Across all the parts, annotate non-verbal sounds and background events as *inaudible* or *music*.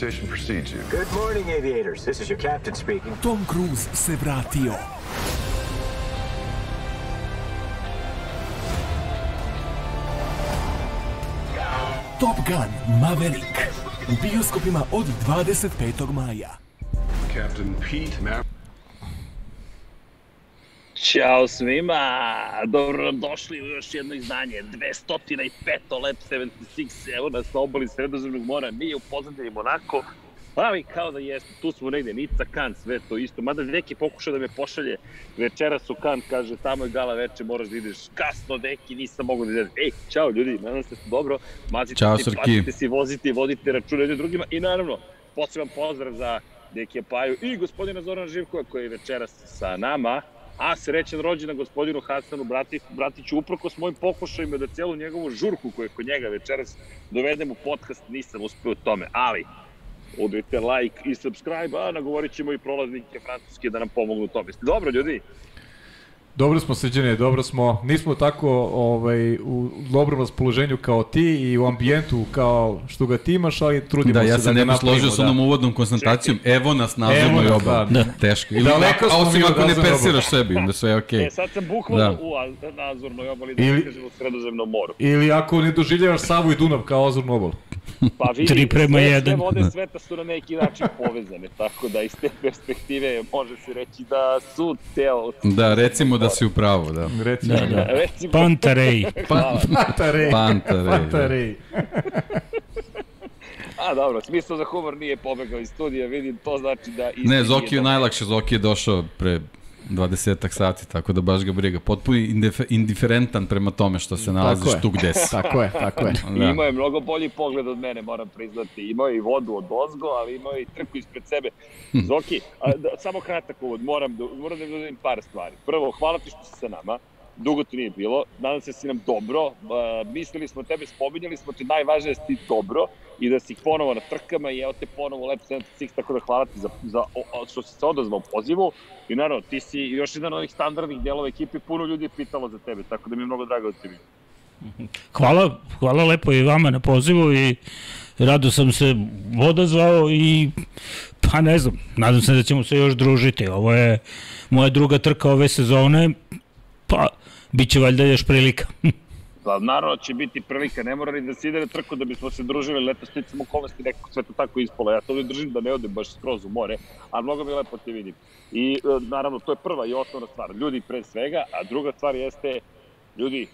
Precedes you. Good morning, aviators. This is your captain speaking. Tom Cruise se vratio. Top Gun Maverick u bioskopima od 25. maja. Captain Pete Maverick. Ćao svima, dobro nam došli u još jedno izdanje, 205. Lab 76, evo nas na obali Sredozemnog mora, nije u pozadini Monako, ali kao da jeste, tu smo negde, Nica, Kan, sve to isto, mada neki pokušao da me pošalje. Večeras u Kan, kaže, tamo je gala veče, moraš da ideš. Kasno, neki, nisam mogu da idem. Ej, ćao ljudi, nadam se da dobro, mazite se, Srki. pazite se, vozite, vodite račune jednim drugima. I naravno, poseban pozdrav za Dekija Paju i gospodina Zorana Živkova koji je večeras sa nama, a srećan rođendan gospodinu Hasanu Bratić, Bratiću, uprko s mojim pokušajima da celu njegovu žurku koju je kod njega večeras dovedem u podcast, nisam uspeo tome, ali udrite like i subscribe, a nagovorit ćemo i prolaznike francuske da nam pomognu u tome. Dobro, ljudi? Dobro smo sređene, dobro smo, nismo tako ovaj, u dobrom raspoloženju kao ti i u ambijentu kao što ga ti imaš, ali trudimo Da, se ja da se ga ne bih napravimo, složio sa onom uvodnom koncentracijom. Evo nas Evo nazovno i oba. da. Teško. Ili, Daleko a, smo osim ako ne persiraš sebi, onda sve je okej. E, sad sam bukvalno Da. u a- nazornoj obali, da Ili- kažem u sredozemnom moru. Ili ako ne doživljavaš Savu i Dunav kao ozornu obal. Pa vidi, Tri prema sve, jedan. sve vode sveta su na neki način povezane, tako da iz te perspektive može se reći da su teo... Da, recimo da si u pravu, da. Recimo, Da, da. Recimo, Pantarej. Pantarej. Pantarej. Pantarej. A dobro, smisao za humor nije pobegao iz studija, vidim, to znači da... Ne, Zoki je najlakše, Zoki je došao pre 20 sati, tako da baš ga briga. Potpuno indif indiferentan prema tome što se nalaziš tu gde si. *laughs* Tako je, tako je. Da. Imao je mnogo bolji pogled od mene, moram priznati. Imao je i vodu od ozgo, ali imao je i trku ispred sebe. *laughs* Zoki, a, da, samo kratak uvod, moram da, moram da dodajem par stvari. Prvo, hvala ti što si sa nama. Dugo ti nije bilo, nadam se da si nam dobro, uh, mislili smo tebe, spominjali smo te, najvažnije da si ti dobro i da si ponovo na trkama i evo te ponovo u Lab 76, tako da hvala ti za, za o, što si se odazvao pozivu i naravno ti si još jedan od ovih standardnih delova ekipe, puno ljudi je pitalo za tebe, tako da mi je mnogo drago da te vidim. *laughs* Hvala, hvala lepo i vama na pozivu i rado sam se odazvao i pa ne znam, nadam se da ćemo se još družiti. Ovo je moja druga trka ove sezone, pa bit će valjda još prilika. *laughs* Pa naravno će biti prilika, ne mora ni da se ide na trku da bismo se družili, leto sticam okolnosti nekako sve to tako ispolo. Ja to ne držim da ne odem baš skroz u more, ali mnogo mi lepo te vidim. I e, naravno to je prva i osnovna stvar, ljudi pre svega, a druga stvar jeste, ljudi,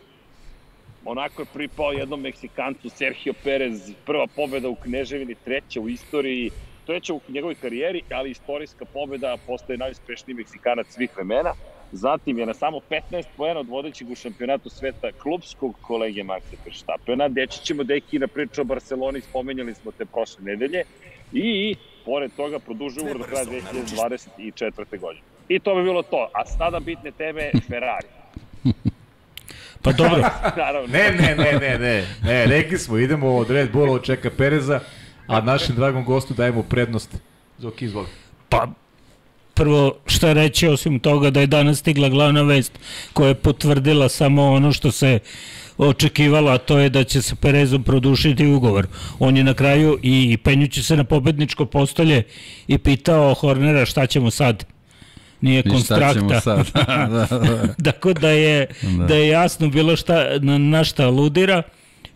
Monako je pripao jednom Meksikancu, Sergio Perez, prva pobeda u Kneževini, treća u istoriji, treća u njegovoj karijeri, ali istorijska pobeda, postaje najuspešniji Meksikanac svih vremena. Zatim je na samo 15 poena od vodećeg u šampionatu sveta klubskog kolege Maxa Verstappena. Deći ćemo deki na priču o Barceloni, spomenjali smo te prošle nedelje. I, pored toga, produžuje ugovor do kraja 2024. godine. I to bi bilo to. A sada bitne teme Ferrari. *laughs* Pa dobro, *laughs* Naravno. Ne, ne, ne, ne, ne. Ne, rekli smo, idemo od Red Bulla, od čeka Pereza, a našem dragom gostu dajemo prednost. Zoki, izvoli. pa prvo šta reći osim toga da je danas stigla glavna vest koja je potvrdila samo ono što se očekivalo, a to je da će sa Perezom produšiti ugovor. On je na kraju i penjući se na pobedničko postolje i pitao Hornera šta ćemo sad. Nije konstrakta. ćemo sad? *laughs* da, da. Tako da je, da. da je jasno bilo šta, na, na šta aludira.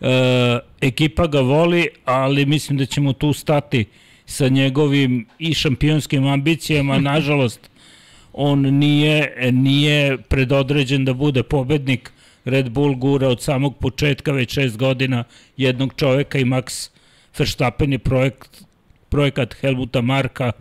E, ekipa ga voli, ali mislim da ćemo tu stati sa njegovim i šampionskim ambicijama. *laughs* Nažalost, on nije, nije predodređen da bude pobednik. Red Bull gura od samog početka, već šest godina, jednog čoveka i Max Verstappen je projekt, projekat Helmuta Marka,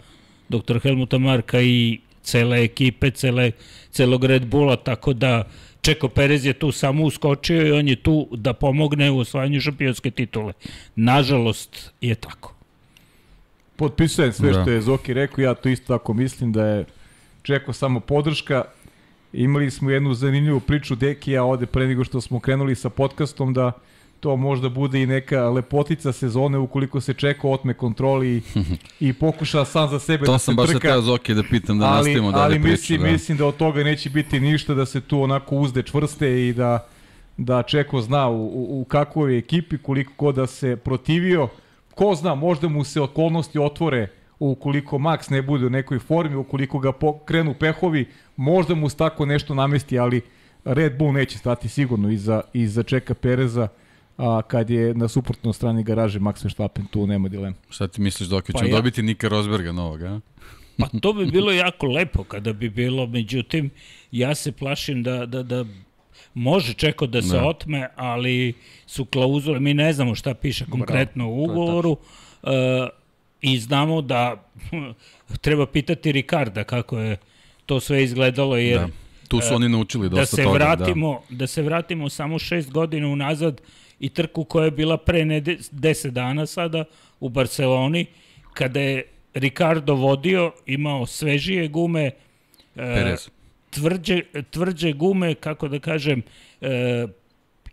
doktor Helmuta Marka i cele ekipe, cele, celog Red Bulla, tako da Čeko Perez je tu samo uskočio i on je tu da pomogne u osvajanju šampionske titule. Nažalost je tako. Potpisujem sve Da. što je Zoki rekao, ja to isto tako mislim da je Čeko samo podrška. Imali smo jednu zanimljivu priču Dekija ovde pre nego što smo krenuli sa podcastom da to možda bude i neka lepotica sezone ukoliko se Čeko otme kontroli i, *laughs* i pokuša sam za sebe To da sam se baš trka. teo Zoki da pitam da ali, nastavimo dalje ali priču. mislim, da. mislim da od toga neće biti ništa, da se tu onako uzde čvrste i da, da Čeko zna u, u, u kakvoj je ekipi, koliko god da se protivio, ko zna, možda mu se okolnosti otvore ukoliko Max ne bude u nekoj formi, ukoliko ga krenu pehovi, možda mu se tako nešto namesti, ali Red Bull neće stati sigurno iza, iza Čeka Pereza, a kad je na suprotnoj strani garaže Max Verstappen, tu nema dilema. Šta ti misliš dok ćemo pa ja. dobiti Nika Rosberga novog, a? Pa to bi *laughs* bilo jako lepo kada bi bilo, međutim, ja se plašim da, da, da može čeko da se ne. otme, ali su klauzule, mi ne znamo šta piše konkretno Bravo, u ugovoru uh, i znamo da treba pitati Ricarda kako je to sve izgledalo, jer da. Tu su oni naučili dosta da se toga. Vratimo, da. da se vratimo samo šest godina unazad i trku koja je bila pre ne deset dana sada u Barceloni, kada je Ricardo vodio, imao svežije gume, e, Perez. Tvrđe, tvrđe gume, kako da kažem, e,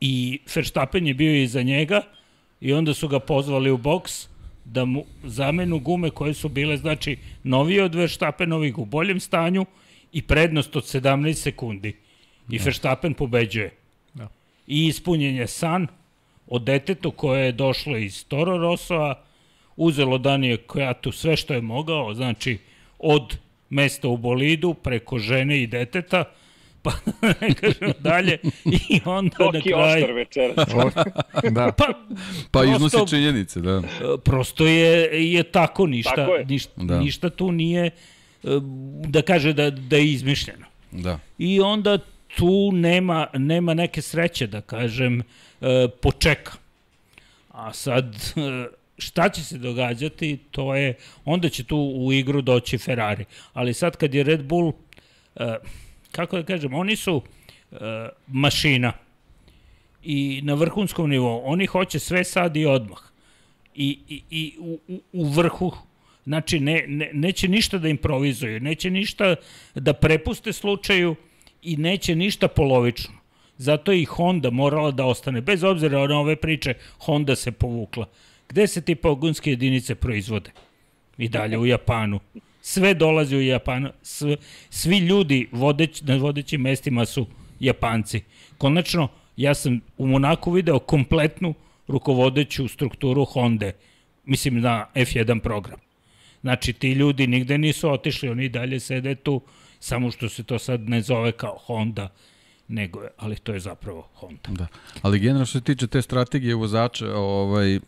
i Verstappen je bio iza njega i onda su ga pozvali u boks da mu zamenu gume koje su bile, znači, novije od Verstappenovih u boljem stanju i prednost od 17 sekundi. I da. Verstappen pobeđuje. Da. I ispunjen je san o detetu koje je došlo iz Toro Rosova, uzelo Danije Kojatu sve što je mogao, znači od mesta u bolidu preko žene i deteta, pa *laughs* ne kažem dalje, i onda Toki na kraju... oštar večeras. da. Pa, pa iznosi činjenice, da. Prosto je, je tako, ništa, tako je. ništa, Da. ništa tu nije e, da kaže da, da je izmišljeno. Da. I onda tu nema, nema neke sreće, da kažem, e, počeka. A sad, e, šta će se događati, to je, onda će tu u igru doći Ferrari. Ali sad kad je Red Bull, e, kako da kažem, oni su e, mašina i na vrhunskom nivou, oni hoće sve sad i odmah. I, i, i u, u, u vrhu Znači, ne, ne, neće ništa da improvizuju, neće ništa da prepuste slučaju i neće ništa polovično. Zato je i Honda morala da ostane. Bez obzira na ove priče, Honda se povukla. Gde se ti pogonske jedinice proizvode? I dalje u Japanu. Sve dolazi u Japanu. Svi, svi ljudi vodeć, na vodećim mestima su Japanci. Konačno, ja sam u Monaku video kompletnu rukovodeću strukturu Honda. Mislim na F1 program. Znači, ti ljudi nigde nisu otišli, oni dalje sede tu, samo što se to sad ne zove kao Honda, nego je, ali to je zapravo Honda. Da. Ali generalno što se tiče te strategije vozača ovaj, i,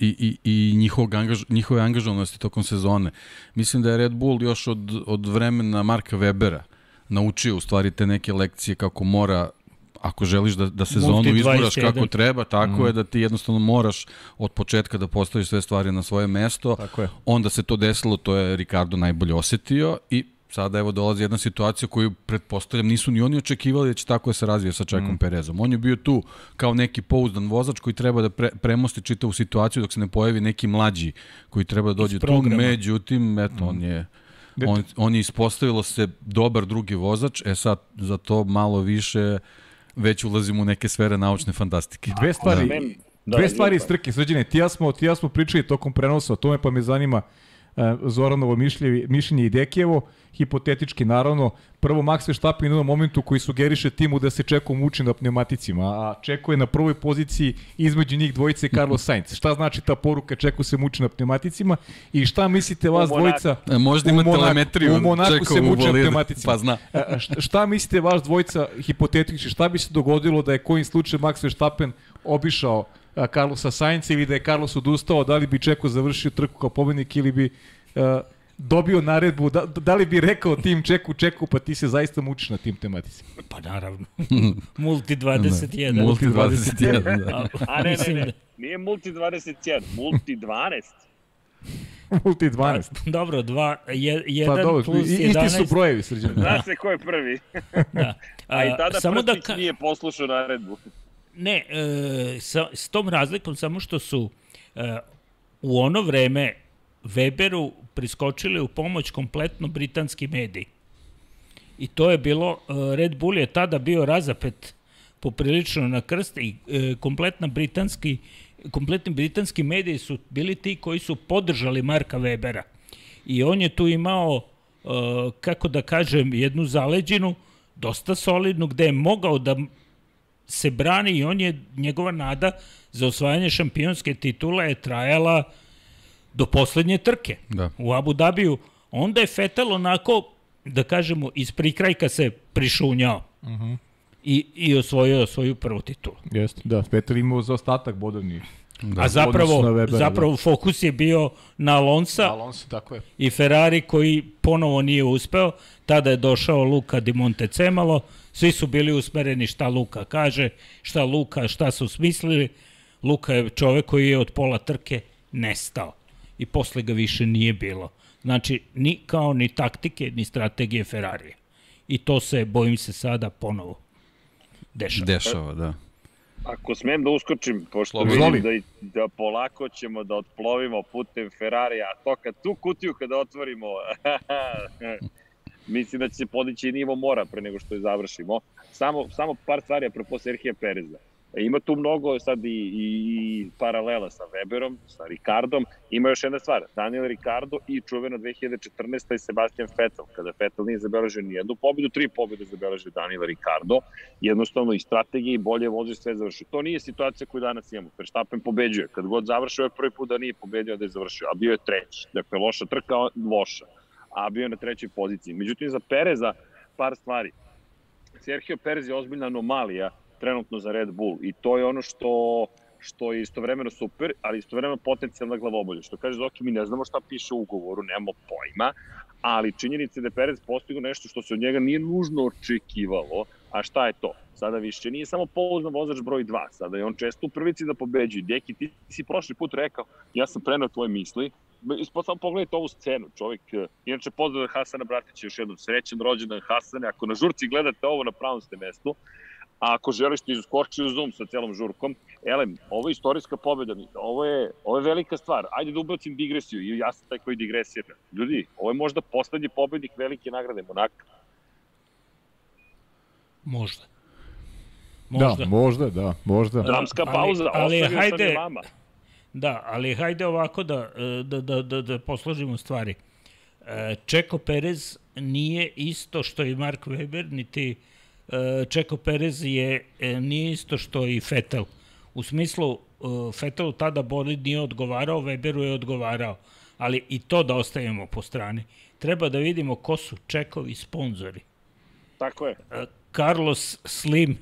i, i njihovog angaž, njihove angažovanosti tokom sezone, mislim da je Red Bull još od, od vremena Marka Webera naučio u stvari te neke lekcije kako mora ako želiš da, da sezonu izguraš kako treba, tako mm. je da ti jednostavno moraš od početka da postaviš sve stvari na svoje mesto. Tako je. Onda se to desilo, to je Ricardo najbolje osetio i sada evo dolazi jedna situacija koju pretpostavljam nisu ni oni očekivali da će tako da se razvije sa Čekom mm. Perezom. On je bio tu kao neki pouzdan vozač koji treba da pre, premosti čitavu situaciju dok se ne pojavi neki mlađi koji treba da dođe tu. Međutim, eto, mm. on je on, on je ispostavilo se dobar drugi vozač, e sad za to malo više već ulazimo u neke sfere naučne fantastike. Dve stvari, da. dve stvari iz trke, srđene, ti ja smo, ti ja smo pričali tokom prenosa o tome, pa me zanima uh, Zoranovo mišljenje, mišljenje i Dekijevo hipotetički naravno, prvo Max Verstappen u momentu koji sugeriše timu da se Čeko muči na pneumaticima, a Čeko je na prvoj poziciji između njih dvojice Carlos Sainz. Šta znači ta poruka Čeko se muči na pneumaticima i šta mislite vas dvojica? E, možda ima telemetriju. U Monaku se muči na pneumaticima. Pa zna. E, šta mislite vas dvojica hipotetički, šta bi se dogodilo da je kojim slučajem Max Verstappen obišao Carlosa Sainz ili da je Carlos odustao, da li bi Čeko završio trku kao pobednik ili bi uh, dobio naredbu, da, da li bi rekao tim čeku, čeku, pa ti se zaista mučiš na tim tematici? *laughs* Pa naravno. *laughs* Multi 21. Da. Multi 21, da. *laughs* A ne, ne, ne, nije Multi 21, Multi 12. Multi 12. Pa, dobro, dva, je, jedan pa, dobro, plus 11. Isti su brojevi, srđan. Zna se ko je prvi. da. A, A i tada samo da ka... nije poslušao naredbu. Ne, e, sa, s tom razlikom samo što su e, u ono vreme Weberu priskočili u pomoć kompletno britanski mediji. I to je bilo, e, Red Bull je tada bio razapet poprilično na krst i e, kompletna britanski, kompletni britanski mediji su bili ti koji su podržali Marka Webera. I on je tu imao, e, kako da kažem, jednu zaleđinu, dosta solidnu, gde je mogao da se brani i on je, njegova nada za osvajanje šampionske titule je trajala do poslednje trke Da. u Abu Dabiju. Onda je Fetel onako, da kažemo, iz prikrajka se prišunjao. Uh Mhm. -huh. I, I osvojio svoju prvu titulu. Jeste, da, Petar imao za ostatak bodovni. Da. A zapravo, na Webera, zapravo fokus je bio na Alonsa Alonso, tako je. i Ferrari koji ponovo nije uspeo. Tada je došao Luka Di Montecemalo. Svi su bili usmereni šta Luka kaže, šta Luka, šta su smislili. Luka je čovek koji je od pola trke nestao. I posle ga više nije bilo. Znači, ni kao ni taktike, ni strategije Ferrarija. I to se, bojim se, sada ponovo dešava. Dešava, da. Ako smem da uskočim, pošto Slobodno. vidim da, da polako ćemo da otplovimo putem Ferrarija, a to kad tu kutiju kada otvorimo, *laughs* mislim da će se podići i nivo mora pre nego što je završimo. Samo, samo par stvari apropo Serhija Pereza. E, Ima tu mnogo sad i, i, i paralela sa Weberom, sa Ricardom. Ima još jedna stvar, Daniel Ricardo i čuvena 2014. i Sebastian Vettel. Kada Vettel nije zabeležio ni jednu pobedu, tri pobede zabeležio Daniel Ricardo. Jednostavno i strategije i bolje vozi sve završi. To nije situacija koju danas imamo. Verstappen pobeđuje. Kad god završio je prvi put da nije pobedio da je završio, a bio je treći. Dakle, loša trka, loša. A bio je na trećoj poziciji. Međutim, za Pereza par stvari. Sergio Perez je ozbiljna anomalija trenutno za Red Bull i to je ono što što je istovremeno super, ali istovremeno potencijalna glavobolja. Što kaže Zoki, mi ne znamo šta piše u ugovoru, nemamo pojma, ali činjenica je da je Perez postigao nešto što se od njega nije nužno očekivalo, a šta je to? Sada više nije samo pouzdan vozač broj 2, sada je on često u prvici da pobeđuje. Deki, ti si prošli put rekao, ja sam prenao tvoje misli, Ispod samo pogledajte ovu scenu, čovjek, inače pozdrav Hasana Bratića, još jednom srećan rođendan Hasane, ako na žurci gledate ovo na pravom ste mestu, a ako želiš ti iskoči u Zoom sa celom žurkom, elem, ovo je istorijska pobjeda, ovo je, ovo je velika stvar, ajde da ubacim digresiju, i ja sam taj koji digresira. Ljudi, ovo je možda poslednji pobednik velike nagrade Monaka. Možda. Možda. Da, možda, da, možda. Dramska ali- pauza, ali ostavio sam hajde- vama. Da, ali hajde ovako da, da, da, da, da posložimo stvari. E, Čeko Perez nije isto što i Mark Weber, niti e, Čeko Perez je, e, nije isto što i Vettel. U smislu, e, Vettelu tada bolid nije odgovarao, Weberu je odgovarao. Ali i to da ostavimo po strani. Treba da vidimo ko su Čekovi sponzori. Tako je. E, Carlos Slim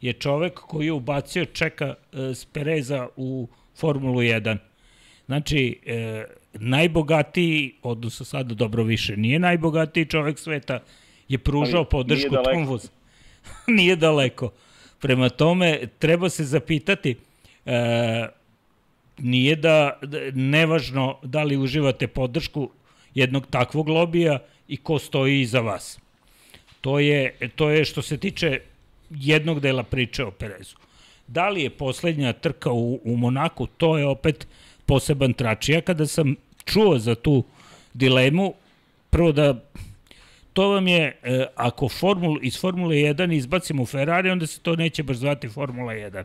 je čovek koji je ubacio Čeka s Pereza u Formulu 1. Znači, e, najbogatiji, odnosno sada dobro više, nije najbogatiji čovek sveta, je pružao Ali podršku tom vozu. *laughs* nije daleko. Prema tome, treba se zapitati, e, nije da, da, nevažno da li uživate podršku jednog takvog lobija i ko stoji iza vas. To je, to je što se tiče jednog dela priče o Perezu. Da li je poslednja trka u, u Monaku, to je opet poseban tračija. Kada sam čuo za tu dilemu, prvo da to vam je, e, ako formul, iz Formule 1 izbacimo Ferrari, onda se to neće baš zvati Formula 1.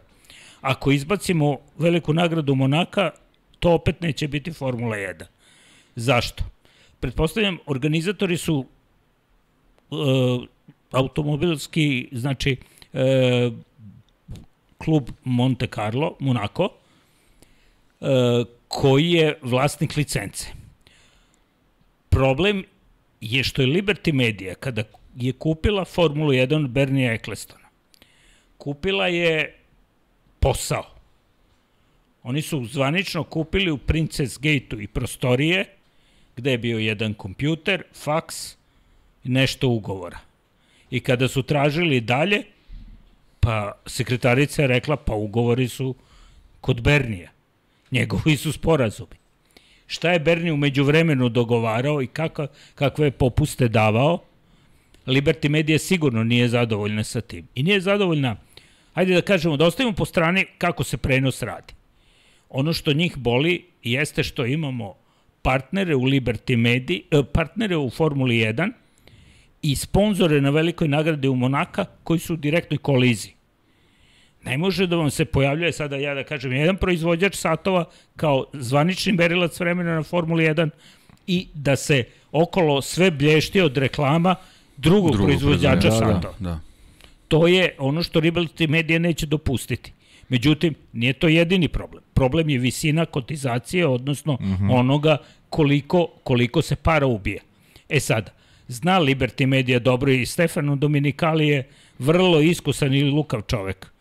Ako izbacimo veliku nagradu Monaka, to opet neće biti Formula 1. Zašto? Pretpostavljam, organizatori su e, automobilski, znači e, klub Monte Carlo, Monaco, e, koji je vlasnik licence. Problem je što je Liberty Media, kada je kupila Formulu 1 od Bernija Ecclestona, kupila je posao. Oni su zvanično kupili u Princess Gate-u i prostorije, gde je bio jedan kompjuter, faks i nešto ugovora. I kada su tražili dalje, pa sekretarica je rekla, pa ugovori su kod Bernija. Njegovi su sporazumi. Šta je Berni umeđu vremenu dogovarao i kaka, kakve popuste davao, Liberty Media sigurno nije zadovoljna sa tim. I nije zadovoljna, hajde da kažemo, da ostavimo po strani kako se prenos radi. Ono što njih boli jeste što imamo partnere u Liberty Media, eh, partnere u Formuli 1 i sponzore na velikoj nagradi u Monaka koji su u direktnoj koliziji. Ne može da vam se pojavljuje sada ja da kažem jedan proizvođač satova kao zvanični berilac vremena na Formuli 1 i da se okolo sve blješti od reklama drugog, drugog proizvođača da, satova. Da, da. To je ono što Liberty Media neće dopustiti. Međutim, nije to jedini problem. Problem je visina kotizacije, odnosno mm -hmm. onoga koliko, koliko se para ubije. E sad, zna Liberty Media dobro i Stefano Dominikali je vrlo iskusan i lukav čovek.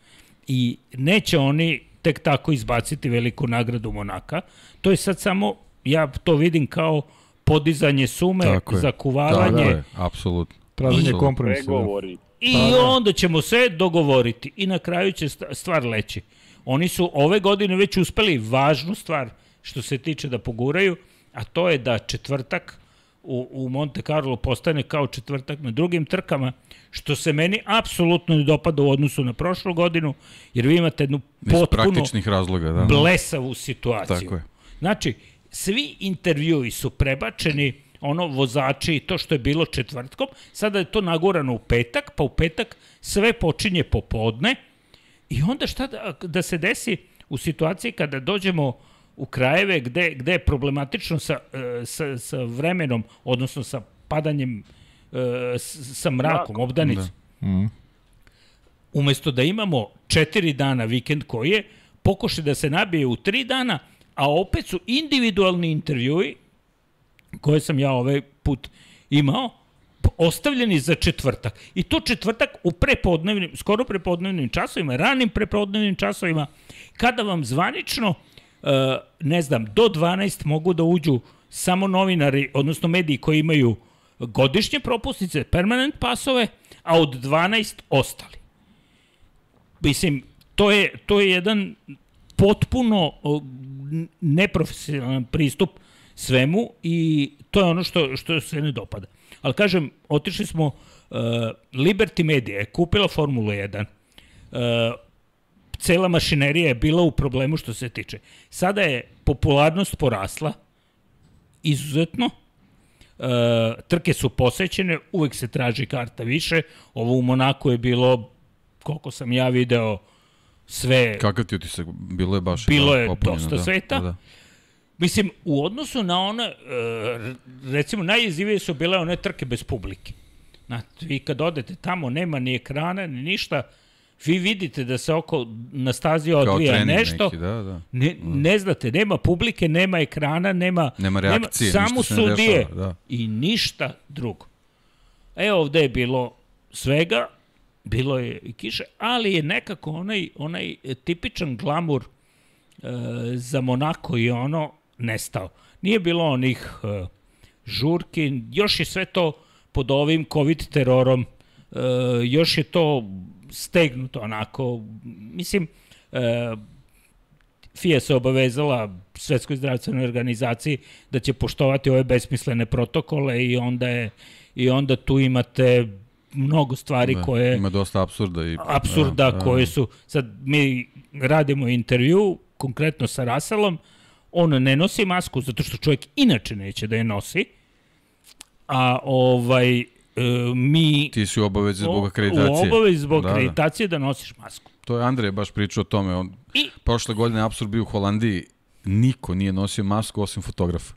I neće oni tek tako izbaciti veliku nagradu Monaka. To je sad samo, ja to vidim kao podizanje sume, Tako je. zakuvaranje. Tako je, apsolutno. Traženje kompromisa. Da. Pregovori. I onda ćemo se dogovoriti i na kraju će stvar leći. Oni su ove godine već uspeli važnu stvar što se tiče da poguraju, a to je da četvrtak u, u Monte Carlo postane kao četvrtak na drugim trkama, što se meni apsolutno ne dopada u odnosu na prošlu godinu, jer vi imate jednu potpuno praktičnih razloga, da. blesavu situaciju. Tako je. Znači, svi intervjui su prebačeni ono vozači i to što je bilo četvrtkom, sada je to nagurano u petak, pa u petak sve počinje popodne i onda šta da, da se desi u situaciji kada dođemo u krajeve gde, gde je problematično sa, e, sa, sa vremenom, odnosno sa padanjem e, sa mrakom, obdanicom. Mhm. Umesto da imamo četiri dana vikend koji je, pokuša da se nabije u tri dana, a opet su individualni intervjui koje sam ja ovaj put imao, ostavljeni za četvrtak. I to četvrtak u prepodnevnim, skoro prepodnevnim časovima, ranim prepodnevnim časovima, kada vam zvanično, e, ne znam, do 12 mogu da uđu samo novinari, odnosno mediji koji imaju godišnje propusnice, permanent pasove, a od 12 ostali. Mislim, to je, to je jedan potpuno neprofesionalan pristup svemu i to je ono što, što se ne dopada. Ali kažem, otišli smo, uh, Liberty Media je kupila Formulu 1, uh, cela mašinerija je bila u problemu što se tiče. Sada je popularnost porasla izuzetno, Uh, trke su posećene, uvek se traži karta više. Ovo u Monaku je bilo, koliko sam ja video, sve Kakav ti utisak? Bilo je baš Bilo je popunjeno, dosta da, sveta. Da, da. Mislim, u odnosu na one, e, recimo, najjezivije su bile one trke bez publike. Znate, vi kad odete tamo, nema ni ekrana, ni ništa, vi vidite da se oko na stazi odvija nešto, neki, da, da. ne, ne znate, nema publike, nema ekrana, nema, Nema reakcije, samo ništa se ne sudije dešava, da. i ništa drugo. E, ovde je bilo svega, bilo je i kiše, ali je nekako onaj, onaj tipičan glamur e, za Monako i ono nestao. Nije bilo onih e, žurki, još je sve to pod ovim COVID terorom, e, još je to stegnuto onako, mislim, e, FIA se obavezala Svetskoj zdravstvenoj organizaciji da će poštovati ove besmislene protokole i onda je i onda tu imate mnogo stvari Da, koje Ima dosta apsurda. I, apsurda da, da, koje su sad mi radimo intervju konkretno sa Raselom on ne nosi masku zato što čovjek inače neće da je nosi a ovaj mi Ti si u obavezi zbog akreditacije. u obavezi zbog Da, da. akreditacije da nosiš masku To je Andrej baš pričao o tome. On, I- Prošle godine apsurd bio u Holandiji. Niko nije nosio masku osim fotografa.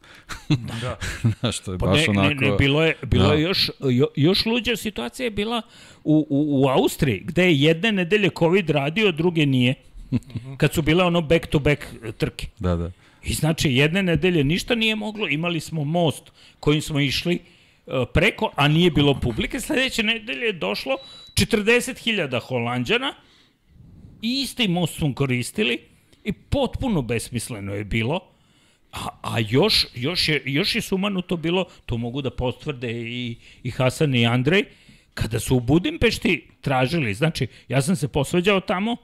Da. *laughs* Znaš, to je Pa baš ne, onako... ne, ne, bilo je, bilo Da. je još, jo, još luđa situacija je bila u, u, u Austriji, gde je jedne nedelje COVID radio, druge nije. *laughs* Kad su bile ono back-to-back trke. Da, da. I znači, jedne nedelje ništa nije moglo, imali smo most kojim smo išli e, preko, a nije bilo publike. Sledeće nedelje je došlo 40.000 Holandjana i isti most smo koristili i potpuno besmisleno je bilo. A, a još, još, je, još je sumanuto bilo, to mogu da potvrde i, i Hasan i Andrej, kada su u Budimpešti tražili, znači, ja sam se posveđao tamo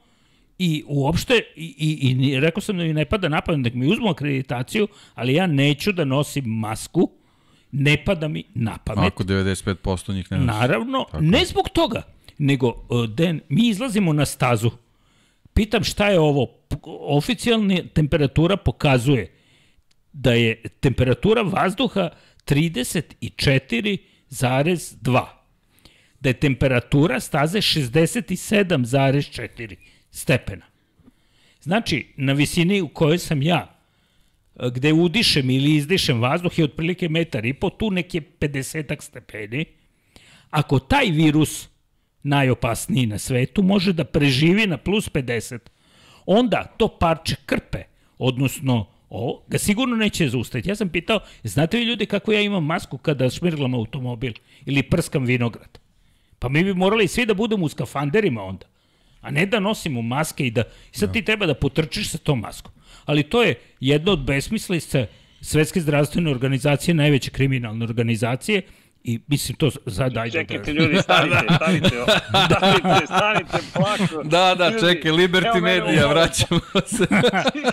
i uopšte, i, i, i rekao sam da mi ne pada na pamet, da mi uzmu akreditaciju, ali ja neću da nosim masku, ne pada mi na pamet. Ako 95% njih ne nosi. Naravno, ne zbog toga, nego, uh, Den, mi izlazimo na stazu. Pitam šta je ovo? Oficijalna temperatura pokazuje da je temperatura vazduha 34,2. Da je temperatura staze 67,4 stepena. Znači, na visini u kojoj sam ja, e, gde udišem ili izdišem vazduh je otprilike metar i po, tu neke 50 stepeni. Ako taj virus, najopasniji na svetu, može da preživi na plus 50, onda to parče krpe, odnosno o, ga sigurno neće zaustaviti. Ja sam pitao, znate li ljudi kako ja imam masku kada šmirglam automobil ili prskam vinograd? Pa mi bi morali svi da budemo u skafanderima onda, a ne da nosimo maske i da i sad ti treba da potrčiš sa tom maskom. Ali to je jedno od besmislica Svetske zdravstvene organizacije, najveće kriminalne organizacije, I mislim to sad ajde Čekajte ljudi, stanite, stanite, stanite, stanite, plako. Da, da, Ljudi, čekaj, Liberty evo Media, vraćamo se.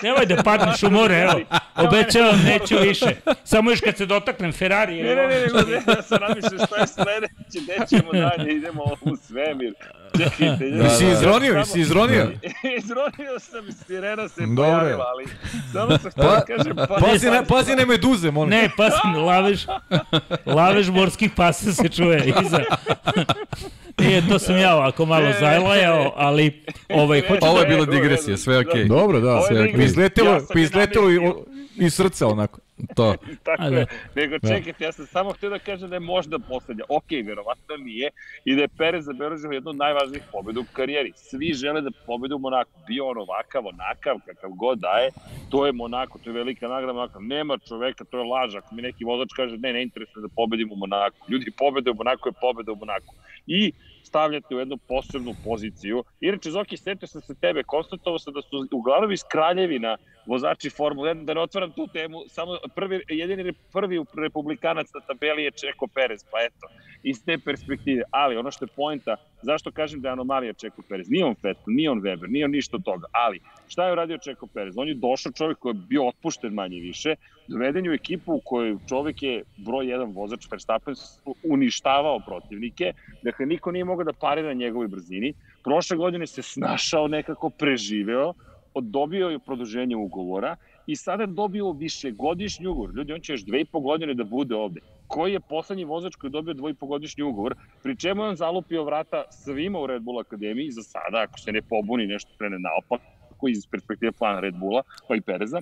Nemoj da padneš u more, evo. Obećavam, neću više. Samo još kad se dotaknem Ferrari. Ne, ne, ne, ne, ne, ja sam razmišljao šta je sledeće, gde ćemo dalje, idemo u svemir. Čekajte, ljudi. Jesi da. izronio, Samo- jesi izronio? Izronio sam, sirena se Dobro. pojavila, ali samo sam htio da kažem, pa Pazi na, pazi na meduze, molim. Ne, pas, lavež, lavež morskih pasa se čuje iza. Nije, to sam ja ovako malo zajlajao, ali ovaj, hoću Ovo je da... bila digresija, sve je okej. Dobro, da. Je Sve, digresija. izletelo, Ja sam pa izletelo i, iz srca onako. To. *laughs* Tako A, da. je. Nego čekajte, ja sam samo htio da kažem da je možda poslednja. Ok, verovatno nije. I da je Perez zabeležio jednu od najvažnijih pobjeda u karijeri. Svi žele da pobede u Monaku. Bio on ovakav, onakav, kakav god daje. To je Monako, to je velika nagrada Monaka. Nema čoveka, to je laž. Ako mi neki vozač kaže ne, ne interesuje da pobedim u Monaku. Ljudi, pobede u Monaku je pobeda u Monaku. I stavljate u jednu posebnu poziciju. Inače, Zoki, setio sam se tebe, konstatovao sam da su uglavnom iz Kraljevina vozači Formule 1, da ne otvaram tu temu, samo prvi, jedini prvi republikanac na tabeli je Čeko Perez, pa eto, iz te perspektive. Ali ono što je poenta, zašto kažem da je anomalija Čeko Perez? Nije on Vettel, nije on Weber, nije on ništa od toga, ali šta je uradio Čeko Perez? On je došao čovjek koji je bio otpušten manje više, doveden je u ekipu u kojoj čovjek je broj jedan vozač Verstappen uništavao protivnike, dakle niko nije mogao da parira njegovoj brzini. Prošle godine se snašao, nekako preživeo, dobio je produženje ugovora i sada je dobio višegodišnji ugovor. Ljudi, on će još dve i po godine da bude ovde. Koji je poslednji vozač koji je dobio dvojpogodišnji ugovor, pri čemu je on zalupio vrata svima u Red Bull Akademiji, za sada, ako se ne pobuni nešto krene naopako iz perspektive plana Red Bulla, pa i Pereza.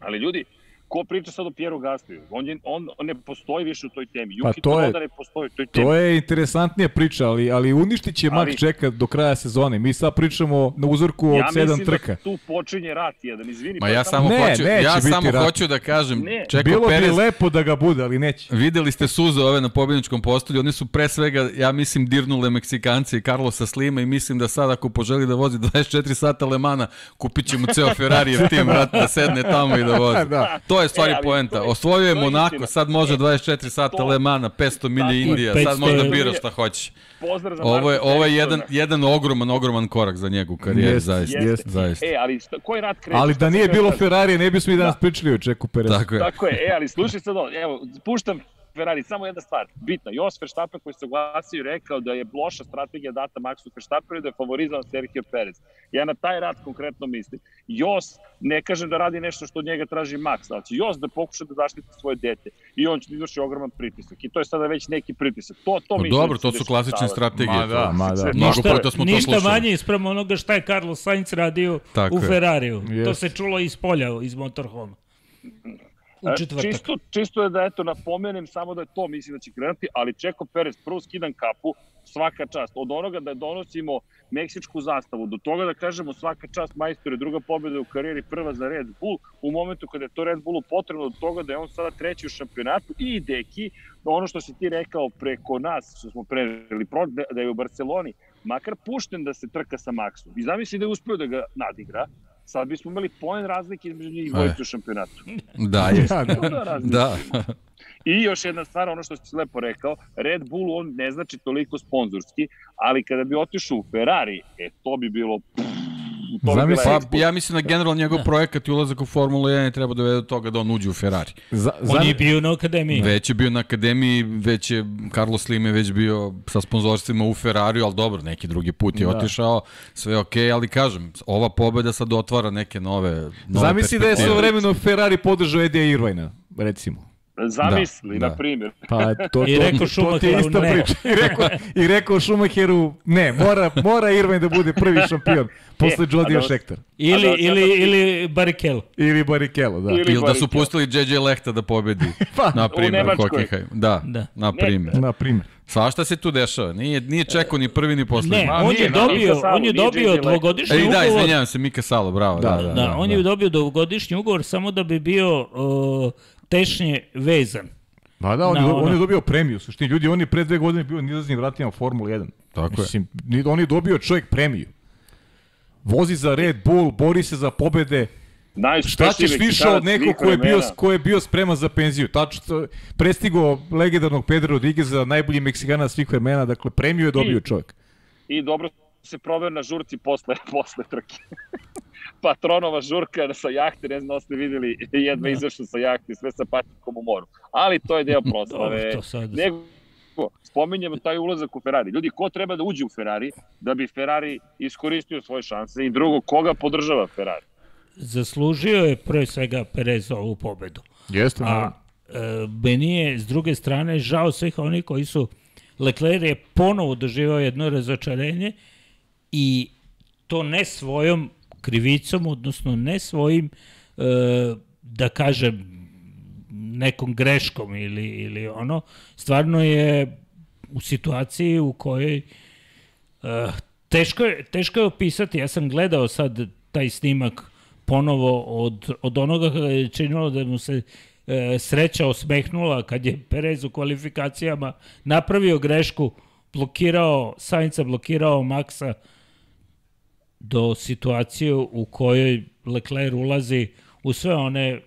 Ali ljudi, ko priča sad o Pieru Gasliju? On, je, on, on ne postoji više u toj temi. Pa Yuki to je- ne postoji u toj temi. To je interesantnija priča, ali, ali uništit će Mak Ali- čeka do kraja sezone. Mi sad pričamo na uzorku od ja sedam mislim trka. da tu počinje rat jedan, izvini. Ma je ja samo Ne, hoću, ja samo rat. hoću da kažem, Ne. Čeko Bilo Perez, bi lepo da ga bude, ali neće. Videli ste suze ove na pobjedničkom postolju, oni su pre svega, ja mislim, dirnule Meksikanci i Carlosa Slima i mislim da sad ako poželi da vozi *laughs* 24 sata Lemana, kupit će mu ceo *laughs* Ferrarijev tim, vrat, da sedne tamo i da vozi. Da. To je stvari E, poenta. je- Osvojio je je Monako, istina. sad može E, 24 sata to- Lemana, 500 milija je. Indija, sad 500 može da je- bira šta hoće. Pozdrav za Ovo je, ovo je jedan, jedan ogroman, ogroman korak za njegu u karijeri, Jeste, zaista. jeste. zaista. E, ali šta, koji rat kreće? Ali da nije bilo kažem? Ferrarija, ne bismo i danas pričali o Čeku Perezu. Tako je. Tako je, e, ali slušaj sad ovo, evo, puštam Ferrari, samo jedna stvar, bitna, Jos Verstappen koji se oglasio i rekao da je loša strategija data Maxu Verstappenu i da je favorizovan Sergio Perez. Ja na taj rat konkretno mislim. Jos, ne kažem da radi nešto što od njega traži Max, ali će Jos da pokuša da zaštiti svoje dete i on će da izvrši ogroman pritisak. I to je sada već neki pritisak. To, to Pa dobro, da će to su klasične strategije. Ma da, to. ma da. Mnogo Ništa, puta smo to ništa slušali. manje ispravo onoga šta je Carlos Sainz radio Tako u. Ferrariju. To Jeste. se čulo iz polja, iz motorhoma. U E, četvrtak. Čisto, čisto je da eto napomenem samo da je to mislim da će krenuti, ali Čeko Perez prvo skidam kapu, svaka čast. Od onoga da donosimo meksičku zastavu, do toga da kažemo svaka čast majstore, druga pobjeda u karijeri, prva za Red Bull, u momentu kada je to Red Bullu potrebno, od toga da je on sada treći u šampionatu i Deki, ono što si ti rekao preko nas, što smo preželi, da da je u Barceloni, makar pušten da se trka sa Maxom. I zamisli da je uspio da ga nadigra, sad bismo imali poen razlike između njih dvojice u šampionatu. *laughs* Da, je. Da, da. Da. Da. I još jedna stvar, ono što si lepo rekao, Red Bull on ne znači toliko sponzorski, ali kada bi otišao u Ferrari, e, to bi bilo... Bi Zamisli- Pa ja mislim da generalno njegov projekat i ulazak u Formulu 1 je treba dovede do toga da on uđe u Ferrari. Za, za, On je bio na akademiji. Već je bio na akademiji, već je Carlos Slim je već bio sa sponzorstvima u Ferrariju, ali dobro, neki drugi put je Da. otišao, sve je okej, ali kažem, ova pobeda sad otvara neke nove, nove Zamisli da je perspektive. sve vremeno Ferrari podržao Edija Irvajna, recimo. Zamisli, Da, na da. primjer. Pa to, I to, rekao je Schumacheru ista ne. priča. I rekao, I rekao Schumacheru, ne, mora, mora Irvine da bude prvi šampion posle Jodija da- Šektar. Ili, A da- ili, da- ili Barrichello. Ili Barrichello, da. Ili- Ili da su pustili JJ Lehta da pobedi, *laughs* Pa, na u primjer, Nemačkoj. Hockenheim. Da, Da. na primjer. Na primjer. Svašta se tu dešava. Nije, nije čekao ni prvi ni poslednji. Ne, Ma, on nije, je dobio, Salo, on je dobio dvogodišnji Ej, da, ugovor. izvinjavam se, Mika Salo, bravo. Da, da, Da, on je dobio dvogodišnji ugovor samo da bi bio uh, tešnje vezan. Pa da, on, je, on je dobio premiju. Suštini, ljudi, on je pre dve godine bio nizaznim vratima Formula 1. Tako je. Mislim, ni- on je dobio čovjek premiju. Vozi za Red Bull, bori se za pobede. Šta ćeš više od nekog ko je bio, ko je bio spreman za penziju? Tačno, prestigo legendarnog Pedro Rodrigueza, najbolji Meksikana svih vremena, dakle premiju je dobio čovjek. I dobro se proveo na žurci posle, *laughs* posle trke. Patronova žurka sa jahte, ne znam da ste videli, jedva izašao sa jahte, sve sa patnikom u moru. Ali to je deo *laughs* proslave. Nego, spominjemo taj ulazak u Ferrari. Ljudi, ko treba da uđe u Ferrari da bi Ferrari iskoristio svoje šanse i drugo, koga podržava Ferrari? Zaslužio je pre svega Perez ovu pobedu. Jeste, A e, meni je s druge strane žao svih onih koji su Leclerc je ponovo doživao jedno razočarenje i to ne svojom krivicom, odnosno ne svojim e, da kažem nekom greškom ili, ili ono, stvarno je u situaciji u kojoj uh, teško, je, teško je opisati, ja sam gledao sad taj snimak ponovo od, od onoga kada je činilo da mu se e, sreća osmehnula kad je Perez u kvalifikacijama napravio grešku, blokirao, Sainca blokirao Maxa do situacije u kojoj Leclerc ulazi u sve one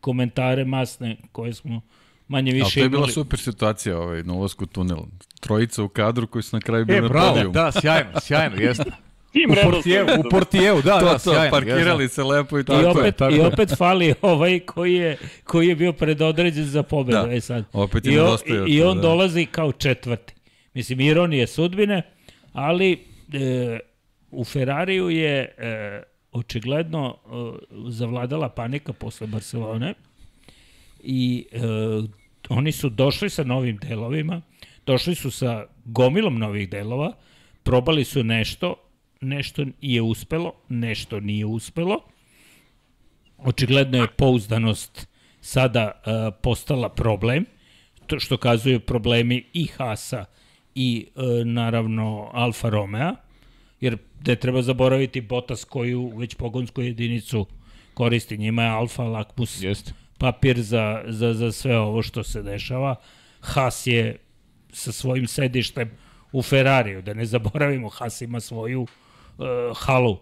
komentare masne koje smo manje Ali više to je bila imali. super situacija ovaj, na ulazku tunel. Trojica u kadru koji su na kraju bili E, na bravo, podijumu. da, sjajno, sjajno, jeste. *laughs* Tim U. Portijevu, u Portijevu, da, to, da, to, sjajno. parkirali jeste. se lepo i I tako. opet, tako I je. opet fali ovaj koji je, koji je bio predodređen za pobedu. Da, E sad. opet je I, on, nedostajao i, i to, on da. dolazi kao četvrti. Mislim, ironije sudbine, ali e, u Ferrariju je e, očigledno e, zavladala panika posle Barcelone i e, oni su došli sa novim delovima, došli su sa gomilom novih delova, probali su nešto, nešto je uspelo, nešto nije uspelo. Očigledno je pouzdanost sada uh, postala problem, to što kazuju problemi i Hasa i uh, naravno Alfa Romeo, jer ne treba zaboraviti Botas koju već pogonsku jedinicu koristi. Njima je Alfa lakmus Jeste. papir za, za, za sve ovo što se dešava. Haas je sa svojim sedištem u Ferrariju, da ne zaboravimo, Haas ima svoju uh, halu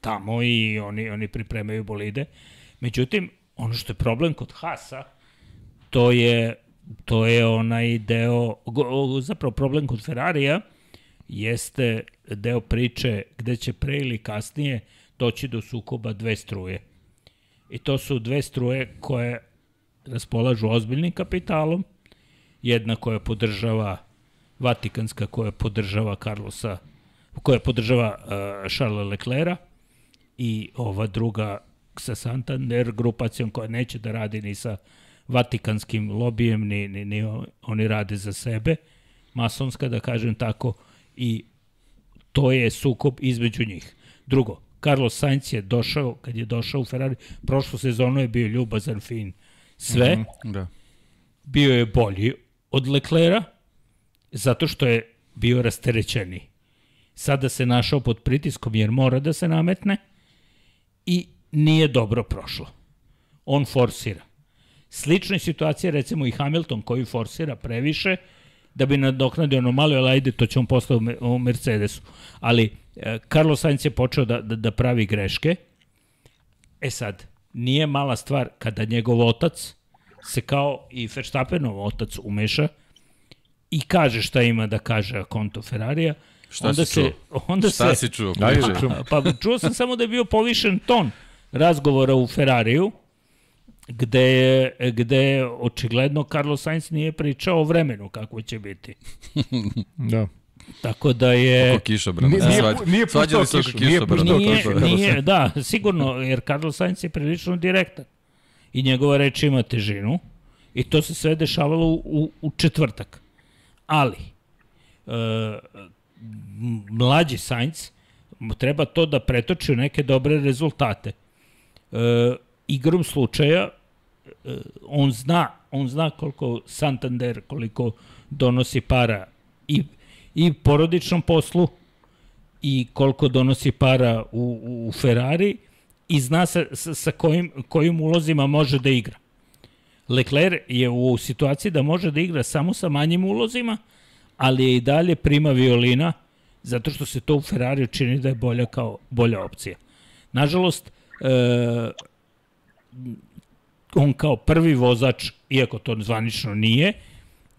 tamo i oni, oni pripremaju bolide. Međutim, ono što je problem kod Hasa, to je, to je onaj deo, go- zapravo problem kod Ferrarija, jeste deo priče gde će pre ili kasnije doći do sukoba dve struje. I to su dve struje koje raspolažu ozbiljnim kapitalom, jedna koja podržava Vatikanska koja podržava Carlosa koja podržava uh, Charles Leclerca i ova druga sa Santander grupacijom koja neće da radi ni sa Vatikanskim lobijem, ni, ni, ni oni rade za sebe, masonska da kažem tako, i to je sukob između njih. Drugo, Carlos Sainz je došao, kad je došao u Ferrari, prošlu sezonu je bio ljubazan, fin, sve, mm -hmm. Da. bio je bolji od Leclera, zato što je bio rasterećeni. Sada se našao pod pritiskom jer mora da se nametne i nije dobro prošlo. On forsira. Slična je situacija recimo i Hamilton koji forsira previše da bi nadoknadio anomaliju, ali ajde, to će on posle u Me- u Mercedesu. Ali e, Carlos Sainz je počeo da, da, da pravi greške. E sad, nije mala stvar kada njegov otac se kao i Verstappenov otac umeša i kaže šta ima da kaže konto Ferrarija, Šta onda si se, čuo? onda Šta se, si čuo? Ajde, čujem. Pa čuo sam samo da je bio povišen ton razgovora u Ferrariju, gde je, gde je očigledno Carlos Sainz nije pričao o vremenu kako će biti. *laughs* Da. Tako da je... Oko kišobrana. Nije- se nije svađa- nije puštao kišu, nije kišobrana. puštao Nije, nije, da, sigurno, jer Carlos Sainz je prilično direktan. I njegova reč ima težinu. I to se sve dešavalo u, u, u četvrtak. Ali, e, mlađi Sainz treba to da pretoči u neke dobre rezultate. E, igrom slučaja, e, on zna, on zna koliko Santander, koliko donosi para i, i porodičnom poslu i koliko donosi para u, u Ferrari i zna sa, sa, sa kojim, kojim ulozima može da igra. Leclerc je u situaciji da može da igra samo sa manjim ulozima, ali je i dalje prima violina, zato što se to u Ferrari čini da je bolja kao bolja opcija. Nažalost, e, on kao prvi vozač, iako to zvanično nije,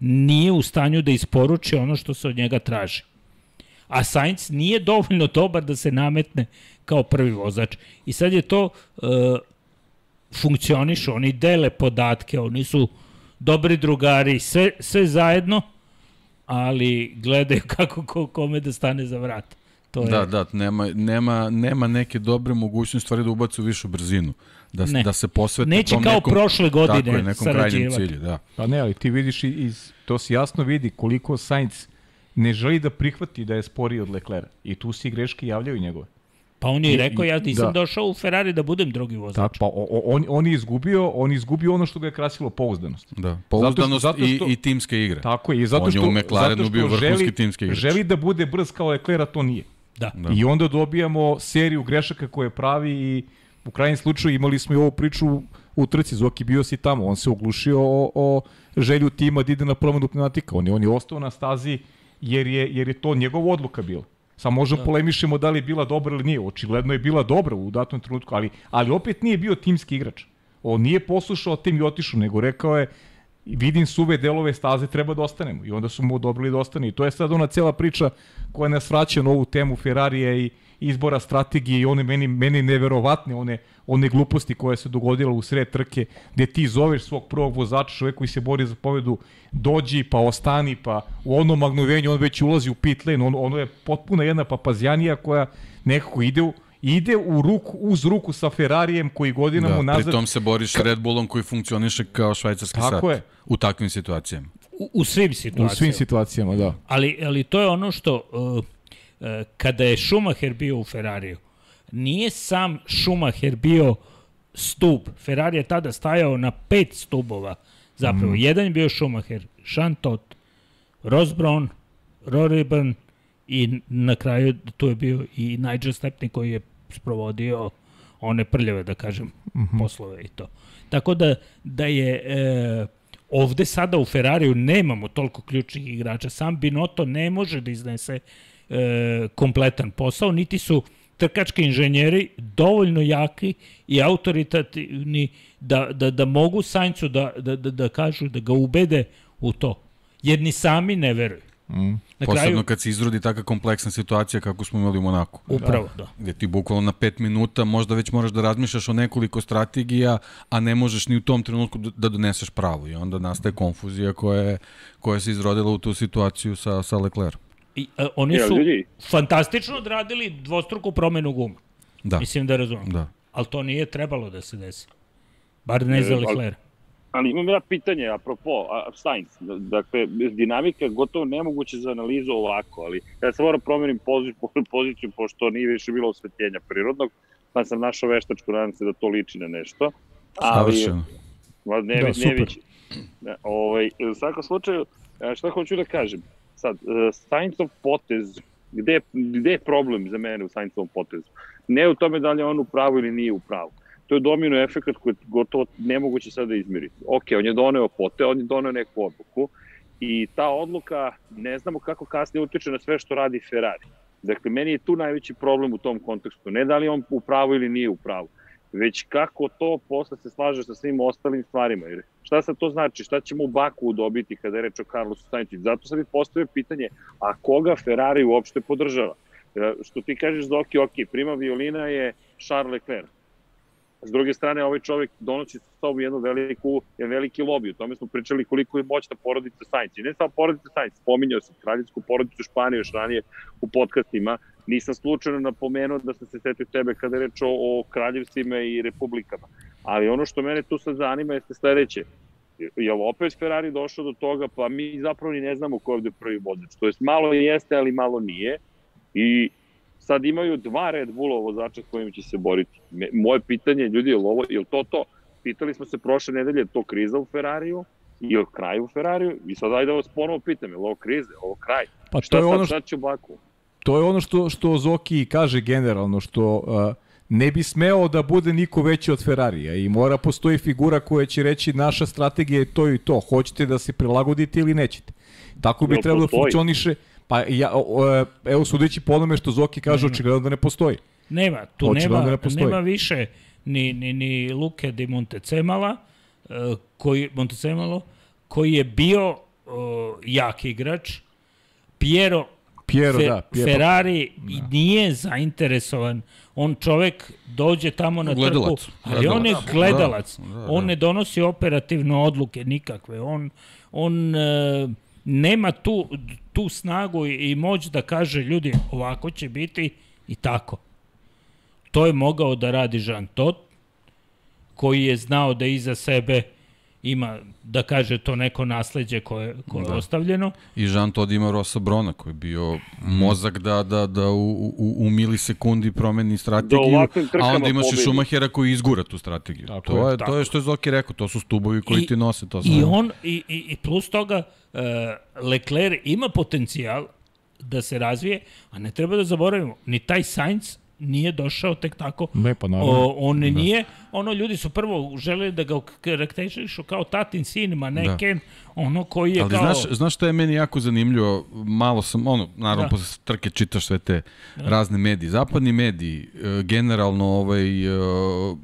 nije u stanju da isporuči ono što se od njega traži. A Sainz nije dovoljno dobar da se nametne kao prvi vozač. I sad je to e, funkcionišu, oni dele podatke, oni su dobri drugari, sve, sve zajedno, ali gledaju *laughs* kako ko, kome da stane za vrat. To je... Da, da, nema, nema, nema neke dobre mogućnosti stvari da ubacu višu brzinu. Da, Ne. da se posvete Neće tom kao nekom, prošle godine tako je, nekom krajnjem cilju. Da. Pa ne, ali ti vidiš i iz, to se jasno vidi koliko Sainz ne želi da prihvati da je sporiji od Leclerca. I tu se i greške javljaju njegove. Pa on je i rekao, ja nisam da. došao u Ferrari da budem drugi vozač. Tako, pa o, o, on, on je izgubio, on je izgubio ono što ga je krasilo pouzdanost. Da, pouzdanost zato što- i, i timske igre. Tako je, i zato On je što, u McLarenu zato što bio vrhunski želi, timski igrač. Želi da bude brz kao Leclerc, a to nije. Da. Da. I onda dobijamo seriju grešaka koje pravi i u krajnjem slučaju imali smo i ovu priču u trci, Zoki bio si tamo, on se oglušio o, o želju tima da ide na promenu pneumatika, on je, on je ostao na stazi jer je, jer je to njegova odluka bila. Sad možemo da. polemišemo da li je bila dobra ili nije, očigledno je bila dobra u datom trenutku, ali, ali opet nije bio timski igrač. On nije poslušao tim i otišao, nego rekao je vidim suve delove staze, treba da ostanemo. I onda su mu odobrili da ostane. I to je sad ona cela priča koja nas vraća na ovu temu Ferrarija i izbora strategije i one meni, meni neverovatne, one, one gluposti koje se dogodila u sred trke, gde ti zoveš svog prvog vozača, čovek koji se bori za pobedu, dođi pa ostani, pa u onom magnovenju on već ulazi u pit lane, on, ono je potpuna jedna papazjanija koja nekako ide u, ide u ruku, uz ruku sa Ferrarijem koji godinama Da, unazad... pritom se boriš Ka... Red Bullom koji funkcioniše kao švajcarski Tako sat je. u takvim situacijama. U, u svim U situacijama. svim situacijama, da. Ali, ali to je ono što, uh, kada je Schumacher bio u Ferrariju, nije sam Schumacher bio stub. Ferrari je tada stajao na pet stubova. Zapravo, mm. jedan je bio Schumacher, Brown, Rory Byrne i na kraju tu je bio i Nigel Stepney koji je sprovodio one prljave, da kažem, mm -hmm. poslove i to. Tako da, da je e, ovde sada u Ferrariju nemamo toliko ključnih igrača. Sam Binotto ne može da iznese e, kompletan posao, niti su trkački inženjeri dovoljno jaki i autoritativni da, da, da mogu Saincu da, da, da, da kažu, da ga ubede u to. Jer ni sami ne veruju. Mm. Na Posebno kraju, kad se izrodi taka kompleksna situacija kako smo imali u Monaku. upravo, da. Gde ti bukvalno na pet minuta možda već moraš da razmišljaš o nekoliko strategija, a ne možeš ni u tom trenutku da- da doneseš pravu. I onda nastaje konfuzija koja, je, koja se izrodila u tu situaciju sa, sa Leclerom. I, a, oni Evo, su ljudi. fantastično odradili dvostruku promenu guma. Da, Mislim da razumem. da. Ali to nije trebalo da se desi. Bar ne za ali- Leclerc. Ali imam ja pitanje, apropo, a, Sainz, dakle, dinamika je gotovo nemoguće za analizu ovako, ali ja sam moram promenim poziciju, *laughs* poziciju pošto nije više bilo osvetljenja prirodnog, pa sam našao veštačku, nadam se da to liči na nešto. Ali, Savršeno. Ne, Da, da, ne super. Ne, ovaj, u svakom slučaju, e, šta hoću da kažem? Sad, e, Sainzov potez, gde, gde je problem za mene u Sainzovom potezu? Ne u tome da li je on u pravu ili nije u pravu. To je domino efekt koji gotovo nemoguće sada izmiriti. Ok, on je doneo pote, on je doneo neku odluku i ta odluka, ne znamo kako kasnije utiče na sve što radi Ferrari. Dakle, meni je tu najveći problem u tom kontekstu. Ne da li on u pravu ili nije u pravu, već kako to posle se slaže sa svim ostalim stvarima. Jer šta sad to znači? Šta ćemo u Baku dobiti kada je reč o Carlosu Sainzu? Zato sam i postavio pitanje, a koga Ferrari uopšte podržava? E, Što ti kažeš, Zoki, ok, prima violina je Charles Leclerc. S druge strane, ovaj čovek donosi sa sobom jednu veliku, jedan veliki lobby. O tome smo pričali koliko je moćna porodica Sainz. I ne samo porodica Sainz, spominjao sam kraljevsku porodicu Španije još ranije u podcastima. Nisam slučajno napomenuo da sam se setio tebe kada je reč o, o kraljevstvima i republikama. Ali ono što mene tu sad zanima jeste sledeće. Je li opet Ferrari došao do toga, pa mi zapravo ni ne znamo ko je ovde prvi vozač. To jest malo jeste, ali malo nije. I sad imaju dva Red Bullova vozača s kojim će se boriti. Moje pitanje, ljudi, je li ovo, je li to to? Pitali smo se prošle nedelje, je to kriza u Ferrariju i o kraju u Ferrariju i sad ajde da vas ponovo pitam, je li ovo krize, je ovo kraj? Pa Šta to je sad, ono šta će u Baku? To je ono što, što Zoki kaže generalno, što uh, ne bi smeo da bude niko veći od Ferrarija i mora postoji figura koja će reći naša strategija je to i to, hoćete da se prilagodite ili nećete. Tako bi Jel trebalo da funkcioniše, pa ja, o, o, evo sudeći po onome što Zoki kaže, očigledno da ne postoji. Nema, tu Očigledno nema, ne postoji. nema više ni, ni, ni Luke di Montecemala, eh, koji, Montecemalo, koji je bio uh, jak igrač. Piero, Piero, Fe, da, Piero. Ferrari da. nije zainteresovan. On čovek dođe tamo na Gledalac. trku, ali on je Gledalac. gledalac. Da, da, On da. ne donosi operativne odluke nikakve. On, on e, nema tu, tu snagu i, i moć da kaže ljudi ovako će biti i tako. To je mogao da radi Jean Todt, koji je znao da iza sebe ima, da kaže, to neko nasledđe koje, koje je Da. ostavljeno. I Jean Todt ima Rosa Brona koji je bio mozak da, da, da u, u, u milisekundi promeni strategiju, ovakvim a onda imaš i pobedi. Šumahera koji izgura tu strategiju. Tako to, je, je, to je što je Zoki rekao, to su stubovi koji I- ti nose to I on, i, i, i plus toga, uh, Leclerc ima potencijal da se razvije, a ne treba da zaboravimo, ni taj Sainz nije došao tek tako. Ne, pa naravno. O, on da. nije, ono ljudi su prvo želeli da ga karakterišu kao tatin sin, ma ne Da. Ken, ono koji je Ali kao... znaš, znaš šta je meni jako zanimljivo? Malo sam, ono, naravno, Da. posle trke čitaš sve te da. razne medije. Zapadni mediji, e, generalno ovaj, o,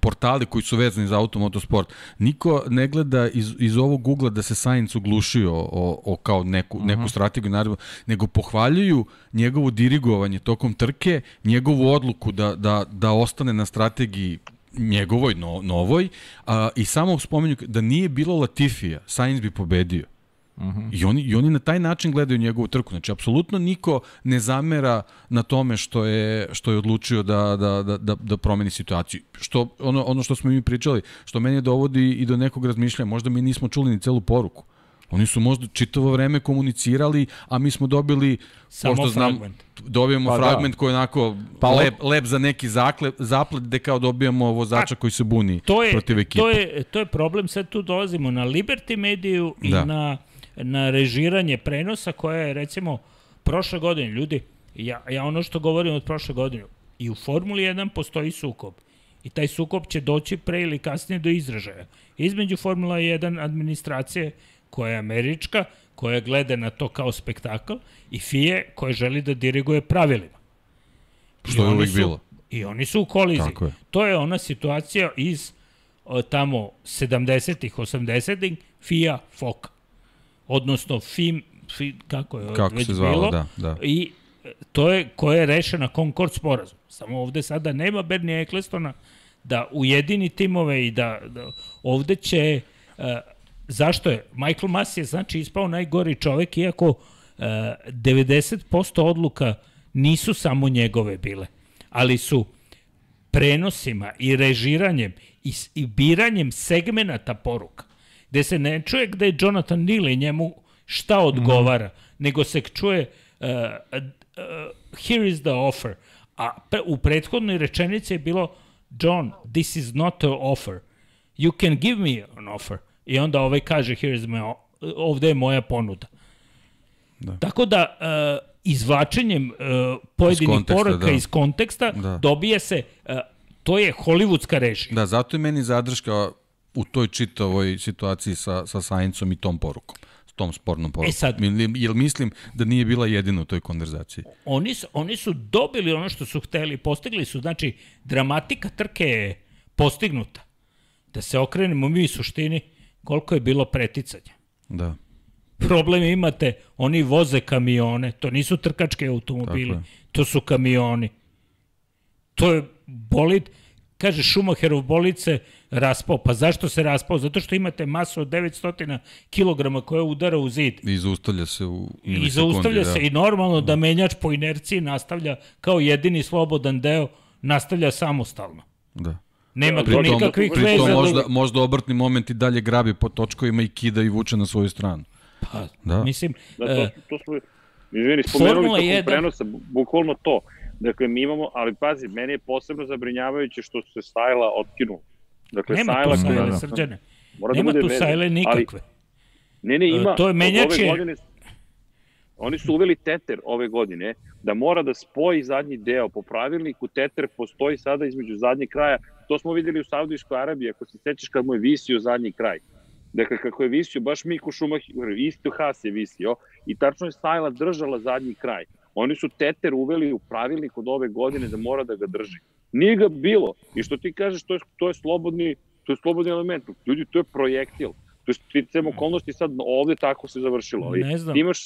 portali koji su vezani za automotosport, niko ne gleda iz, iz ovog ugla da se Sainz uglušio o, o kao neku, neku strategiju, naravno, nego pohvaljuju njegovo dirigovanje tokom trke, njegovu odluku da, da, da ostane na strategiji njegovoj, no, novoj, a, i samo spomenju da nije bilo Latifija, Sainz bi pobedio. Uh -huh. I, oni, I oni na taj način gledaju njegovu trku. Znači, apsolutno niko ne zamera na tome što je, što je odlučio da, da, da, da, da promeni situaciju. Što, ono, ono što smo mi pričali, što meni dovodi i do nekog razmišljanja, možda mi nismo čuli ni celu poruku. Oni su možda čitavo vreme komunicirali, a mi smo dobili, Samo pošto znam, fragment. dobijemo Pa da. fragment koji je onako Pa lep, lep za neki zaklet, zaplet gde kao dobijamo vozača koji se buni to je, protiv ekipe. To je, to je problem, sad tu dolazimo na Liberty mediju i Da. na, na režiranje prenosa koje je recimo prošle godine, ljudi, ja, ja ono što govorim od prošle godine, i u Formuli 1 postoji sukob. I taj sukob će doći pre ili kasnije do izražaja. Između Formula 1 administracije, koja je američka, koja gleda na to kao spektakl, i FIE, koja želi da diriguje pravilima. I Što je oni uvek su- bilo. I oni su u koliziji. Je. To je ona situacija iz o, tamo 70-ih, 80-ih, FIA FOK. Odnosno FIM, FI, kako je Kako već se zvalo, bilo. da, da. I e, to je koja je rešena Concord sporazum. Samo ovde sada nema Bernie Ecclestona da ujedini timove i da, da ovde će uh, zašto je Michael Mas je znači ispao najgori čovek iako uh, 90% odluka nisu samo njegove bile ali su prenosima i režiranjem i, i biranjem segmenata poruka gde se ne čuje gde je Jonathan Neely njemu šta odgovara, mm. nego se čuje uh, uh, here is the offer. A pre, u prethodnoj rečenici je bilo John, this is not an offer. You can give me an offer. I onda ovaj kaže here is my, ovde je moja ponuda. Da. Tako da uh, izvlačenjem uh, pojedinih poruka da. iz konteksta Da. dobije se, uh, to je hollywoodska režija. Da, zato je meni zadrška u toj čitavoj situaciji sa, sa Saincom i tom porukom s tom spornom porukom. E sad- jer mislim da nije bila jedina u toj konverzaciji. oni su, oni su dobili ono što su hteli, postigli su, znači, dramatika trke je postignuta. Da se okrenemo mi u suštini koliko je bilo preticanja. Da. Problem imate, oni voze kamione, to nisu trkačke automobili, to su kamioni. To je bolid, kaže Schumacherov bolid se raspao. Pa zašto se raspao? Zato što imate masu od 900 kg koja udara u zid. I zaustavlja se u I zaustavlja da. se i normalno da menjač po inerciji nastavlja kao jedini slobodan deo, nastavlja samostalno. Da. Nema tu Pritom- nikakvih pritom veza. To da- možda, možda obrtni moment i dalje grabi po točkovima i kida i vuče na svoju stranu. Pa, Da. Mislim, Da, e, to, to smo, izvini, spomenuli tokom 1. prenosa, bu- bukvalno to. Dakle, mi imamo, ali pazi, meni je posebno zabrinjavajuće što se Sajla otkinuo. Dakle, nema Sajla tu sajle da. srđane. Mora Nema da tu sajle Ali, nikakve. ne, ne, E, ima. to je od menjačije. ove godine- Oni su uveli teter ove godine, da mora da spoji zadnji deo. Po pravilniku teter postoji sada između zadnjeg kraja. To smo videli u Saudijskoj Arabiji, ako se sećaš kad mu je visio zadnji kraj. Dakle, kako je visio, baš Miku Šumahir, isto Haas je visio i tačno je Sajla držala zadnji kraj. Oni su teter uveli u pravilnik od ove godine da mora da ga drži. Nije ga bilo. I što ti kažeš, to je, to je slobodni to je slobodni element. Ljudi, to je projektil. To je sticajem okolnosti sad ovde tako se završilo. Ali Ne znam. Ti imaš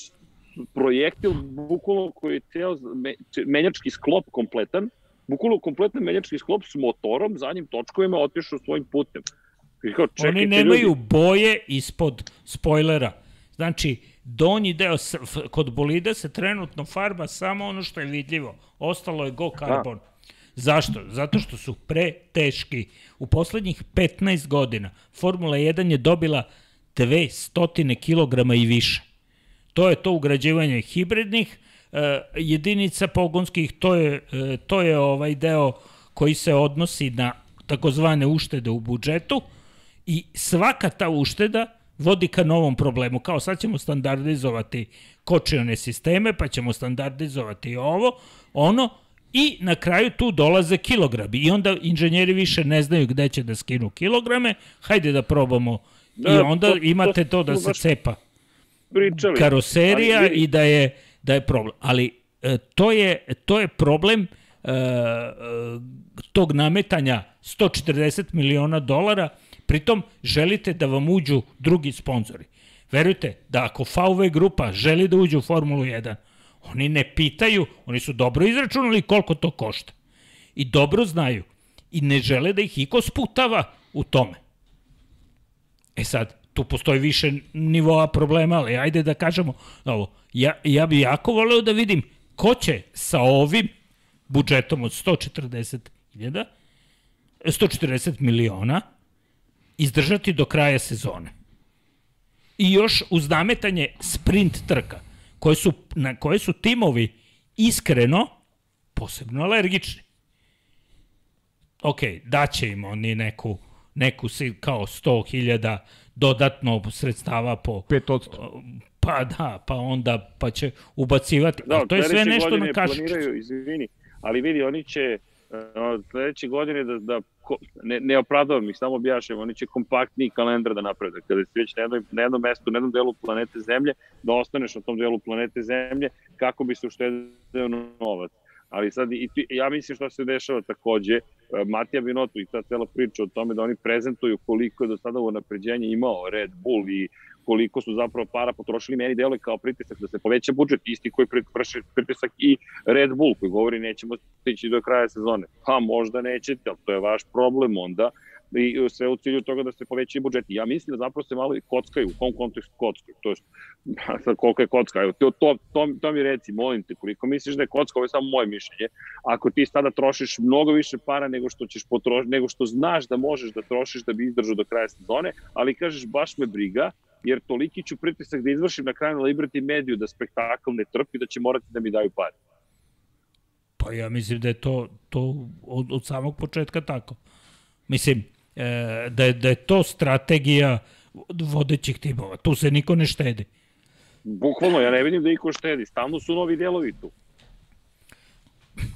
projektil bukvalno koji je ceo me- menjački sklop kompletan, bukvalno kompletan menjački sklop s motorom, zadnjim točkovima otišao svojim putem. I kao, čekajte, Oni nemaju ljudi, boje ispod spojlera. Znači, donji deo kod bolida se trenutno farba samo ono što je vidljivo. Ostalo je go carbon. Zašto? Zato što su pre teški. U poslednjih 15 godina Formula 1 je dobila 200 kg i više. To je to ugrađivanje hibridnih e, jedinica pogonskih, to je, e, to je ovaj deo koji se odnosi na takozvane uštede u budžetu i svaka ta ušteda vodi ka novom problemu. Kao sad ćemo standardizovati kočione sisteme, pa ćemo standardizovati ovo, ono, i na kraju tu dolaze kilogrami. I onda inženjeri više ne znaju gde će da skinu kilograme, hajde da probamo. I Da, onda to- imate to da to se baš cepa pričali. karoserija Ali i da je da je problem. Ali e, to je to je problem e, e, tog nametanja 140 miliona dolara, pritom želite da vam uđu drugi sponzori. Verujte da ako VW grupa želi da uđe u Formulu 1, oni ne pitaju, oni su dobro izračunali koliko to košta. I dobro znaju. I ne žele da ih iko sputava u tome. E sad, tu postoji više nivoa problema, ali ajde da kažemo ovo. Ja, ja bi jako voleo da vidim ko će sa ovim budžetom od 140.000 140 miliona izdržati do kraja sezone. I još uz nametanje sprint trka, koje su, na koje su timovi iskreno posebno alergični. Ok, daće im oni neku, neku si- kao 100.000 dodatno sredstava po... 5%. Pa da, pa onda pa će ubacivati. Da, to je sve nešto na kašičicu. Planiraju, izvini, ali vidi, oni će sledeće godine da, da ne, ne opravdavam ih, samo objašnjam, oni će kompaktniji kalendar da naprave. Kada si već na jednom, na jednom mestu, na jednom delu planete Zemlje, da ostaneš na tom delu planete Zemlje, kako bi se uštedeo novac. Ali sad, i ti, ja mislim što se dešava takođe, e, Matija Binotto i ta cela priča o tome da oni prezentuju koliko je do sada ovo napređenje imao Red Bull i koliko su zapravo para potrošili, meni deluje kao pritisak da se poveća budžet, isti koji vrši pritisak i Red Bull, koji govori nećemo stići do kraja sezone. Pa možda nećete, ali to je vaš problem onda i sve u cilju toga da se povećaju budžeti. Ja mislim da zapravo se malo i kockaju, u kom kontekstu kockaju, to je *laughs* sad koliko je kocka, evo, to, to, to, to mi reci, molim te, koliko misliš da je kocka, ovo je samo moje mišljenje, ako ti sada trošiš mnogo više para nego što ćeš potrošiti, nego što znaš da možeš da trošiš da bi izdržao do kraja sezone, ali kažeš baš me briga, jer toliki ću pritisak da izvršim na kraju na Liberty Mediju da spektakl ne trpi, da će morati da mi daju pare. Pa ja mislim da je to, to od, od samog početka tako. Mislim, e, da, je, da je to strategija vodećih timova. Tu se niko ne štedi. Bukvalno, ja ne vidim da iko štedi, stalno su novi delovi tu.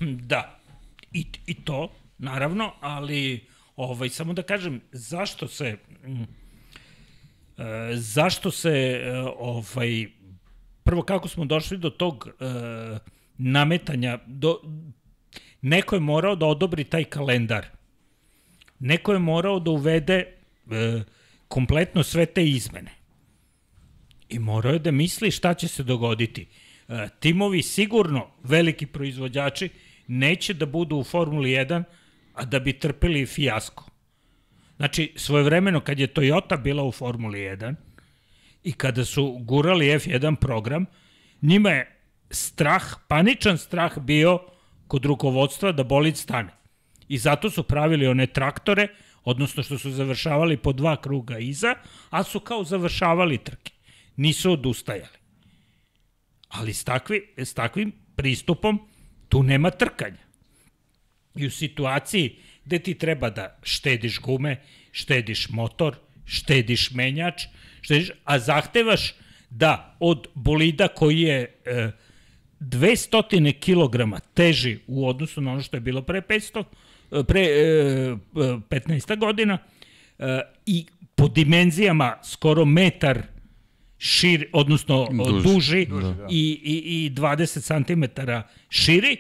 Da. I, I to, naravno, ali ovaj, samo da kažem, zašto se mm, e, zašto se e, ovaj prvo kako smo došli do tog e, nametanja do neko je morao da odobri taj kalendar. Neko je morao da uvede e, kompletno sve te izmene. I morao je da misli šta će se dogoditi. E, timovi sigurno, veliki proizvođači, neće da budu u Formuli 1, a da bi trpeli fijasko. Znači, svojevremeno kad je Toyota bila u Formuli 1 i kada su gurali F1 program, njima je strah, paničan strah bio kod rukovodstva da bolid stane. I zato su pravili one traktore, odnosno što su završavali po dva kruga iza, a su kao završavali trke. Nisu odustajali. Ali s, takvi, s takvim pristupom tu nema trkanja. I u situaciji gde ti treba da štediš gume, štediš motor, štediš menjač, štediš, a zahtevaš da od bolida koji je e, 200 kg teži u odnosu na ono što je bilo pre 500, e, pre e, 15 godina e, i po dimenzijama skoro metar šir, odnosno duži, duži, duži da. i, i, i 20 cm širi,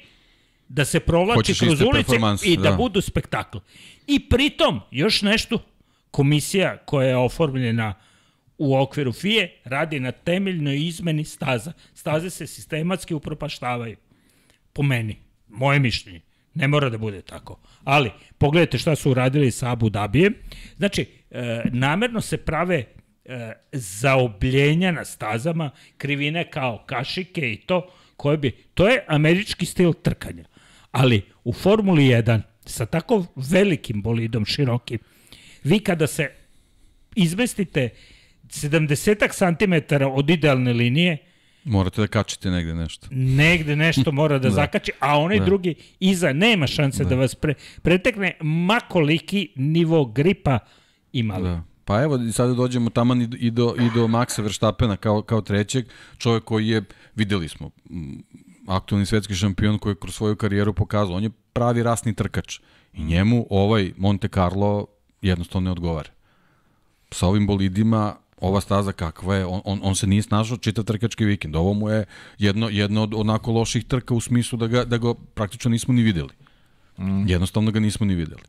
da se provlači Hoćeš kroz ulice i da, da budu spektakl. I pritom, još nešto, komisija koja je oformljena u okviru FIE radi na temeljnoj izmeni staza. Staze se sistematski upropaštavaju. Po meni. Moje mišljenje. Ne mora da bude tako. Ali, pogledajte šta su uradili sa Abu Dhabijem. Znači, e, namerno se prave e, zaobljenja na stazama, krivine kao kašike i to, koje bi, to je američki stil trkanja. Ali u Formuli 1, sa tako velikim bolidom, širokim, vi kada se izmestite 70 cm od idealne linije, Morate da kačite negde nešto. Negde nešto mora da, *laughs* da. zakači, a onaj da. drugi iza nema šanse da, da vas pre, pretekne makoliki nivo gripa imali. Da. Pa evo, sada dođemo tamo i, i do, i do Maxa Verstappena kao, kao trećeg, čovjek koji je, videli smo, aktualni svetski šampion koji je kroz svoju karijeru pokazao, on je pravi rasni trkač i njemu ovaj Monte Carlo jednostavno ne odgovara. Sa ovim bolidima ova staza kakva je, on, on, on se nije snažao čitav trkački vikend. Ovo mu je jedno, jedno od onako loših trka u smislu da ga, da ga praktično nismo ni videli. Mm. Jednostavno ga nismo ni videli.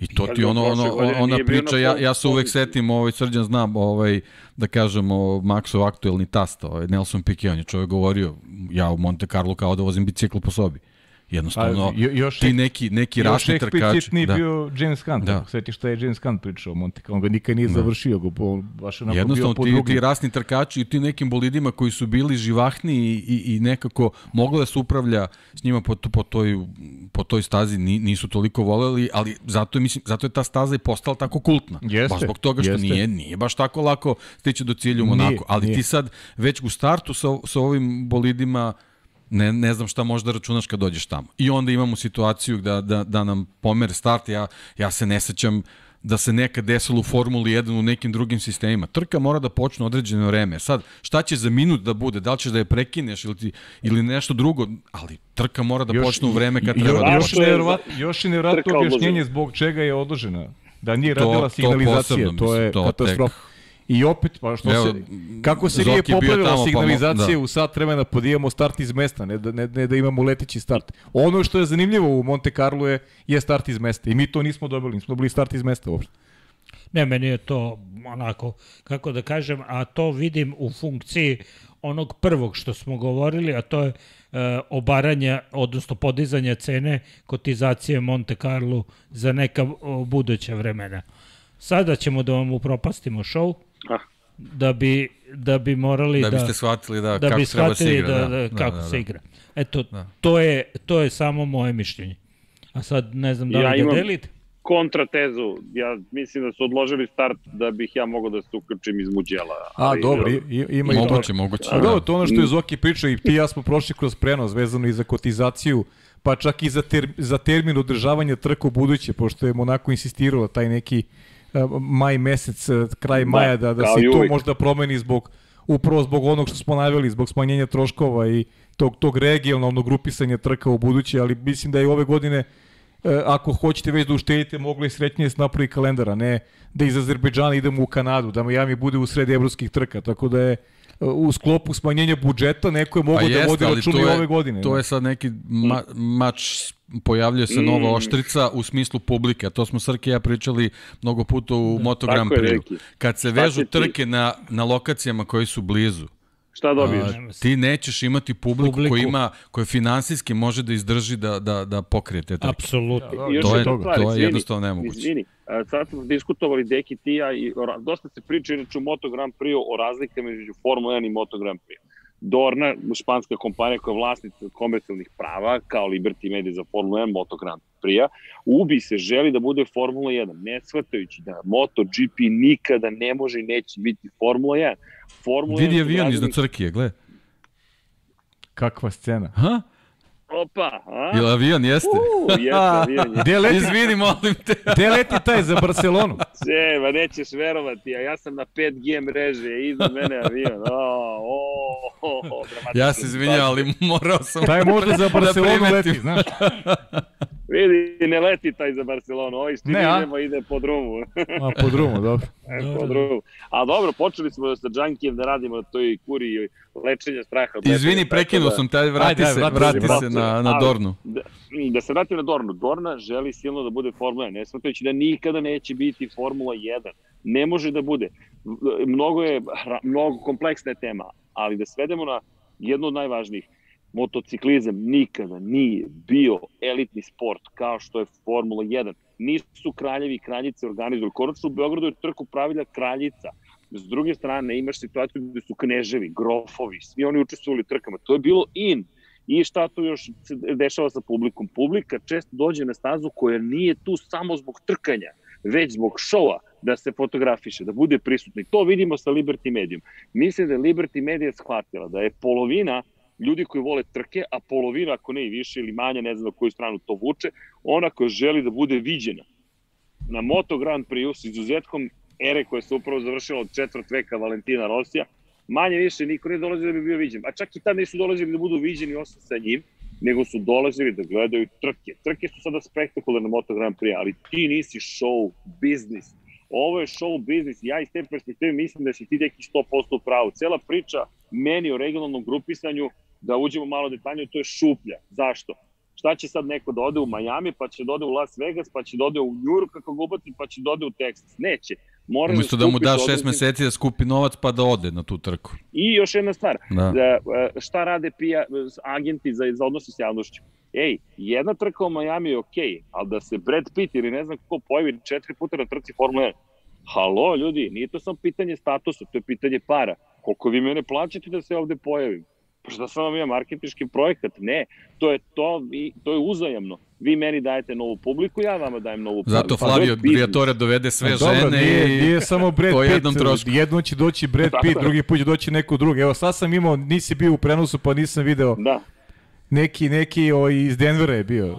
I to ti ono, ono, ona priča, ja, ja se uvek setim, ovaj, srđan znam, ovaj, da kažemo, Maxov aktuelni tast, ovaj, Nelson Piquet, on je čovjek govorio, ja u Monte Carlo kao da vozim bicikl po sobi. Jednostavno, A, još ti neki, neki rašni trkači... Još eksplicitniji da. bio James Hunt, da. ako sveti šta je James Hunt pričao o Monte on ga nikad nije da. završio, go, po, baš onako Jednostavno, bio ti, ti rasni trkači i ti nekim bolidima koji su bili živahni i, i, i nekako moglo da se upravlja s njima po, po, toj, po toj stazi, nisu toliko voleli, ali zato je, mislim, zato je ta staza i postala tako kultna. Jeste, baš zbog toga što jeste. nije, nije baš tako lako stići do cilja u Monaku, ali nije. ti sad već u startu sa, sa ovim bolidima ne, ne znam šta možda računaš kad dođeš tamo. I onda imamo situaciju da, da, da nam pomere start, ja, ja se ne sećam da se nekad desilo u Formuli 1 u nekim drugim sistemima. Trka mora da počne određeno vreme. Sad, šta će za minut da bude? Da li ćeš da je prekineš ili, ti, ili nešto drugo? Ali trka mora da još, počne u vreme kad treba da počne. Još je nevjerojatno objašnjenje zbog čega je odložena. Da nije radila signalizacija. To, to je katastrofa. I opet, pa što Evo, se, kako se Zoki nije popravila pa signalizacija da. u sat vremena pa imamo start iz mesta, ne da, ne, ne da imamo leteći start. Ono što je zanimljivo u Monte Carlo je, je start iz mesta i mi to nismo dobili, nismo dobili start iz mesta uopšte. Ne, meni je to onako, kako da kažem, a to vidim u funkciji onog prvog što smo govorili, a to je e, obaranje, odnosno podizanje cene kotizacije Monte Carlo za neka o, buduća vremena. Sada ćemo da vam upropastimo show. Da bi, da bi morali da... Da biste shvatili da, da kako bi treba se igra. Da, da, da, kako da, da, se igra. Eto, da. to, je, to je samo moje mišljenje. A sad ne znam da li ja ga delite. kontratezu. Ja mislim da su odložili start da bih ja mogao da se ukrčim iz Muđela. A, dobro, i, ima i to. Moguće, moguće. A, da, to ono što je Zoki pričao i ti ja smo prošli kroz prenos vezano i za kotizaciju, pa čak i za, ter, za termin održavanja trka u buduće, pošto je Monako insistirao taj neki E, maj mesec, e, kraj da, maja, da, da se to možda promeni zbog upravo zbog onog što smo najavili, zbog smanjenja troškova i tog, tog regionalnog grupisanja trka u buduće, ali mislim da je ove godine e, ako hoćete već da uštedite, mogli je srećnije se napravi kalendara, ne da iz Azerbejdžana idemo u Kanadu, da Miami bude u sred evropskih trka, tako da je u sklopu smanjenja budžeta neko je mogo da vodi računa ove godine. To je sad neki ma, mač pojavljuje se nova mm. oštrica u smislu publike, a to smo Srke ja pričali mnogo puta u da. Moto Grand Prix. Kad se vežu trke na, na lokacijama koji su blizu, Šta dobiješ? A, ti nećeš imati publiku, publiku. koja ima koja finansijski može da izdrži da da da pokrije te trke. Apsolutno. Ja, to je to je jednostavno nemoguće. Izvini, sad smo diskutovali Deki ti ja i dosta se priča inače u Moto Grand Prix o razlikama između Formula 1 i Moto Grand Prix. Dorna, španska kompanija koja je vlasnica komercijalnih prava, kao Liberty Media za Formula 1, Moto Grand Prix-a, ubi se želi da bude Formula 1, ne shvatajući da MotoGP nikada ne može i neće biti Formula 1. Formula Vidi avion iznad crkije, gle. Kakva scena. Ha? Opa, a? Ili avion, jeste? U, jeste, *laughs* avion je. Gde leti, Izvini, molim te. *laughs* gde leti taj za Barcelonu? Če, ma nećeš verovati, a ja sam na 5G mreže, iza mene avion. O, o, o, dramatično. Ja se izvinjam, ali morao sam Taj možda za Barcelonu primetim. leti, znaš. *laughs* Vidi, ne leti taj za Barcelonu, ovaj što Ne, idemo ide po drumu. A, po drumu, dobro. E, po drumu. A dobro, počeli smo sa Džankijem da radimo na toj kuri i lečenja straha. Izvini, prekinuo da- sam te, vrati Ajde, se, vrati vrati se, se na, na Ali, Dornu. Da, da se vratim na Dornu. Dorna želi silno da bude Formula 1, ne shvatajući da nikada neće biti Formula 1. Ne može da bude. Mnogo je, mnogo kompleksna je tema, ali da svedemo na jednu od najvažnijih. Motociklizam nikada nije bio elitni sport kao što je Formula 1. Nisu kraljevi i kraljice organizovali. Konačno u Beogradu je trku pravila kraljica. S druge strane imaš situaciju gde su kneževi, grofovi, svi oni učestvovali trkama. To je bilo in. I šta tu još se dešava sa publikom? Publika često dođe na stazu koja nije tu samo zbog trkanja, već zbog šova da se fotografiše, da bude prisutni. To vidimo sa Liberty Medijom. Mislim da je Liberty Media shvatila da je polovina ljudi koji vole trke, a polovina, ako ne i više ili manje, ne znam na koju stranu to vuče, ona koja želi da bude viđena na Moto Grand Prix s izuzetkom ere koja se upravo završila od četvrt veka Valentina Rosija, manje više niko ne dolazi da bi bio viđen. A čak i tad nisu dolazili da budu viđeni osim sa njim, nego su dolazili da gledaju trke. Trke su sada spektakularne Moto Grand Prix, ali ti nisi show business. Ovo je show business. Ja iz te perspektive mislim da si ti neki 100% u pravu. Cela priča meni o regionalnom grupisanju, da uđemo malo detaljnije, to je šuplja. Zašto? Šta će sad neko da ode u Miami, pa će da ode u Las Vegas, pa će da ode u New York kako ga ubaci, pa će da ode u Texas. Neće. Moraš Umesto da mu skupiš daš šest meseci da skupi novac pa da ode na tu trku. I još jedna stvar, Da. da. e, šta rade pija, agenti za, za odnose s javnošću? Ej, jedna trka u Miami je okej, ali da se Brad Pitt ili ne znam ko pojavi četiri puta na trci Formula 1, halo ljudi, nije to samo pitanje statusa, to je pitanje para. Koliko vi mene plaćate da se ovde pojavim? Pa šta sam vam ja marketinški projekat? Ne, to je to, i, to je uzajamno. Vi meni dajete novu publiku, ja vama dajem novu publiku. Zato Pa, Flavio biznis. Briatore dovede sve Dobro, žene nije, i... nije samo Brad po Pitt, jednom trošku. jednom će doći Brad Pitt, drugi put će doći neko drugi. Evo sad sam imao, nisi bio u prenosu pa nisam video, Da, neki, neki o, iz Denvera je bio.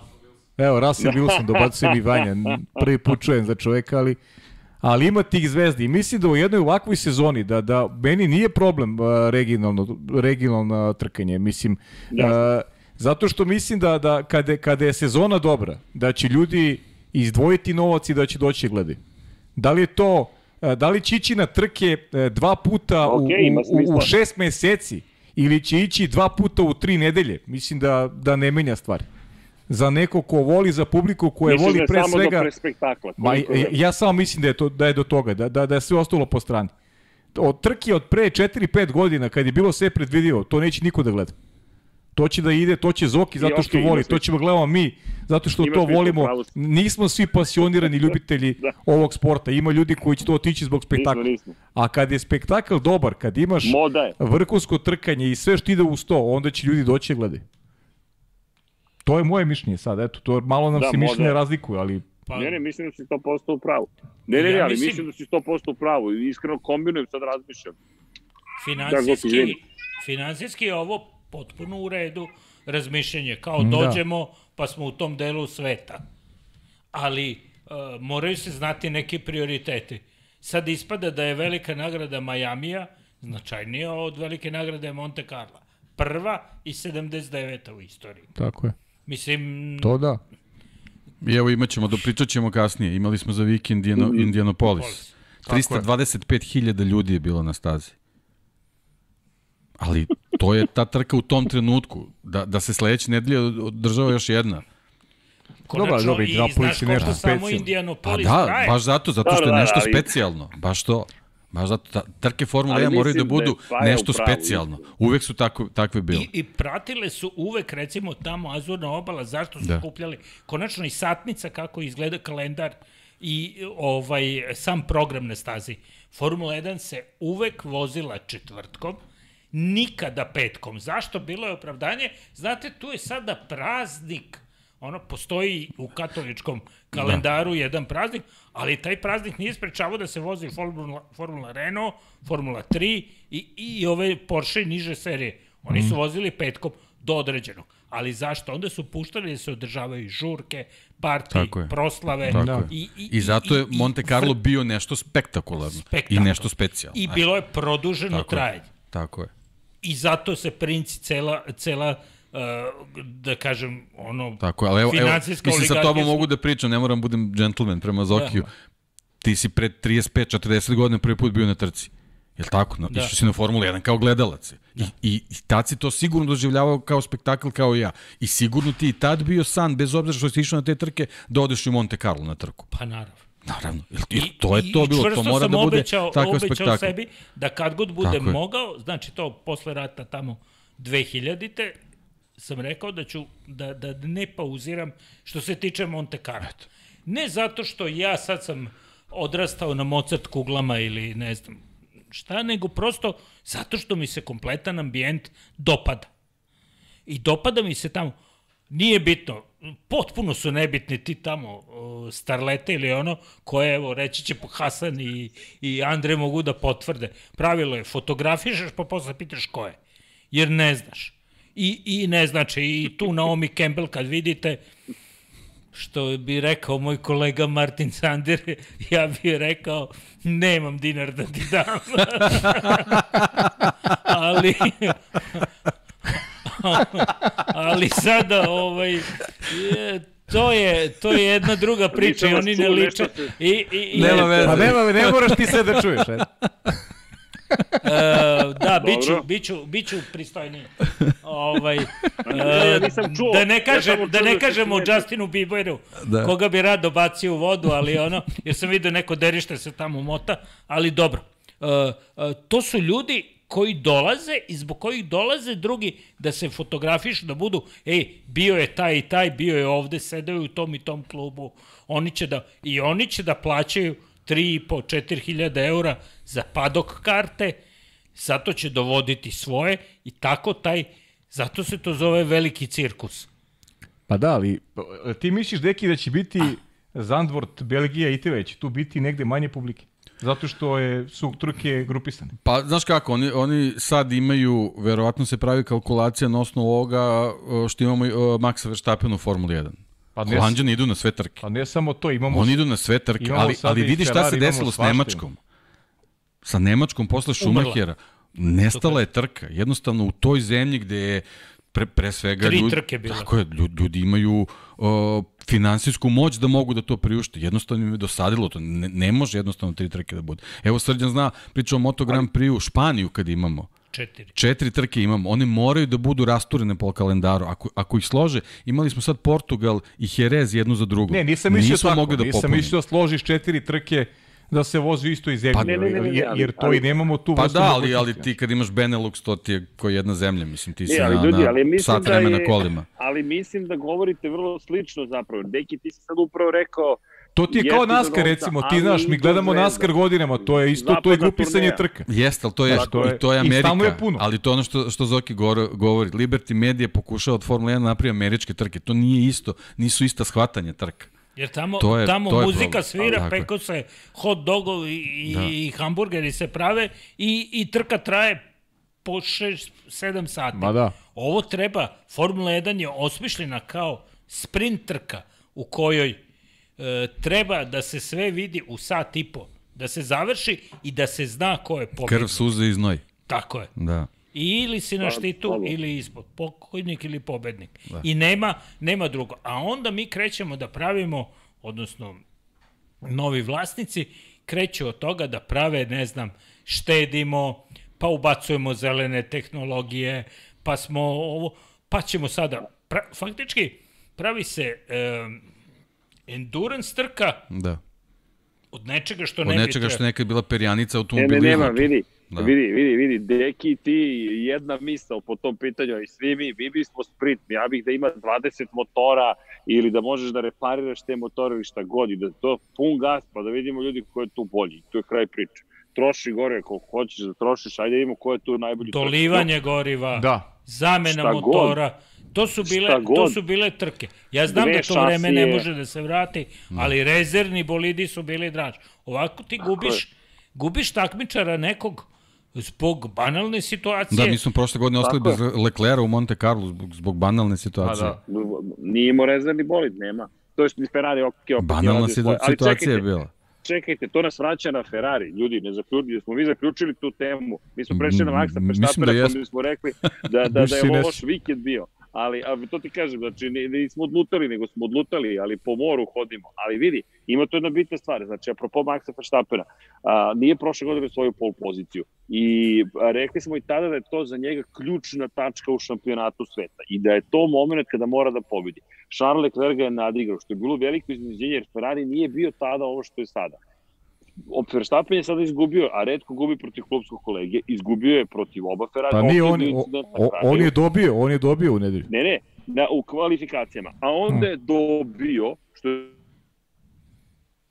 Evo, Russell Wilson, dobacujem i Vanja, prvi put čujem za čoveka, ali ali ima tih zvezdi. I mislim da u jednoj ovakvoj sezoni da da meni nije problem uh, regionalno regionalno trkanje mislim uh, zato što mislim da da kada kada je sezona dobra da će ljudi izdvojiti novac i da će doći gledati da li je to uh, da li će ići na trke uh, dva puta ima u, u, u šest meseci ili će ići dva puta u tri nedelje? Mislim da da ne menja stvari za neko ko voli za publiku koje Mislim voli da pre svega pre spektakla. Ma, toliko je. ja, ja samo mislim da je to da je do toga, da da da je sve ostalo po strani. Od trke od pre 4-5 godina kad je bilo sve predvidivo, to neće niko da gleda. To će da ide, to će Zoki zato što voli, to ćemo gledamo mi zato što to volimo. pravo si. Nismo svi pasionirani *laughs* ljubitelji Da. ovog sporta. Ima ljudi koji će to otići zbog spektakla. nismo. A kad je spektakl dobar, kad imaš vrhunsko trkanje i sve što ide uz to, onda će ljudi doći da gledaju. To je moje mišljenje sad, eto, to malo nam Da, se mišljenje je. razlikuju, ali Pa, Ne, ne, mislim da si 100% u pravu. Ne, ne, Ja ne, ali mislim- mislim... da si 100% u pravu. I Iskreno kombinujem, sad razmišljam. Finansijski, izvini. finansijski je ovo potpuno u redu razmišljanje. Kao Da. dođemo, pa smo u tom delu sveta. Ali uh, moraju se znati neki prioriteti. Sad ispada da je velika nagrada Majamija značajnija od velike nagrade Monte Carla. Prva i 79. u istoriji. tako je. Mislim, To da. I evo imat ćemo, dopričat ćemo kasnije. Imali smo za vikend Indiano, je. 325.000 ljudi je bilo na stazi. Ali to je ta trka u tom trenutku. Da, da se sledeće nedelje održava još jedna. konačno, Dobro, dobro, i Indianapolis znaš je ko nešto što samo specijalno. Pa da, traje. baš zato, zato što je nešto specijalno. Baš to. Baš zato, ta, trke Formule Ali 1 moraju da da budu u nešto pravu, specijalno. Uvek su tako, takve bile. I, I pratile su uvek, recimo, tamo Azurna obala, zašto su Da. da. skupljali, konačno i satnica kako izgleda kalendar i ovaj sam program na stazi. Formula 1 se uvek vozila četvrtkom, nikada petkom. Zašto? Bilo je opravdanje. Znate, tu je sada praznik. Ono, postoji u katoličkom kalendaru da. jedan praznik, ali taj praznik nije sprečavao da se vozi Formula, Formula Renault, Formula 3 i, i ove Porsche niže serije. Oni su vozili petkom. do određenog. Ali zašto? Onda su puštali da se održavaju žurke, partije, je. proslave. Tako je. I, i, I zato je i- i- Monte Carlo bio nešto spektakularno. Spektakl. I nešto specijalno. I bilo je produženo tako je. trajanje. Tako je. I zato se princi cela, cela uh, da kažem, ono, Tako ali evo, evo mislim sa tobom mogu da pričam, ne moram budem džentlmen prema Zokiju. Da. Ti si pred 35-40 godina prvi put bio na trci. Jel tako? No, Da. Išao si na Formulu 1 kao gledalac. I, i, I tad si to sigurno doživljavao kao spektakl kao ja. I sigurno ti i tad bio san, bez obzira što si išao na te trke, da odeš u Monte Carlo na trku. Pa naravno. Naravno. Jer, to je to i bilo. To mora da bude obećao, takav obećao spektakl. sebi da kad god je. mogao, znači to posle rata tamo 2000-te, sam rekao da ću da, da ne pauziram što se tiče Monte Carlo. Ne zato što ja sad sam odrastao na Mozart kuglama ili ne znam šta, nego prosto zato što mi se kompletan ambijent dopada. I dopada mi se tamo, nije bitno, potpuno su nebitni ti tamo starlete ili ono, koje, evo, reći će Hasan i, i Andre mogu da potvrde. Pravilo je, fotografišeš pa posle pitaš ko je, jer ne znaš. I, i ne znači, i tu Naomi Campbell kad vidite, što bi rekao moj kolega Martin Sander, *laughs* ja bih rekao, nemam dinar da ti dam. *laughs* ali, *laughs* ali sada, ovaj, je, to je, to je jedna druga priča i oni ne liče. I, i, i, Nema veze. Pa nema, ne moraš ti sve da čuješ. ajde. E, da, biću, biću, biću pristojniji. Ovaj, *laughs* e, ja nisam čuo. Da ne, Ja kažem, samo da ne da kažemo smete. Justinu Bieberu, Da. koga bi rado bacio u vodu, ali ono, jer sam vidio neko derište se tamo mota, ali dobro. E, e, to su ljudi koji dolaze i zbog kojih dolaze drugi da se fotografišu, da budu, ej, bio je taj i taj, bio je ovde, sedeo je u tom i tom klubu, oni će da, i oni će da plaćaju 3,5, 4.000 eura za padok karte, zato će dovoditi svoje i tako taj, zato se to zove veliki cirkus. Pa da, ali ti misliš, Deki, da će biti Zandvort, Belgija i te već, tu biti negde manje publike? Zato što je, su trke grupisane. Pa, znaš kako, oni, oni sad imaju, verovatno se pravi kalkulacija na osnovu ovoga što imamo uh, Maxa Verstappen u Formuli 1. Pa ne, Holandjani idu na sve trke. pa ne samo to, imamo... Oni idu na sve trke, ali, ali i vidi šta se desilo s Nemačkom. Sa Nemačkom posle Schumachera. Nestala je trka. Jednostavno u toj zemlji gde je pre, pre svega Tri ljudi, trke bile. tako je, ljudi, ljudi imaju o, finansijsku moć da mogu da to priušte. Jednostavno im je dosadilo to. Ne, ne može jednostavno tri trke da bude. Evo Srđan zna, pričao o Moto Grand Prix u Španiju kad imamo. Četiri. Četiri trke imamo, one moraju da budu rasturene po kalendaru. Ako, ako ih slože, imali smo sad Portugal i Jerez jednu za drugu. Ne, nisam mislio Nismo tako, mogli da nisam mislio da složiš četiri trke da se vozi u istoj zemlji, Pa- Ne, ne, ne, ne, jer, jer to ali- i nemamo tu Pa da, ali, ali ti kad imaš Benelux, to ti je koji jedna zemlja, mislim, ti si Ne, ali na, ljudi, ali mislim sat da vremena je- kolima. Ali mislim da govorite vrlo slično zapravo. Deki, ti si sad upravo rekao To ti je kao NASCAR, novca, recimo, ti ali znaš, mi gledamo zvezda. NASCAR godinama, to je isto, to je grupisanje turneja. trka. Jeste, ali to je, to je- i to je i Amerika, je puno. ali to je ono što, što Zoki govori. Liberty Media pokušava od Formule 1 da napravi američke trke. To nije isto, nisu ista shvatanja trka. Jer tamo, To je- tamo to je muzika problem. svira, je. peko se hot dogovi i, Da. i hamburgeri se prave i, i trka traje po 6-7 sati. Ma da. Ovo treba, Formula 1 je osmišljena kao sprint trka u kojoj e, treba da se sve vidi u sat i po, da se završi i da se zna ko je pobednik. Krv, suze i znoj. Tako je. Da. I ili si na Pa, štitu ili ispod, pokojnik ili pobednik. I nema, nema drugo. A onda mi krećemo da pravimo, odnosno novi vlasnici, kreću od toga da prave, ne znam, štedimo, pa ubacujemo zelene tehnologije, pa smo ovo, pa ćemo sada, pra, faktički pravi se um, endurance trka Da. od nečega što Od ne bi nečega što nekad bila perjanica Ne, automobila. ne, nema, vidi, Da. da. vidi, vidi, vidi, deki ti jedna misao po tom pitanju, a i svi mi, mi bismo sprint, ja bih da ima 20 motora ili da možeš da repariraš te motore ili šta god i da to pun gas, pa da vidimo ljudi ko je tu bolji, to je kraj priče. Troši gore koliko hoćeš da trošiš, ajde vidimo ko je tu najbolji. Dolivanje goriva, Da. zamena Šta god. To su bile to su bile trke. Ja znam Dve da to vreme ne može da se vrati, ali rezervni bolidi su bili draž. Ovako ti gubiš gubiš takmičara nekog Zbog banalne situacije. Da, mi smo prošle godine ostali Tako bez Leclera u Monte Carlo zbog, zbog banalne situacije. Pa da. Nije imao rezervni bolid, nema. To je Ferrari, ok, opet Banalna. Ali situacija je čekajte, bila. čekajte, to nas vraća na Ferrari. Ljudi, ne zaključili, smo mi zaključili tu temu. Mi smo prešli na Maxa mislim da da mi smo rekli da, da, da je ne- loš vikend bio. Ali, ali to ti kažem, znači ni- nismo odlutali, nego smo odlutali, ali po moru hodimo. Ali vidi, ima to jedna bitna stvar. Znači, apropo Maxa Verstappena, a, nije prošle godine svoju pol poziciju. I a, rekli smo i tada da je to za njega ključna tačka u šampionatu sveta. I da je to moment kada mora da pobedi. Charles Leclerc ga je nadigrao, što je bilo veliko iznenađenje, jer Ferrari nije bio tada ovo što je sada. Verstappen je sada izgubio, a redko gubi protiv klubskog kolege, izgubio je protiv oba Ferrari. Pa nije, on, o, o, on je dobio, on je dobio u nedelju. Ne, ne, na, u kvalifikacijama. A onda je dobio, što je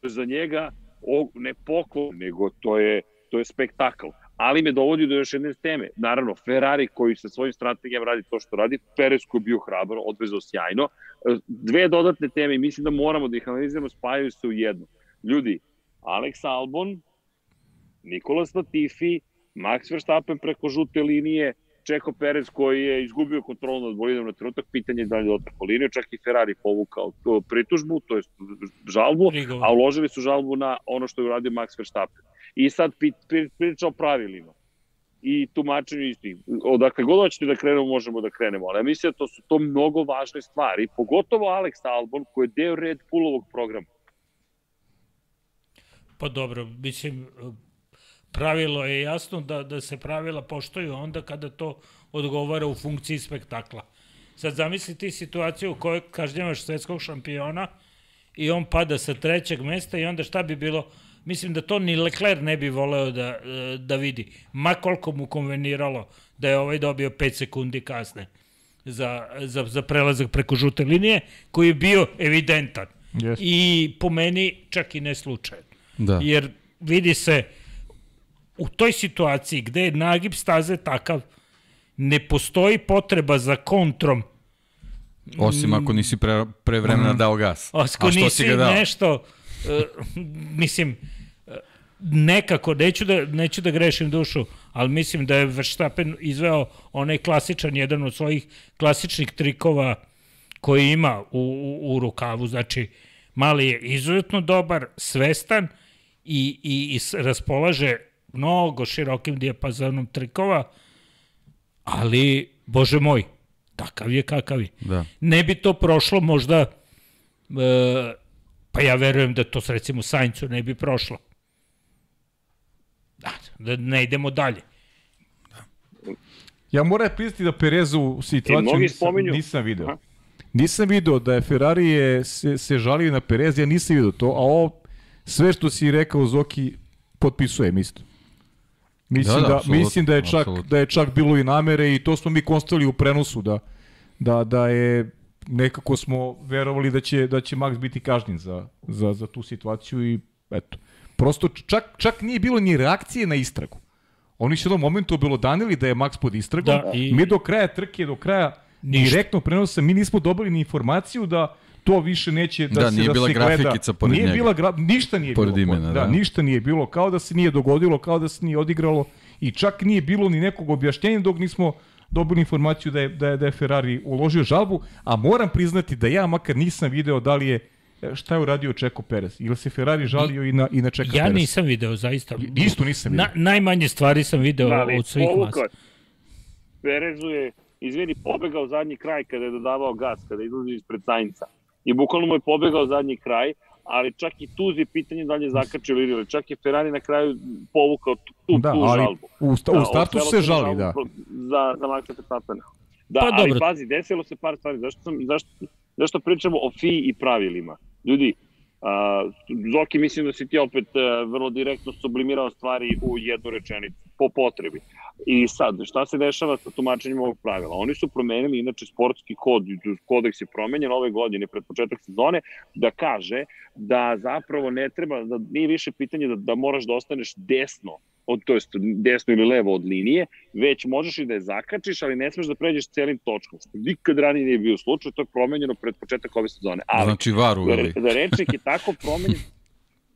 za njega o, ne poklon, nego to je, to je spektakl. Ali me dovodi do još jedne teme. Naravno, Ferrari koji sa svojim strategijama radi to što radi, Perez koji je bio hrabar, odvezao sjajno. E, Dve dodatne teme mislim da moramo da ih analiziramo, spajaju se u jednu. Ljudi, Alex Albon, Nikolas Latifi, Max Verstappen preko žute linije, Čeko Perez koji je izgubio kontrolu nad bolidom na trenutak, pitanje je da li je otrpao liniju, čak i Ferrari povukao to pritužbu, to je žalbu, a uložili su žalbu na ono što je uradio Max Verstappen. I sad priča o pravilima i tumačenju istih. Odakle god hoćete da krenemo, možemo da krenemo, ali ja mislim da to su to mnogo važne stvari, pogotovo Alex Albon koji je deo Red Bullovog programa. Pa dobro, mislim, pravilo je jasno da, da se pravila poštoju onda kada to odgovara u funkciji spektakla. Sad zamisli ti situaciju u kojoj kažnjavaš svetskog šampiona i on pada sa trećeg mesta i onda šta bi bilo? Mislim da to ni Leclerc ne bi voleo da, da vidi. Ma koliko mu konveniralo da je ovaj dobio 5 sekundi kasne za, za, za prelazak preko žute linije, koji je bio evidentan. Jeste. I po meni čak i ne slučajan. Da. Jer vidi se u toj situaciji gde je nagib staze takav, ne postoji potreba za kontrom. Osim ako nisi pre, pre vremena dao gas. Ako A što nisi si ga dao? nešto, uh, mislim, uh, nekako, neću da, neću da grešim dušu, ali mislim da je Verstappen izveo onaj klasičan, jedan od svojih klasičnih trikova koji ima u, u, u rukavu, znači mali je izuzetno dobar, svestan i, i, i raspolaže mnogo širokim dijapazonom trikova, ali, bože moj, takav je kakav je. Da. Ne bi to prošlo možda, e, pa ja verujem da to s recimo Saincu ne bi prošlo. Da, da ne idemo dalje. Ja moram priznati da Perezu situaciju mnogi nisam, spominju- nisam video. Aha. Nisam video da je Ferrari je, se, se žalio na Perez, ja nisam video to, a ovo sve što si rekao Zoki potpisujem isto. Mislim Da, da, da, mislim da je čak apsolutno. da je čak bilo i namere i to smo mi konstatili u prenosu da da da je nekako smo verovali da će da će Max biti kažnjen za za za tu situaciju i eto. Prosto čak čak nije bilo ni reakcije na istragu. Oni su u jednom momentu obelodanili da je Max pod istragom. Da, i- Mi do kraja trke, do kraja Ništa. direktno prenosa, mi nismo dobili ni informaciju da to više neće da, Da, se nije da bila se gleda. grafikica pored nije njega. bila gra, ništa nije Pored bilo. imena, da, da. ništa nije bilo, kao da se nije dogodilo, kao da se nije odigralo i čak nije bilo ni nekog objašnjenja dok nismo dobili informaciju da je, da je, da je Ferrari uložio žalbu, a moram priznati da ja makar nisam video da li je šta je uradio Čeko Perez. Ili se Ferrari žalio i na, i na Čeka Ja Perez. nisam video, zaista. Isto nisam video. Na, najmanje stvari sam video ali od svih je. Perezu je, izvini, pobegao zadnji kraj kada je dodavao gas, kada je izlazio ispred Sainca. I bukvalno mu je pobegao zadnji kraj, ali čak i tu je pitanje da li je zakačio ili ili čak je Ferrari na kraju povukao tu, tu, Da, tu ali žalbu. u, sta, u startu ostalo se žali, da. Za, za Maxa Verstappena. Da, Pa ali dobro. pazi, desilo se par stvari. Zašto, sam, zašto, zašto pričamo o FI i pravilima? Ljudi, Uh, Zoki, mislim da si ti opet uh, vrlo direktno sublimirao stvari u jednu rečenicu, po potrebi. I sad, šta se dešava sa tumačenjem ovog pravila? Oni su promenili, inače, sportski kod, kodeks je promenjen ove godine pred početak sezone, da kaže da zapravo ne treba, da nije više pitanje da, da moraš da ostaneš desno od, to jest desno ili levo od linije, već možeš i da je zakačiš, ali ne smeš da pređeš celim točkom, što nikad ranije nije bio slučaj, to je promenjeno pred početak ove sezone. Ali, Znači var uveli. da, da rečnik je tako promenjen, *laughs*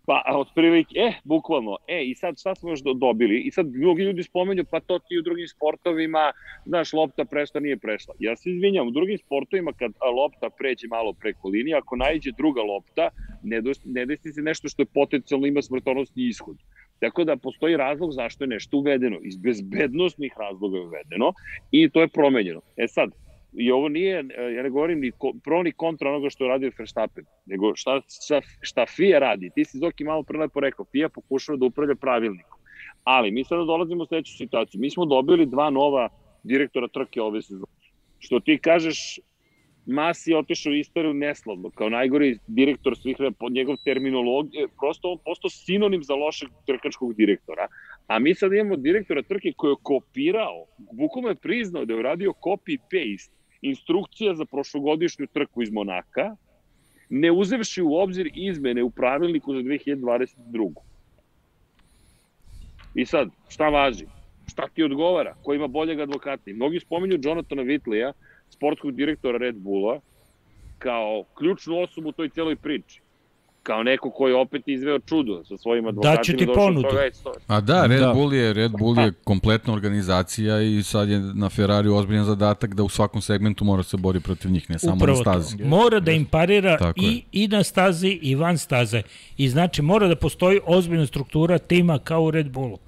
Pa, otprilike, e, bukvalno, e, i sad šta smo još do, dobili? I sad mnogi ljudi spomenju, pa to ti u drugim sportovima, znaš, lopta prešla, nije prešla. Ja se izvinjam, u drugim sportovima kad lopta pređe malo preko linije, ako najđe druga lopta, ne, ne desi se nešto što je potencijalno ima smrtonosni ishod. Tako da postoji razlog zašto je nešto uvedeno. Iz bezbednostnih razloga je uvedeno i to je promenjeno. E sad, i ovo nije, ja ne govorim ni pro ni kontra onoga što je radio Verstappen, nego šta, šta, šta FIA radi. Ti si Zoki malo prelepo rekao, FIA pokušava da upravlja pravilnikom. Ali mi sada dolazimo u sledeću situaciju. Mi smo dobili dva nova direktora trke ove sezone. Što ti kažeš, Masi otišao u istoriju neslavno, kao najgori direktor svih, pod njegov terminologije, prosto on postao sinonim za lošeg trkačkog direktora. A mi sad imamo direktora trke koji je kopirao, bukvalno je priznao da je uradio copy-paste instrukcija za prošlogodišnju trku iz Monaka, ne uzevši u obzir izmene u pravilniku za 2022. I sad, šta važi? Šta ti odgovara? Ko ima boljeg advokata? I mnogi spominju Jonathana Whitleya, sportskog direktora Red Bulla, kao ključnu osobu u toj celoj priči kao neko koji je opet izveo čudo sa svojim advokatima. Daću ti ponudu. A da, Red da. Bull je Red Bull je kompletna organizacija i sad je na Ferrari ozbiljan zadatak da u svakom segmentu mora se bori protiv njih, ne samo Upravo na stazi. To. Mora da im parira i, i na stazi i van staze. I znači mora da postoji ozbiljna struktura tima kao u Red Bullu.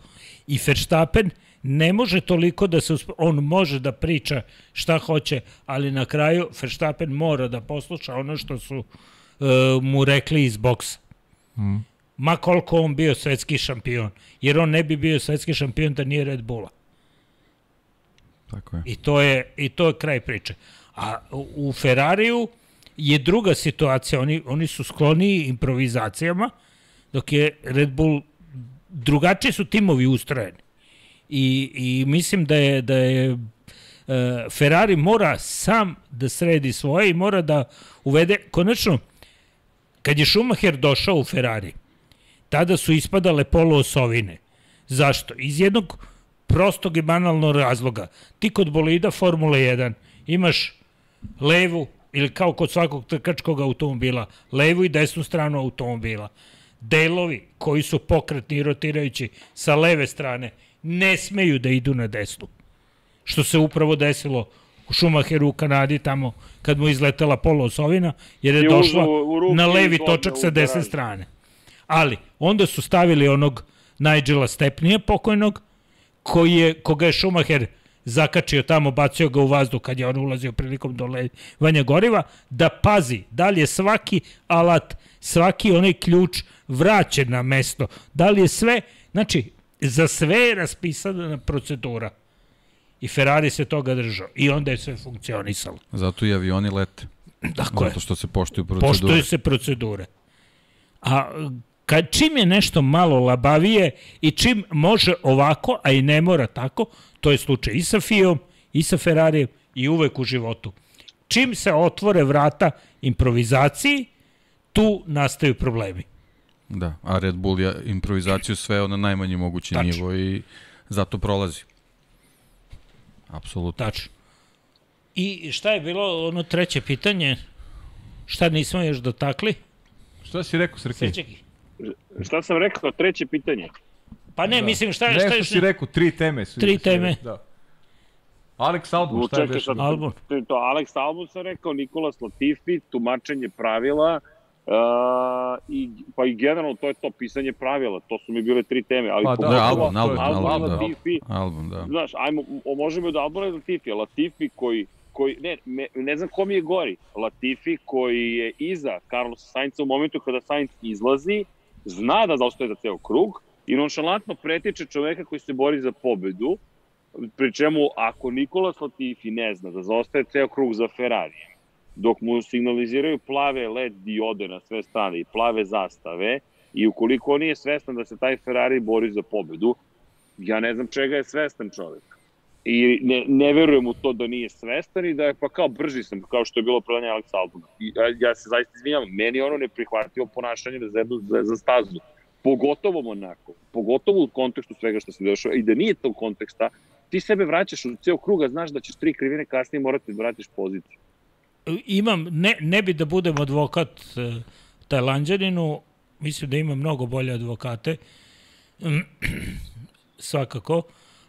I Verstappen ne može toliko da se uspe... on može da priča šta hoće, ali na kraju Verstappen mora da posluša ono što su uh, mu rekli iz boksa. Mm. Ma koliko on bio svetski šampion. Jer on ne bi bio svetski šampion da nije Red Bulla. Tako je. I to je, i to je kraj priče. A u Ferrariju je druga situacija. Oni, oni su skloni improvizacijama, dok je Red Bull drugačije su timovi ustrojeni. I, i mislim da je, da je uh, Ferrari mora sam da sredi svoje i mora da uvede, konačno, Kad je Schumacher došao u Ferrari, tada su ispadale poluosovine. Zašto? Iz jednog prostog i banalnog razloga. Ti kod bolida Formule 1 imaš levu, ili kao kod svakog trkačkog automobila, levu i desnu stranu automobila. Delovi koji su pokretni i rotirajući sa leve strane ne smeju da idu na desnu. Što se upravo desilo u Schumacheru u Kanadi tamo kad mu izletela poluosovina, jer je došla na levi točak sa desne strane. Ali, onda su stavili onog Nigela Stepnija pokojnog, koji je, koga je Schumacher zakačio tamo, bacio ga u vazduh kad je on ulazio prilikom dolevanja goriva, da pazi da li je svaki alat, svaki onaj ključ vraćen na mesto, da li je sve, znači, za sve je raspisana procedura. I Ferrari se toga držao. I onda je sve funkcionisalo. Zato i avioni lete. Tako Zato što se poštuju procedure. Poštuju se procedure. A kad čim je nešto malo labavije i čim može ovako, a i ne mora tako, to je slučaj i sa Fijom, i sa Ferrarijem, i uvek u životu. Čim se otvore vrata improvizaciji, tu nastaju problemi. Da, a Red Bull je improvizaciju sve na najmanji mogući Tačno. nivo i zato prolazi. Apsolutno. Tačno. I šta je bilo ono treće pitanje? Šta nismo još dotakli? Šta si rekao, Srki? Srčeki. Šta sam rekao, treće pitanje? Pa ne, da. mislim, šta, šta, šta je... Nešto si rekao, tri teme. Su, tri teme. Da. Alex Albon, šta je nešto? Albon. To, Alex Albon sam rekao, Nikola Latifi, tumačenje pravila, Uh, i, pa i generalno to je to pisanje pravila, to su mi bile tri teme, ali pa, da, album, album, album, album, Latifi, da. album, da. Znaš, ajmo, možemo da album Latifi, Latifi koji koji, ne, ne, ne znam ko mi je gori, Latifi koji je iza Carlosa Sainca u momentu kada Sainz izlazi, zna da zaostaje za ceo krug i nonšalantno pretiče čoveka koji se bori za pobedu, pri čemu ako Nikola Latifi ne zna da zaostaje ceo krug za Ferrarijem, dok mu signaliziraju plave LED diode na sve strane i plave zastave i ukoliko on nije svestan da se taj Ferrari bori za pobedu, ja ne znam čega je svestan čovek. I ne, ne verujem u to da nije svestan i da je pa kao brži sam, kao što je bilo predanje Alex Albona. I, ja, ja se zaista izvinjam, meni ono ne prihvatio ponašanje za, za, za stazu. Pogotovo Monako, pogotovo u kontekstu svega što se dešava. I da nije to konteksta, ti sebe vraćaš u ceo kruga, znaš da ćeš tri krivine kasnije morati da vratiš poziciju imam, ne, ne bi da budem advokat uh, Tajlanđaninu, mislim da ima mnogo bolje advokate, *clears throat* svakako,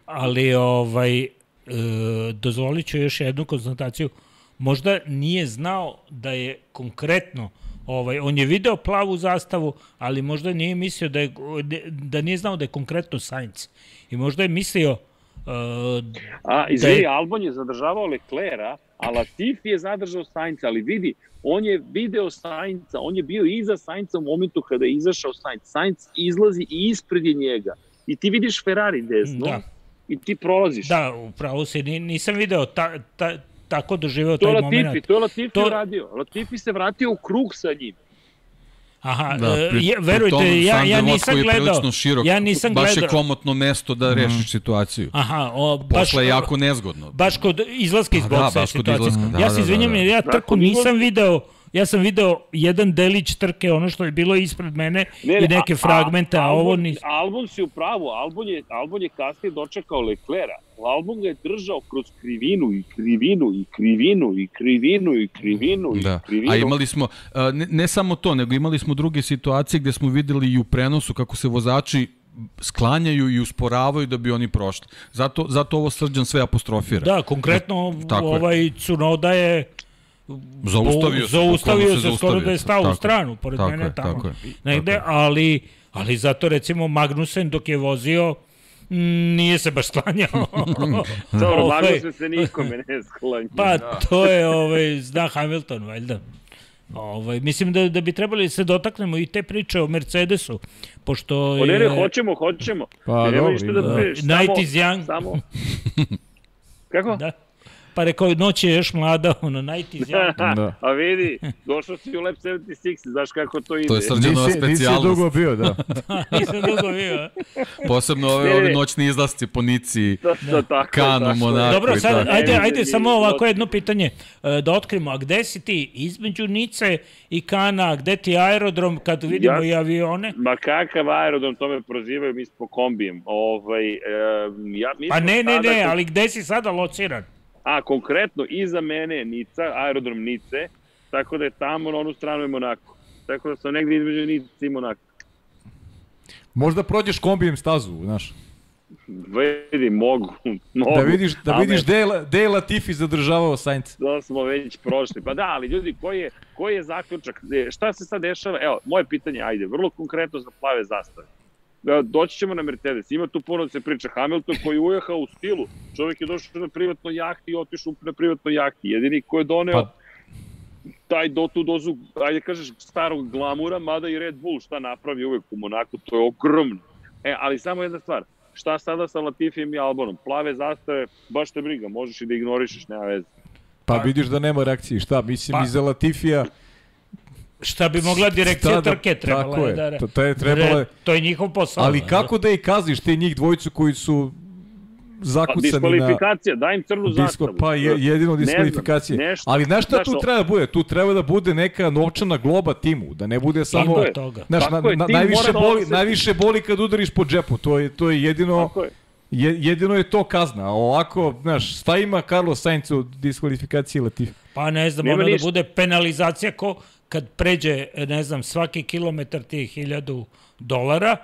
ali ovaj, e, dozvolit ću još jednu konstataciju. Možda nije znao da je konkretno Ovaj, on je video plavu zastavu, ali možda nije mislio da je, da nije znao da je konkretno Sainz. I možda je mislio uh, A, izvini, da. Albon je zadržavao Leclera, a Latifi je zadržao Sainca, ali vidi, on je video Sainca, on je bio iza Sainca u momentu kada je izašao Sainz. Sainz izlazi i ispred je njega. I ti vidiš Ferrari desno da. i ti prolaziš. Da, upravo se nisam video ta, ta, tako doživeo taj Latifi, moment. To je Latifi to... uradio. Latifi se vratio u krug sa njim. Aha, da, e, pri, je, verujte, ja, ja nisam gledao. Širok, ja nisam baš gledao. je komotno mesto da rešiš mm. situaciju. Aha, o, baš, Posle je jako nezgodno. Baš kod izlaska iz boksa da, baš kod izlaska, da, ja se izvinjam, da, da, da. ja trku nisam video ja sam video jedan delić trke, ono što je bilo ispred mene ne, ne, i neke a, fragmente, a, a ovo nis... Albon si u pravu, Albon je, Albon je kasnije dočekao Leclera. Albon ga je držao kroz krivinu i krivinu i krivinu i krivinu i krivinu i da. krivinu. A imali smo, ne, ne samo to, nego imali smo druge situacije gde smo videli i u prenosu kako se vozači sklanjaju i usporavaju da bi oni prošli. Zato, zato ovo srđan sve apostrofira. Da, konkretno Tako ovaj je. Cunoda je Zaustavio se. Zaustavio se, se skoro da je stao u stranu, pored tako mene je, tamo. Tako je, negde, tako ali, ali zato recimo Magnusen dok je vozio, nije se baš sklanjao. *laughs* Dobro, *laughs* ovaj, Magnusen se nikome ne sklanja. Pa da. to je, ovaj, zna Hamilton, valjda. Ovaj, mislim da, da bi trebali da se dotaknemo i te priče o Mercedesu, pošto je... O ne, ne, hoćemo, hoćemo. Pa, dobro. Da, da. Night is young. Samo... Kako? Da pa rekao, noć je još mlada, ono, young. *laughs* da. A vidi, došao si u Lab 76, znaš kako to ide. To je srđanova specijalnost. Nisi dugo bio, da. *laughs* *laughs* da nisam dugo bio. Posebno ove, ove noćni izlasci po Nici, to, to, tako, Kanu, tako. Monako Dobro, sad, ajde, ajde, samo ovako jedno pitanje, e, da otkrimo, a gde si ti između Nice i Kana, gde ti aerodrom kad vidimo ja, i avione? Ma kakav aerodrom, to me prozivaju, mi smo kombijem. Ovaj, e, ja, mi pa ne, ne, ne, ali gde si sada lociran? A konkretno iza mene je Nica, aerodrom Nice, tako da je tamo na onu stranu je Monako. Tako da sam negde između Nice i Monako. Možda prođeš kombijem stazu, znaš. Vidi, mogu. mogu. Da vidiš, da vidiš gde je, gde je Latifi zadržavao Sainz. Da smo već prošli. Pa da, ali ljudi, koji je, koji je zaključak? E, šta se sad dešava? Evo, moje pitanje, ajde, vrlo konkretno za plave zastave. Da, doći ćemo na Mercedes. Ima tu puno da se priča. Hamilton koji je ujehao u stilu. Čovjek je došao na privatnoj jahti i otišao na privatnoj jahti. Jedini ko je doneo pa... taj do tu dozu, ajde kažeš, starog glamura, mada i Red Bull šta napravi uvek u Monaku, to je ogromno. E, ali samo jedna stvar. Šta sada sa Latifijem i Albonom? Plave zastave, baš te briga, možeš i da ignorišeš, nema veze. Pa vidiš da nema reakcije. Šta, mislim, pa... iza Latifija Šta bi mogla direkcija da, trke trebala tako je, da... To, to je trebalo... To je njihov posao. Ali kako da ih kaziš, te njih dvojicu koji su zakucani pa, diskvalifikacija, na... daj im crnu Disko, zastavu. Pa je, jedino diskvalifikacije. Ne znam, Ali znaš šta tu treba da bude? Tu treba da bude neka novčana globa timu, da ne bude samo... Tako je. Toga. Znaš, na, na, najviše, da boli, najviše boli kad udariš po džepu, to je, to je jedino... Tako je. Je, jedino je to kazna, a ovako, znaš, šta ima Carlos Sainz u diskvalifikaciji Latifi? Pa ne znam, ono da bude penalizacija ko, kad pređe, ne znam, svaki kilometar ti je hiljadu dolara,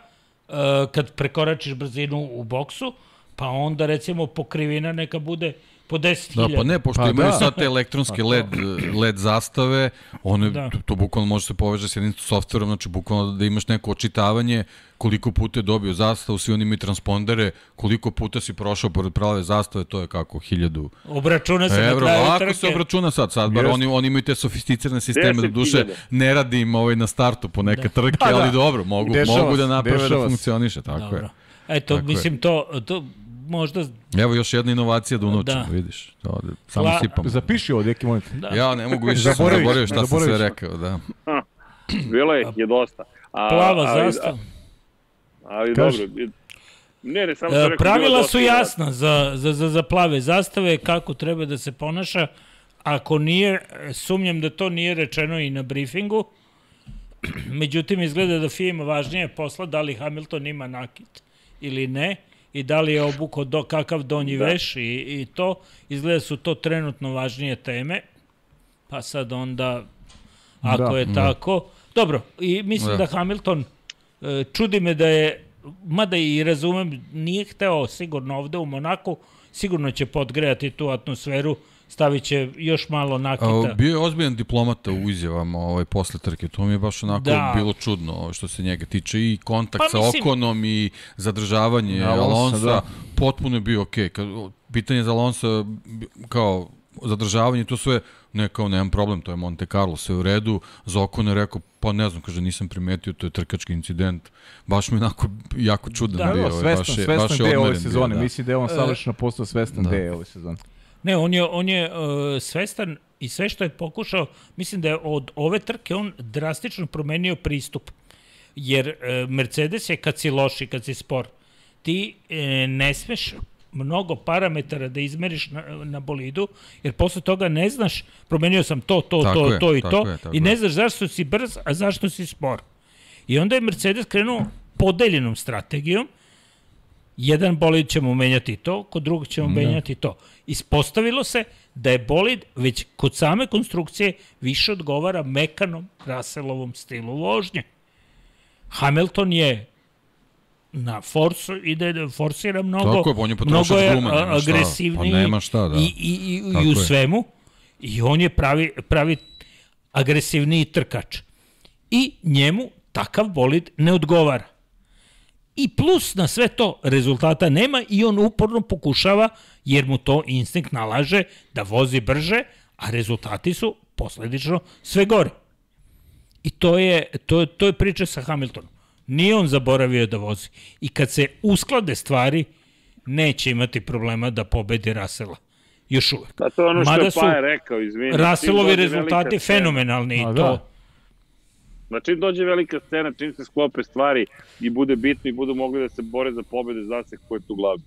uh, kad prekoračiš brzinu u boksu, pa onda recimo pokrivina neka bude po 10.000. Da, pa ne, pošto pa imaju da. sad te elektronske pa LED, LED zastave, one, da. to, to bukvalno može se poveže s jednim softverom, znači bukvalno da imaš neko očitavanje koliko puta je dobio zastavu, svi oni imaju transpondere, koliko puta si prošao pored prave zastave, to je kako, hiljadu... Obračuna se Evro, na kraju trke. Ako se obračuna sad, sad, bar oni, oni imaju te sofisticirane sisteme, do duše ne radim ovaj na startu po neke da. trke, pa, ali da. dobro, mogu, dešava mogu da naprave da funkcioniše, tako dobro. je. Eto, tako mislim, je. to, to možda... Evo još jedna inovacija da unučimo, da. vidiš. To, samo Kla... sipamo. Zapiši ovo, neki moment. Da. Ja ne mogu više zaboravio šta sam sve rekao, da. *clears throat* Bilo je, je dosta. A, Plava ali, zastava. Ali Kaži. dobro, Ne, ne, samo e, rekao, Pravila su jasna za, za, za, za plave zastave, kako treba da se ponaša. Ako nije, sumnjam da to nije rečeno i na briefingu, *clears throat* međutim izgleda da FIA ima važnije posla, da li Hamilton ima nakit ili ne i da li je obuko do, kakav donji da. veš i, i to. Izgleda su to trenutno važnije teme. Pa sad onda, ako da, je da. tako, Dobro, i mislim da, Da. da Hamilton, e, čudi me da je, mada i razumem, nije hteo sigurno ovde u Monaku, sigurno će podgrejati tu atmosferu, stavit će još malo A, nakita. bio je ozbiljan diplomata u izjavama ovaj, posle trke. To mi je baš onako Da. bilo čudno ovaj, što se njega tiče. I kontakt Pa sa mislim- Okonom i zadržavanje Alonsa, Alonsa. da. Potpuno je bio okej. Okay. Pitanje za Alonsa kao zadržavanje, to sve, ne kao nemam problem, to je Monte Carlo, sve u redu. Za Okon je rekao, pa ne znam, kaže, nisam primetio, to je trkački incident. Baš mi je onako jako čudan Da, bio. Da, ovaj, svestan, baš je, svestan baš je deo ove bio, sezone. da. Mislim da je on savršeno postao svestan da. deo ove sezone. Ne, on je, on je uh, svestan i sve što je pokušao, mislim da je od ove trke on drastično promenio pristup. Jer uh, Mercedes je kad si loš i kad si spor, ti e, ne smeš mnogo parametara da izmeriš na, na bolidu, jer posle toga ne znaš, promenio sam to, to, Tako to, je, to i to, je, i ne znaš zašto si brz, a zašto si spor. I onda je Mercedes krenuo podeljenom strategijom, jedan bolid ćemo menjati to, kod drugog ćemo da. menjati to. Ispostavilo se da je bolid već kod same konstrukcije više odgovara mekanom Russellovom stilu vožnje. Hamilton je na forsu, ide da forsira mnogo, Tako je, on je mnogo je gume, a, nema šta. agresivniji Pa nema šta, da. i, i, i, Tako i u je. svemu i on je pravi, pravi agresivniji trkač. I njemu takav bolid ne odgovara. I plus na sve to rezultata nema i on uporno pokušava, jer mu to instinkt nalaže da vozi brže, a rezultati su posledično sve gore. I to je, to, je- to je priča sa Hamiltonom. Nije on zaboravio da vozi. I kad se usklade stvari, neće imati problema da pobedi Rasela. Još uvek. Da, to je ono što Mada je su Paje rekao, izvini. Raselovi rezultati fenomenalni i to. da. Znači, čim dođe velika scena, čim se sklope stvari i bude bitno i budu mogli da se bore za pobede, zna se ko je tu glavni.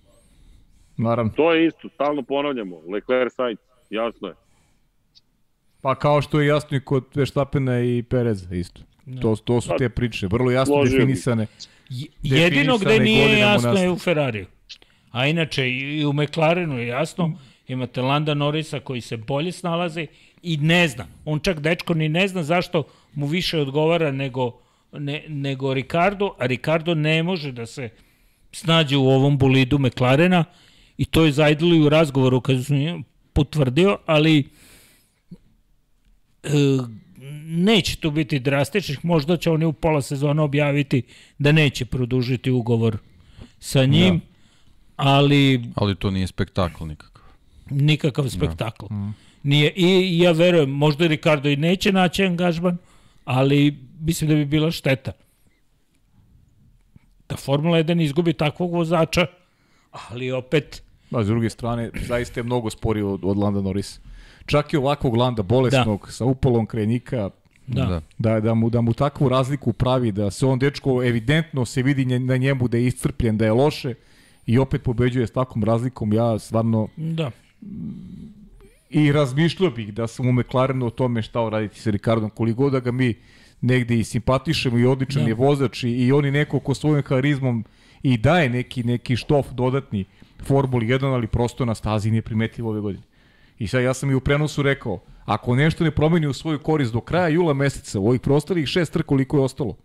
Naravno. To je isto, stalno ponavljamo. Leclerc Sainz, jasno je. Pa kao što je jasno i kod Veštapena i Pereza isto. To, to su te priče, vrlo jasno Složio definisane. Je- Jedino gde nije jasno je u Ferrariju. A inače i u McLarenu je jasno, imate Landa Norrisa koji se bolje snalazi i ne zna. On čak dečko ni ne zna zašto mu više odgovara nego, ne, nego Ricardo, a Ricardo ne može da se snađe u ovom bolidu McLarena i to je zajdilo i u razgovoru kad su potvrdio, ali e, neće tu biti drastičnih, možda će oni u pola sezona objaviti da neće produžiti ugovor sa njim, ali Ali to nije spektakl nikakav. nikakav spektakl. Nije, I ja verujem, možda i Ricardo i neće naći angažman, ali mislim da bi bila šteta. Da Formula 1 izgubi takvog vozača, ali opet A s druge strane, zaista je mnogo sporiji od, od Landa Norrisa. Čak i ovakvog Landa, bolesnog, da. sa upolom krajnika, da. Da. da, da, mu, da mu takvu razliku pravi, da se on dečko evidentno se vidi nje- na njemu da je iscrpljen, da je loše i opet pobeđuje s takvom razlikom, ja stvarno da. I razmišljao bih da sam u McLarenu o tome šta raditi sa Ricardom, koliko da ga mi negde i simpatišemo i odličan Da. je vozač i, i on je neko ko svojim harizmom i daje neki, neki štof dodatni Formuli 1, ali prosto na stazi nije primetljivo ove godine. I sad ja sam i u prenosu rekao, ako nešto ne promeni u svoju korist do kraja jula meseca, u ovih prostorih šest trka koliko je ostalo,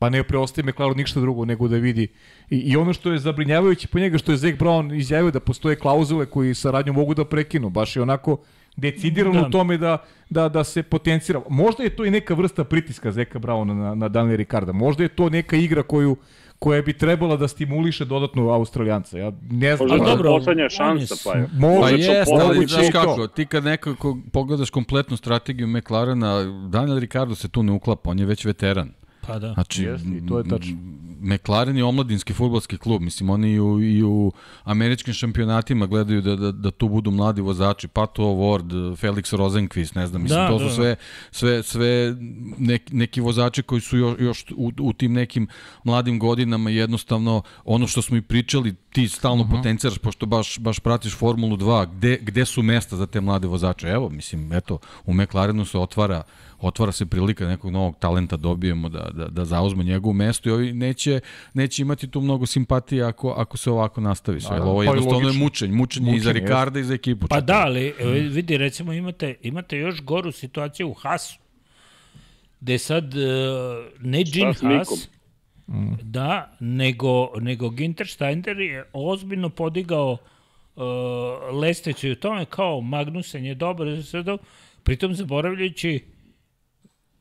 pa ne preostaje McLaren ništa drugo nego da vidi. I, I ono što je zabrinjavajuće po njega, što je Zach Brown izjavio da postoje klauzule koji saradnju mogu da prekinu, baš je onako decidirano Da. u tome da, da, da se potencira. Možda je to i neka vrsta pritiska Zeka Browna na, na Daniela Ricarda. Možda je to neka igra koju koja bi trebala da stimuliše dodatno Australijanca. Ja ne znam. Možda Pa dobro, poslednja šansa, pa je. Pa Može, to jeste, ali znaš kako, ti kad nekako pogledaš kompletnu strategiju McLarena, Daniel Ricardo se tu ne uklapa, on je već veteran. Pa da. Znači, Jeste, i to je tačno. McLaren je omladinski futbolski klub, mislim, oni i u, i u američkim šampionatima gledaju da, da, da tu budu mladi vozači, Pato Ward, Felix Rosenqvist, ne znam, mislim, Da, to da. su sve, sve, sve nek, neki vozači koji su još, još u, u tim nekim mladim godinama jednostavno, ono što smo i pričali, ti stalno uh -huh. potenciraš, pošto baš, baš pratiš Formulu 2, gde, gde su mesta za te mlade vozače? Evo, mislim, eto, u McLarenu se otvara otvara se prilika da nekog novog talenta dobijemo da, da, da zauzme njegovo mesto i ovi neće, neće imati tu mnogo simpatije ako, ako se ovako nastavi sve. Naravno, Ovo pa i jednostavno je logično. mučenje, mučenje, i za Ricarda i za ekipu. Pa čitavu. da, ali e, vidi, recimo imate, imate još goru situaciju u Hasu. gde sad uh, ne Gene s Mikom? Haas, da, nego, nego Ginter Steiner je ozbiljno podigao uh, lestvicu i u tome kao Magnusen je dobar, pritom zaboravljajući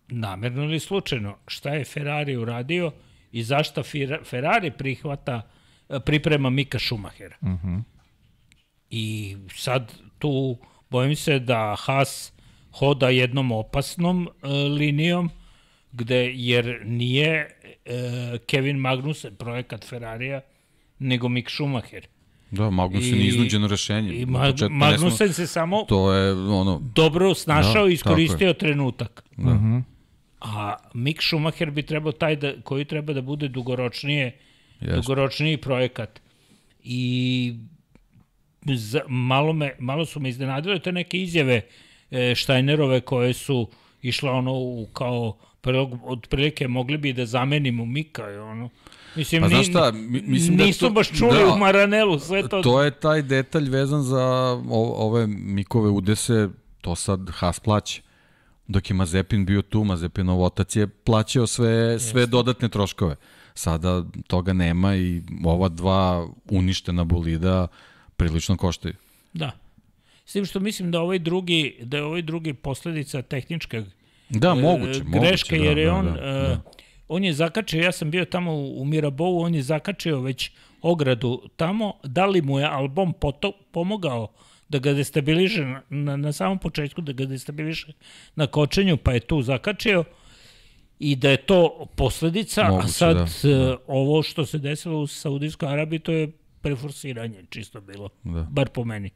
namerno ili slučajno šta je Ferrari uradio i zašto Ferrari prihvata e, priprema Mika Schumachera. Uh -huh. I sad tu bojim se da Haas hoda jednom opasnom e, linijom gde jer nije e, Kevin Magnussen projekat Ferrarija nego Mick Schumacher. Da, Magnussen I- je iznuđeno rešenje. I Ma, ne smo- Magnussen se samo To je ono, dobro snašao Da, i iskoristio trenutak. Da. A Mick Schumacher bi trebao taj da, koji treba da bude dugoročnije, Jeste. dugoročniji projekat. I za, malo, me, malo su me iznenadile te neke izjave e, Štajnerove koje su išle ono u kao prilog, otprilike mogli bi da zamenimo Mika i ono. Mislim, Pa ni, šta, mi- mislim da nisu to- baš čuli da. u Maranelu sve to. To je taj detalj vezan za o, ove Mikove udese, to sad Haas plaća. Dok je Mazepin bio tu, Mazepinov otac je plaćao sve, sve dodatne troškove. Sada toga nema i ova dva uništena bolida prilično koštaju. Da. S tim što mislim da ovaj drugi, da je ovaj drugi posledica tehničkog Da, e, moguće, moguće. greške, jer da, je da, on, da, e, da. on je zakačio, ja sam bio tamo u, Mirabovu, on je zakačio već ogradu tamo, da li mu je album poto, pomogao da ga destabiliše na, na, samom početku, da ga destabiliše na kočenju, pa je tu zakačio i da je to posledica, a Moguće, sad da, e, ovo što se desilo u Saudijskoj Arabiji, to je preforsiranje čisto bilo, Da. bar po meni.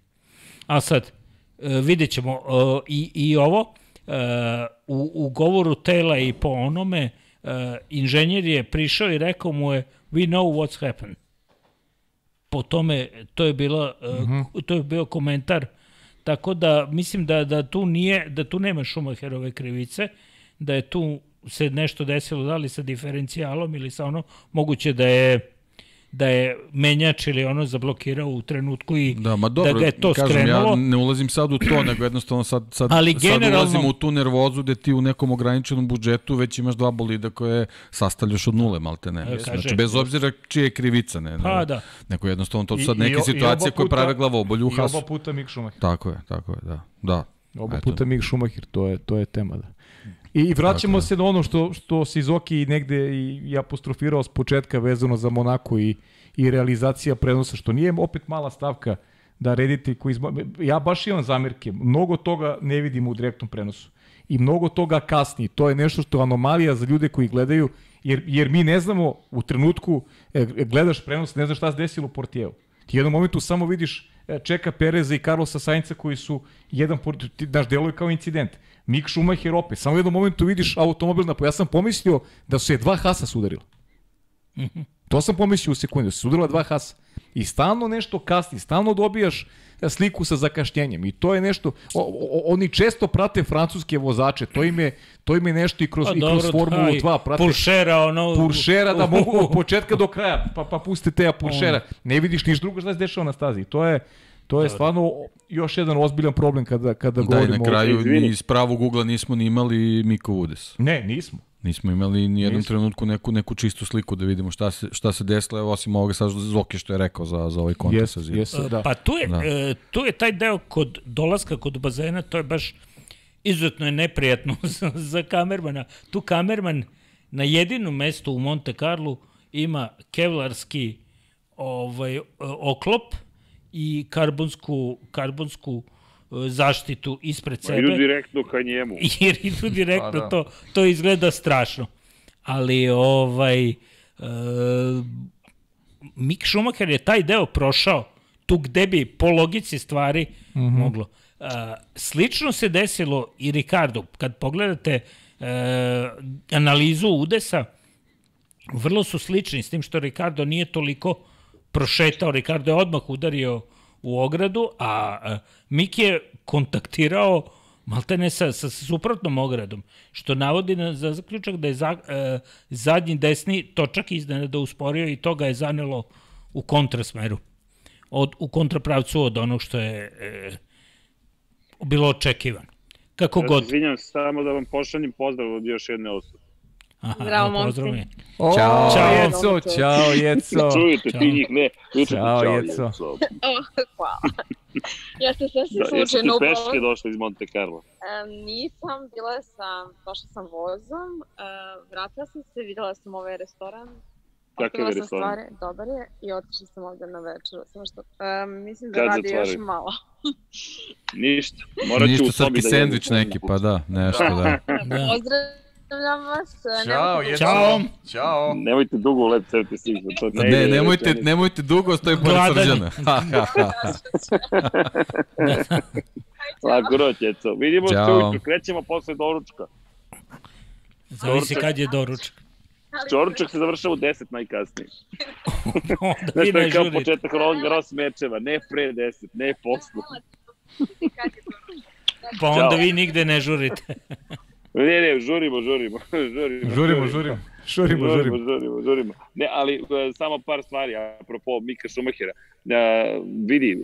A sad, e, vidjet ćemo e, i, i ovo, u, u govoru tela i po onome, inženjer je prišao i rekao mu je we know what's happened. Po tome, to je, bilo, uh to je bio komentar, tako da mislim da, da tu nije, da tu nema Schumacherove krivice, da je tu se nešto desilo, da li sa diferencijalom ili sa ono, moguće da je da je menjač ili ono zablokirao u trenutku i Da, ma dobro, da ga je to kažem, skrenulo. ja ne ulazim sad u to, nego jednostavno sad, sad, Ali sad ulazimo u tu nervozu gde ti u nekom ograničenom budžetu već imaš dva bolida koje sastavljaš od nule, malte ne. E, kaže- znači, bez obzira čije je krivica, ne. ne Pa da. Neko jednostavno, to su I- sad i neke o- i situacije oba koje puta- prave glavobolju u I Hasu. oba puta Mick Schumacher. Tako je, tako je, da. Da. Oba Eto. puta Mick Schumacher, to je, to je tema, da. I, i vraćamo se na ono što, što si Zoki negde i ja apostrofirao s početka vezano za Monako i, i realizacija prenosa, što nije opet mala stavka da reditelj koji izma... Ja baš imam zamirke, mnogo toga ne vidimo u direktnom prenosu. I mnogo toga kasni. To je nešto što je anomalija za ljude koji gledaju, jer, jer mi ne znamo u trenutku, e, gledaš prenos, ne znaš šta se desilo u Portijevu. Ti u jednom momentu samo vidiš e, Čeka Pereza i Carlosa Sainca koji su jedan, ti, daš, deluje kao incident. Mick Schumacher opet. Samo u jednom momentu vidiš automobil na... Ja sam pomislio da su je dva Hasa sudarila. To sam pomislio u sekundu, da su sudarila dva Hasa. I stalno nešto kasni, stalno dobijaš sliku sa zakašnjenjem. I to je nešto, o, o, oni često prate francuske vozače, to im je, to im je nešto i kroz, Pa i kroz dobro, Formulu taj 2. Prate, Pulšera, ono... Puršera da mogu od početka do kraja, pa, pa puste te Puršera. *laughs* Ne vidiš niš drugo šta se dešava na stazi. To je, to je stvarno još jedan ozbiljan problem kada, kada Da, i govorimo na o- kraju ni iz pravog ugla nismo ni imali Miko Udes. Ne, nismo. Nismo imali ni jednom Nismo. trenutku neku, neku čistu sliku da vidimo šta se, šta se desilo, evo, osim ovoga sad Zoki što je rekao za, za ovaj sa zidom. jes, da. Pa tu je, Da. e, tu je taj deo kod dolaska kod bazena, to je baš izuzetno je neprijatno *laughs* za, za kamermana. Tu kamerman na jedinom mestu u Monte Carlo ima kevlarski ovaj, e, oklop i karbonsku, karbonsku e, zaštitu ispred sebe. idu direktno ka njemu. *laughs* jer idu direktno, Pa da. to, to izgleda strašno. Ali, ovaj, e, Mick Schumacher je taj deo prošao tu gde bi po logici stvari mm -hmm. moglo. E, slično se desilo i Ricardo. Kad pogledate e, analizu udesa, vrlo su slični s tim što Ricardo nije toliko prošetao. Ricardo je odmah udario u ogradu, a e, Mik je kontaktirao maltene sa, sa suprotnom ogradom, što navodi na, za zaključak da je za, e, zadnji desni točak iznenada usporio i to ga je zanelo u kontrasmeru, od, u kontrapravcu od onog što je e, bilo očekivano. Kako Ja se god. izvinjam samo da vam pošaljem pozdrav od još jedne osobe. Zdravo, momci. pozdrav mi. O, Ćao. Jeco, čao, Jeco. Čujete, ti njih ne. Vičete, Ćao, čao, Jeco. Jeco. *laughs* Oh, hvala. ja sam sasvim Da, slučajno ti upravo... peške došla iz Monte Carlo? Um, nisam, bila sam, došla sam vozom, uh, vratila sam se, videla sam ovaj restoran. Kakav je restoran? Stvari, dobar je i otišla sam ovde na večer. Samo što, um, mislim da Kad radi još malo. Ništa. Morat ću Ništa u sobi da jedem svoj neki, pa da, nešto da. *laughs* Da. Pozdravljam vas. e, Ćao, nemojte- Jeco. Ćao. Ćao. Nemojte dugo u Led 76. To ne, Ne, nemojte, nemojte dugo, stoji pored srđana. *laughs* Ha, ha, ha. Lako noć, Jeco. Vidimo se ujutru, krećemo posle doručka. Zavisi kad je doručak. Doručak se završava u 10 najkasnije. *laughs* Znaš, to je kao početak Roland Garros mečeva, ne pre 10, ne posle. Pa onda vi nigde ne žurite. *laughs* Ne, ne, *laughs* žurimo, žurimo, žurimo. Žurimo, žurimo. Žurimo, žurimo. žurimo, žurimo. Ne, ali e, samo par stvari, apropo Mika Šumahira. E, vidi,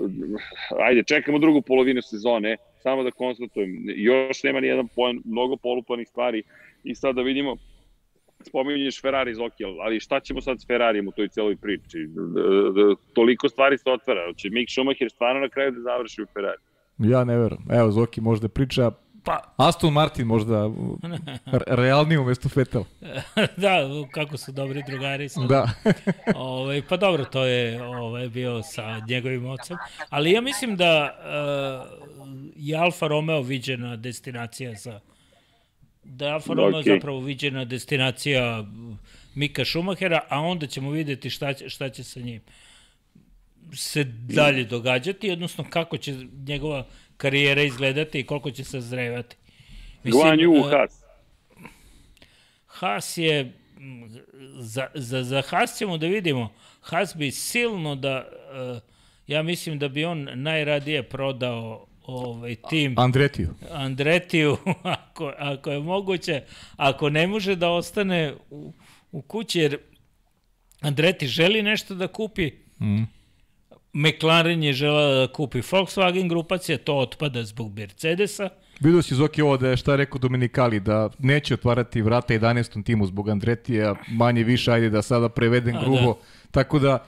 ajde, čekamo drugu polovinu sezone, samo da konstatujem, još nema ni jedan poen, mnogo polupanih stvari i sad da vidimo, spominješ Ferrari iz Okijel, ali šta ćemo sad s Ferrarijem u toj celoj priči? E, Toliko stvari se otvara, će Mik Schumacher stvarno na kraju da završi u Ferrari? Ja ne verujem. Evo, Zoki možda priča. Pa, Aston Martin možda u- re- realniji umesto Vettel. *laughs* da, kako su dobri drugari. Sad. Da. *laughs* Ovaj, pa dobro, to je ovaj, bio sa njegovim ocem. Ali ja mislim da uh, je Alfa Romeo viđena destinacija za da je Alfa Romeo Okej. zapravo viđena destinacija Mika Šumahera, a onda ćemo videti šta će, šta će sa njim se dalje događati, odnosno kako će njegova karijera izgledati i koliko će se zrevati. Guan Yu, e, Haas. Haas je, za, za, za Haas ćemo da vidimo, Haas bi silno da, uh, ja mislim da bi on najradije prodao ovaj tim Andretiju. Andretiju, *laughs* ako, ako je moguće, ako ne može da ostane u, u kući, jer Andreti želi nešto da kupi, Mm. McLaren je žela da kupi Volkswagen grupacija, to otpada zbog Mercedesa, Vidio si Zoki ovo da je šta je rekao Dominikali, da neće otvarati vrata 11. timu zbog Andretija, manje više, ajde da sada prevedem A, grubo. da. Tako da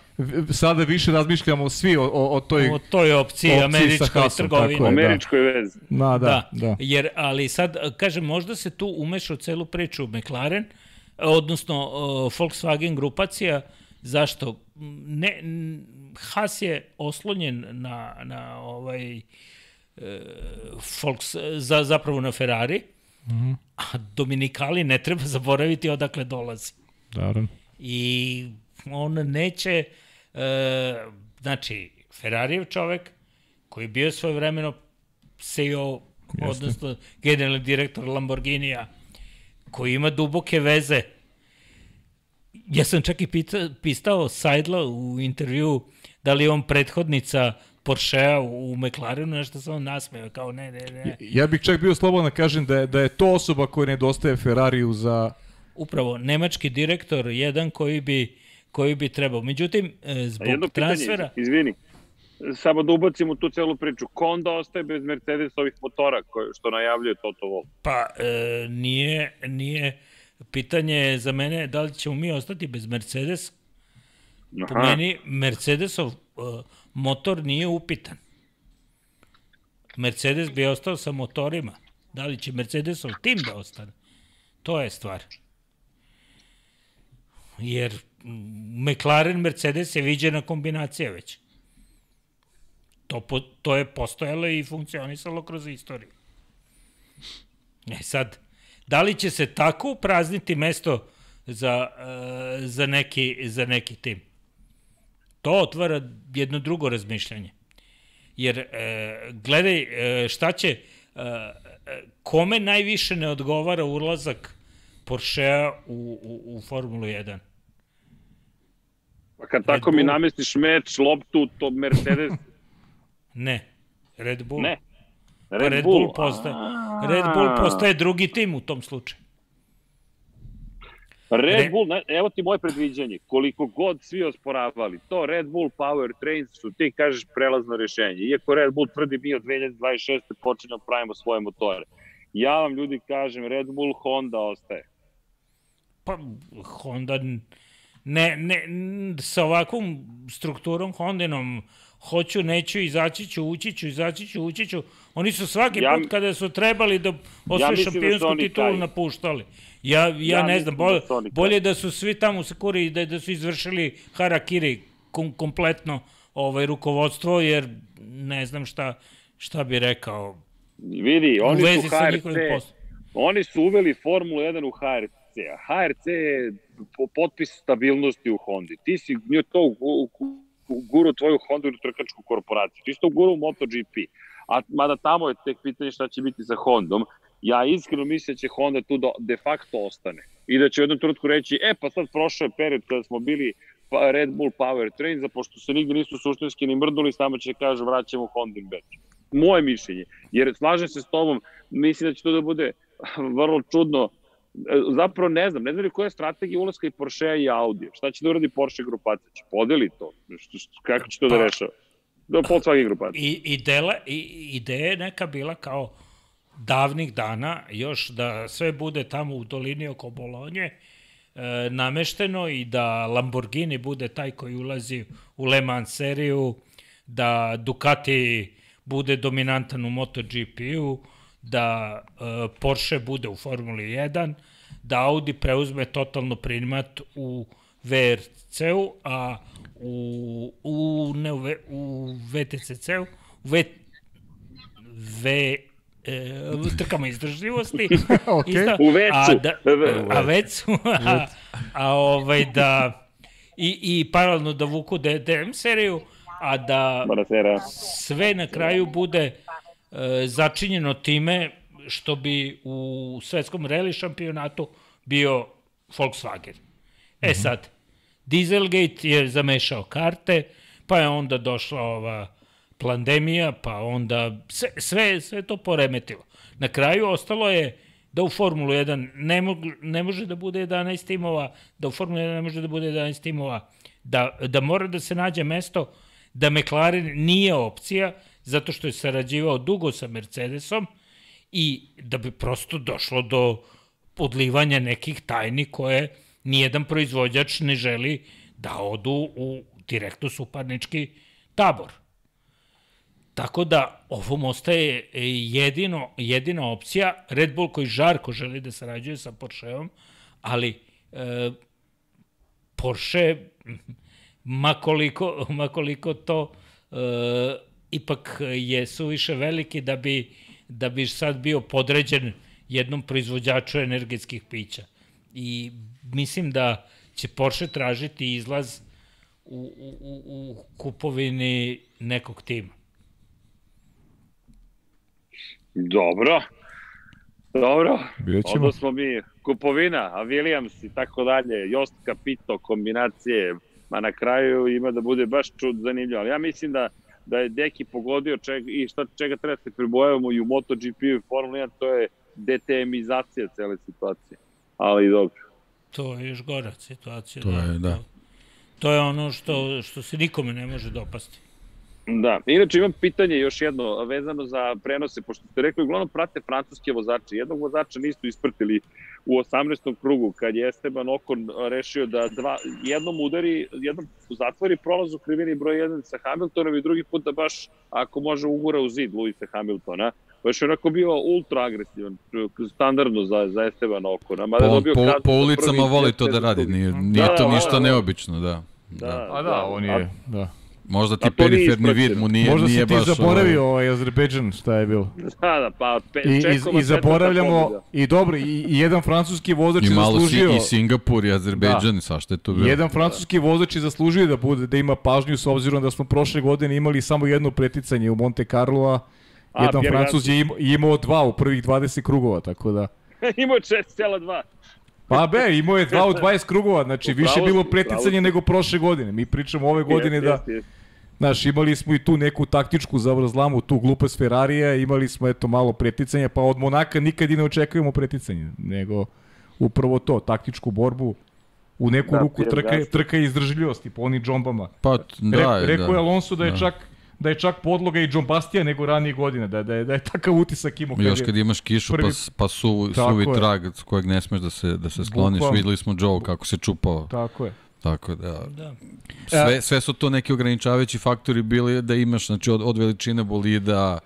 sada više razmišljamo svi o, o, o toj... o toj opciji, opciji američkoj Haasom, trgovini. tako je. da. Američkoj vezi. Na, da, da. da. Jer, ali sad, kažem, možda se tu umešao celu priču McLaren, odnosno uh, Volkswagen grupacija, zašto? Ne, Haas je oslonjen na, na ovaj e, Volks, za, zapravo na Ferrari, mm -hmm. a Dominikali ne treba zaboraviti odakle dolazi. Naravno. I on neće, e, znači, Ferrarijev čovek koji je bio svoje vremeno CEO, Jeste. odnosno generalni direktor Lamborghinija, koji ima duboke veze. Ja sam čak i pita, pistao Seidla u intervju da li je on prethodnica Porschea u McLarenu, nešto sam on nasmeo, kao ne, ne, ne. Ja bih čak bio slobodan da kažem da je, da je to osoba koja nedostaje Ferrariju za... Upravo, nemački direktor, jedan koji bi, koji bi trebao. Međutim, e, A zbog jedno pitanje, transfera... izvini, samo da ubacimo tu celu priču. Ko onda ostaje bez Mercedesovih motora, koje, što najavljuje Toto Wolff? Pa, e, nije, nije, pitanje je za mene da li ćemo mi ostati bez Mercedes. Po Aha. meni Mercedesov e, motor nije upitan. Mercedes bi ostao sa motorima. Da li će Mercedesov tim da ostane? To je stvar. Jer mm, McLaren Mercedes je viđena kombinacija već. To, po, to je postojalo i funkcionisalo kroz istoriju. E sad, da li će se tako uprazniti mesto za, uh, za, neki, za neki tim? To otvara jedno drugo razmišljanje. Jer, e, gledaj, e, šta će, e, e, kome najviše ne odgovara ulazak Porschea u, u, u Formulu 1? Pa kad tako mi Bull. namestiš meč, loptu, to Mercedes, *laughs* Ne, Red Bull. ne. Pa Red, Red Bull. Bull postaje, Red Bull postaje drugi tim u tom slučaju. Red Re- Bull, ne, evo ti moje predviđanje, koliko god svi osporavali, to Red Bull Power Trains su ti kažeš prelazno rešenje. Iako Red Bull tvrdi mi od 2026. počinjamo pravimo svoje motore. Ja vam ljudi kažem, Red Bull Honda ostaje. Pa Honda ne, ne, sa ovakvom strukturom Hondinom hoću, neću, izaći ću, ući ću, izaći ću, ući ću. Oni su svaki Ja- put kada su trebali da osvoje Ja da šampionsku oni titulu taj. napuštali. Ja, ja, Ja ne znam, da bolje, taj. bolje da su svi tamo u Sakuri da, da su izvršili harakiri kom, kompletno ovaj rukovodstvo, jer ne znam šta, šta bi rekao Vidi, u oni su HRC, oni su uveli Formulu 1 u HRC, a HRC je po- potpis stabilnosti u Hondi. Ti si nju to u- u- u- guru tvoju Hondu ili trkačku korporaciju. Ti si to guru u MotoGP. A mada tamo je tek pitanje šta će biti sa Hondom. Ja iskreno mislim da će Honda tu do, de facto ostane. I da će u jednom trenutku reći, e pa sad prošao je period kada smo bili pa- Red Bull Power Train, za pošto se nigde nisu suštinski ni mrduli, samo će kažu vraćamo Hondin Beč. Moje mišljenje. Jer slažem se s tobom, mislim da će to da bude *laughs* vrlo čudno. Zapravo ne znam, ne znam ni koja je strategija ulaska i Porschea i Audi. Šta će da uradi Porsche grupacija? Će podeli to? Kako će to da Pa- rešava? Da Volkswagen grupacija. I, i, dela, i ideja je neka bila kao davnih dana, još da sve bude tamo u dolini oko Bolonje, e, namešteno i da Lamborghini bude taj koji ulazi u Le Mans seriju, da Ducati bude dominantan u MotoGP-u, da e, Porsche bude u Formuli 1, da Audi preuzme totalno primat u VRC-u, a u, u, ne, u, u VTCC-u, u V, v, e, trkama izdržljivosti. *laughs* Okej. isto, U vecu. A, da, a vecu. A, a ovaj da i, i paralelno da vuku DDM seriju, a da sve na kraju bude e, začinjeno time što bi u svetskom rally šampionatu bio Volkswagen. E sad, Dieselgate je zamešao karte, pa je onda došla ova pandemija, pa onda sve, sve, sve to poremetilo. Na kraju ostalo je da u Formulu 1 ne, mog, ne može da bude 11 timova, da u Formulu 1 ne može da bude 11 timova, da, da mora da se nađe mesto da McLaren nije opcija, zato što je sarađivao dugo sa Mercedesom i da bi prosto došlo do odlivanja nekih tajni koje nijedan proizvođač ne želi da odu u direktno suparnički tabor. Tako da ovom ostaje e, jedino, jedina opcija, Red Bull koji žarko želi da sarađuje sa Porscheom, ali e, Porsche, *laughs* makoliko, makoliko to e, ipak je suviše veliki da bi, da bi sad bio podređen jednom proizvođaču energetskih pića. I mislim da će Porsche tražiti izlaz u, u, u, u kupovini nekog tima. Dobro. Dobro. Vidjet ćemo. Onda smo mi kupovina, a Williams i tako dalje, Jost Capito, kombinacije, ma na kraju ima da bude baš čud zanimljivo. Ali ja mislim da da je Deki pogodio čega, i šta, čega treba da se pribojavamo i u MotoGP i u Formula 1, to je DTM-izacija cele situacije. Ali dobro. To je još gora situacija. To je, da. To, to je ono što, što se nikome ne može dopasti. Da, inače imam pitanje još jedno vezano za prenose, pošto ste rekli, uglavnom prate francuske vozače. Jednog vozača nisu isprtili u 18. krugu, kad je Esteban Okon rešio da dva, jednom udari, jednom zatvori prolaz u krivini broj 1 sa Hamiltonom i drugi put da baš, ako može, ugura u zid Luisa Hamiltona. Baš je onako bio ultra agresivan, standardno za, za Esteban Okona. Mada je Po, dobio po, po ulicama prvi voli to da radi, nije, nije Da, to da, ništa da. neobično, da. Da, A da, on je, da. Možda ti periferni vid mu nije, Možda nije si ti baš... zaboravio ovaj Azerbejdžan, šta je bilo. Da, da, pa pe, I, i, Čekova i zaboravljamo, pobjeda. i dobro, i, i jedan francuski vozač I je malo si, zaslužio... i Singapur i Azerbejdžan, da. svašta je to bilo. Jedan francuski vozač je zaslužio da bude da ima pažnju s obzirom da smo prošle godine imali samo jedno preticanje u Monte Carlo, a jedan Pierre Francuz je imao, imao dva u prvih 20 krugova, tako da... *laughs* Imao je 6,2. Pa be, imao je dva u 20 krugova, znači više je bilo preticanje nego prošle godine. Mi pričamo ove godine da. Znaš, imali smo i tu neku taktičku zavrzlamu, tu glupost Ferrarija, imali smo eto malo preticanja, pa od Monaka nikad i ne očekujemo preticanje, nego upravo to, taktičku borbu, u neku Da, ruku trka, trka izdržljivosti po onim džombama. Pa, da, Re, rekao je da. Alonso da je da. čak da je čak podloga i John Bastija nego ranije godine, da, da, je, da je takav utisak imao. Kad Još kad imaš kišu prvi- pa, pa su, suvi je. trag s kojeg ne smeš da se, da se skloniš. Bukvalno. Videli smo Joe kako se čupao. Tako je. Tako da, Da. sve, sve su to neki ograničavajući faktori bili da imaš znači, od, od veličine bolida,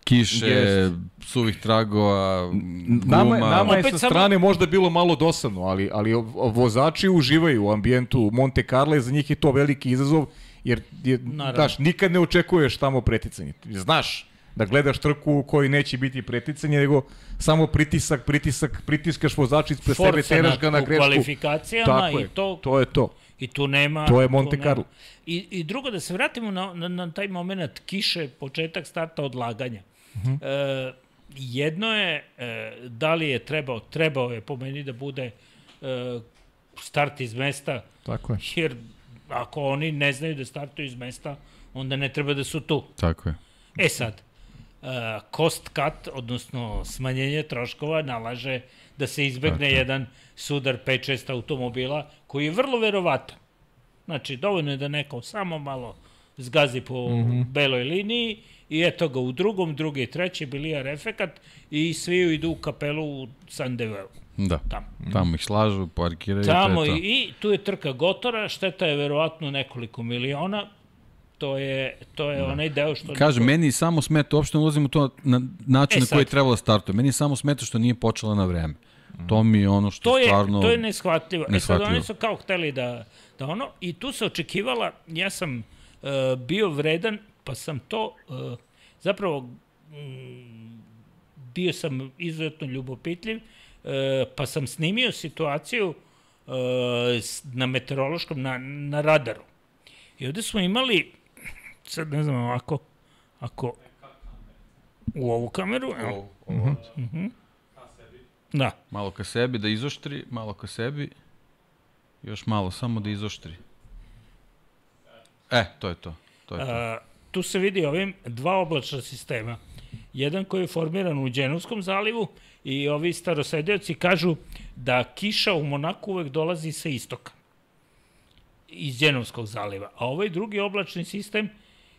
kiše, Jest. suvih tragova, guma. Nama, je- nama je sa samo- strane možda bilo malo dosadno, ali, ali vozači uživaju u ambijentu Monte Carlo i za njih je to veliki izazov, jer je, Naravno. daš, nikad ne očekuješ tamo preticanje. Znaš da gledaš trku u kojoj neće biti preticanje, nego samo pritisak, pritisak, pritiskaš vozači ispred sebe, teraš na, ga na u grešku. kvalifikacijama Tako i je, to, to je to. I tu nema... To je Monte. Carlo. I, I drugo, da se vratimo na, na, na taj moment kiše, početak starta odlaganja. Uh Mhm. -huh. e, jedno je, e, da li je trebao, trebao je po meni da bude e, start iz mesta, Tako je. jer ako oni ne znaju da startuju iz mesta, onda ne treba da su tu. Tako je. E sad, cost cut, odnosno smanjenje troškova, nalaže da se izbegne jedan sudar 5-6 automobila, koji je vrlo verovatan. Znači, dovoljno je da neko samo malo zgazi po mm -hmm. beloj liniji i eto ga u drugom, drugi i treći bilijar efekat i svi idu u kapelu u San Deveu. Da. Tamo. Tamo ih slažu, parkiraju, Tamo i, i tu je trka gotora, šteta je verovatno nekoliko miliona, to je, to je onaj deo što... Kaže, niko- meni samo smeta, uopšte ulazim u to na način E na koji je trebalo da startuje. Meni samo smeta što nije počela na vreme. To mi je ono što to je, stvarno... to je neshvatljivo. E sad neshvatljivo. oni su kao hteli da, da ono, i tu se očekivala, ja sam uh, bio vredan, pa sam to, uh, zapravo, mm, bio sam izuzetno ljubopitljiv, uh, pa sam snimio situaciju uh, na meteorološkom, na, na radaru. I ovde smo imali, sad ne znam ovako, ako u ovu kameru, evo, Mhm. da, Malo ka sebi da izoštri, malo ka sebi. Još malo, samo da izoštri. E, to je to. To je to. A, tu se vidi ovim dva oblačna sistema. Jedan koji je formiran u Dženovskom zalivu i ovi starosedioci kažu da kiša u Monaku uvek dolazi sa istoka iz Dženovskog zaliva. A ovaj drugi oblačni sistem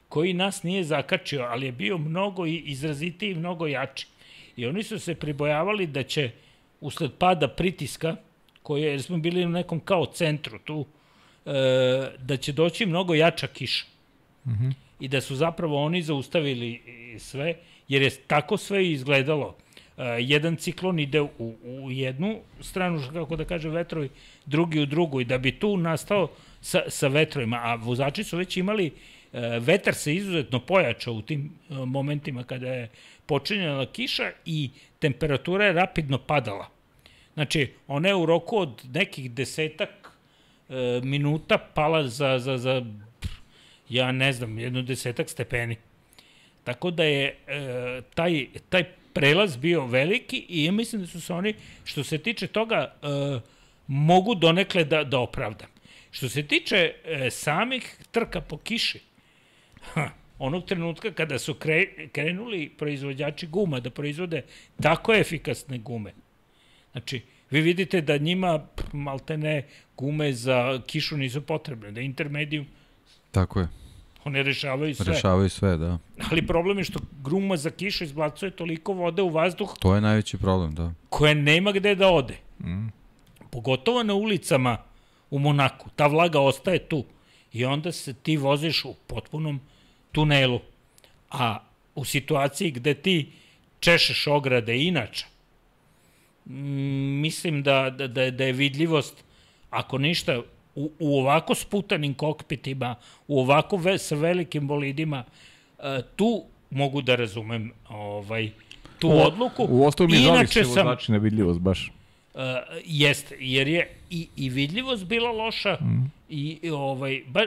koji nas nije zakačio, ali je bio mnogo i izrazitiji i mnogo jači. I oni su se pribojavali da će usled pada pritiska, koje, jer smo bili u nekom kao centru tu, e, da će doći mnogo jača kiša i da su zapravo oni zaustavili sve, jer je tako sve izgledalo. Uh, jedan ciklon ide u, u jednu stranu, kako da kaže vetrovi, drugi u drugu i da bi tu nastao sa, sa vetrovima, a vozači su već imali, uh, vetar se izuzetno pojačao u tim uh, momentima kada je počinjala kiša i temperatura je rapidno padala. Znači, ona je u roku od nekih desetak e, minuta pala za, za, za ja ne znam, jedno desetak stepeni. Tako da je e, taj, taj prelaz bio veliki i ja mislim da su se oni, što se tiče toga, e, mogu donekle da, da opravdam. Što se tiče e, samih trka po kiši, ha, onog trenutka kada su kre, krenuli proizvođači guma da proizvode tako efikasne gume, Znači, vi vidite da njima pff, maltene gume za kišu nisu potrebne, da intermedijum, Tako je. one rešavaju sve. Rešavaju sve, da. Ali problem je što gruma za kišu izbacuje toliko vode u vazduh To je najveći problem, da. koje nema gde da ode. Mm. Pogotovo na ulicama u Monaku. Ta vlaga ostaje tu. I onda se ti voziš u potpunom tunelu. A u situaciji gde ti češeš ograde inače, mm, mislim da, da, da, je, da je vidljivost, ako ništa, u, u ovako sputanim kokpitima, u ovako ve, sa velikim bolidima, e, tu mogu da razumem ovaj, tu U- odluku. U osnovu mi Inače sam- vozači nevidljivost baš. Uh, jeste, jer je i, i vidljivost bila loša mm. i, i ovaj, ba,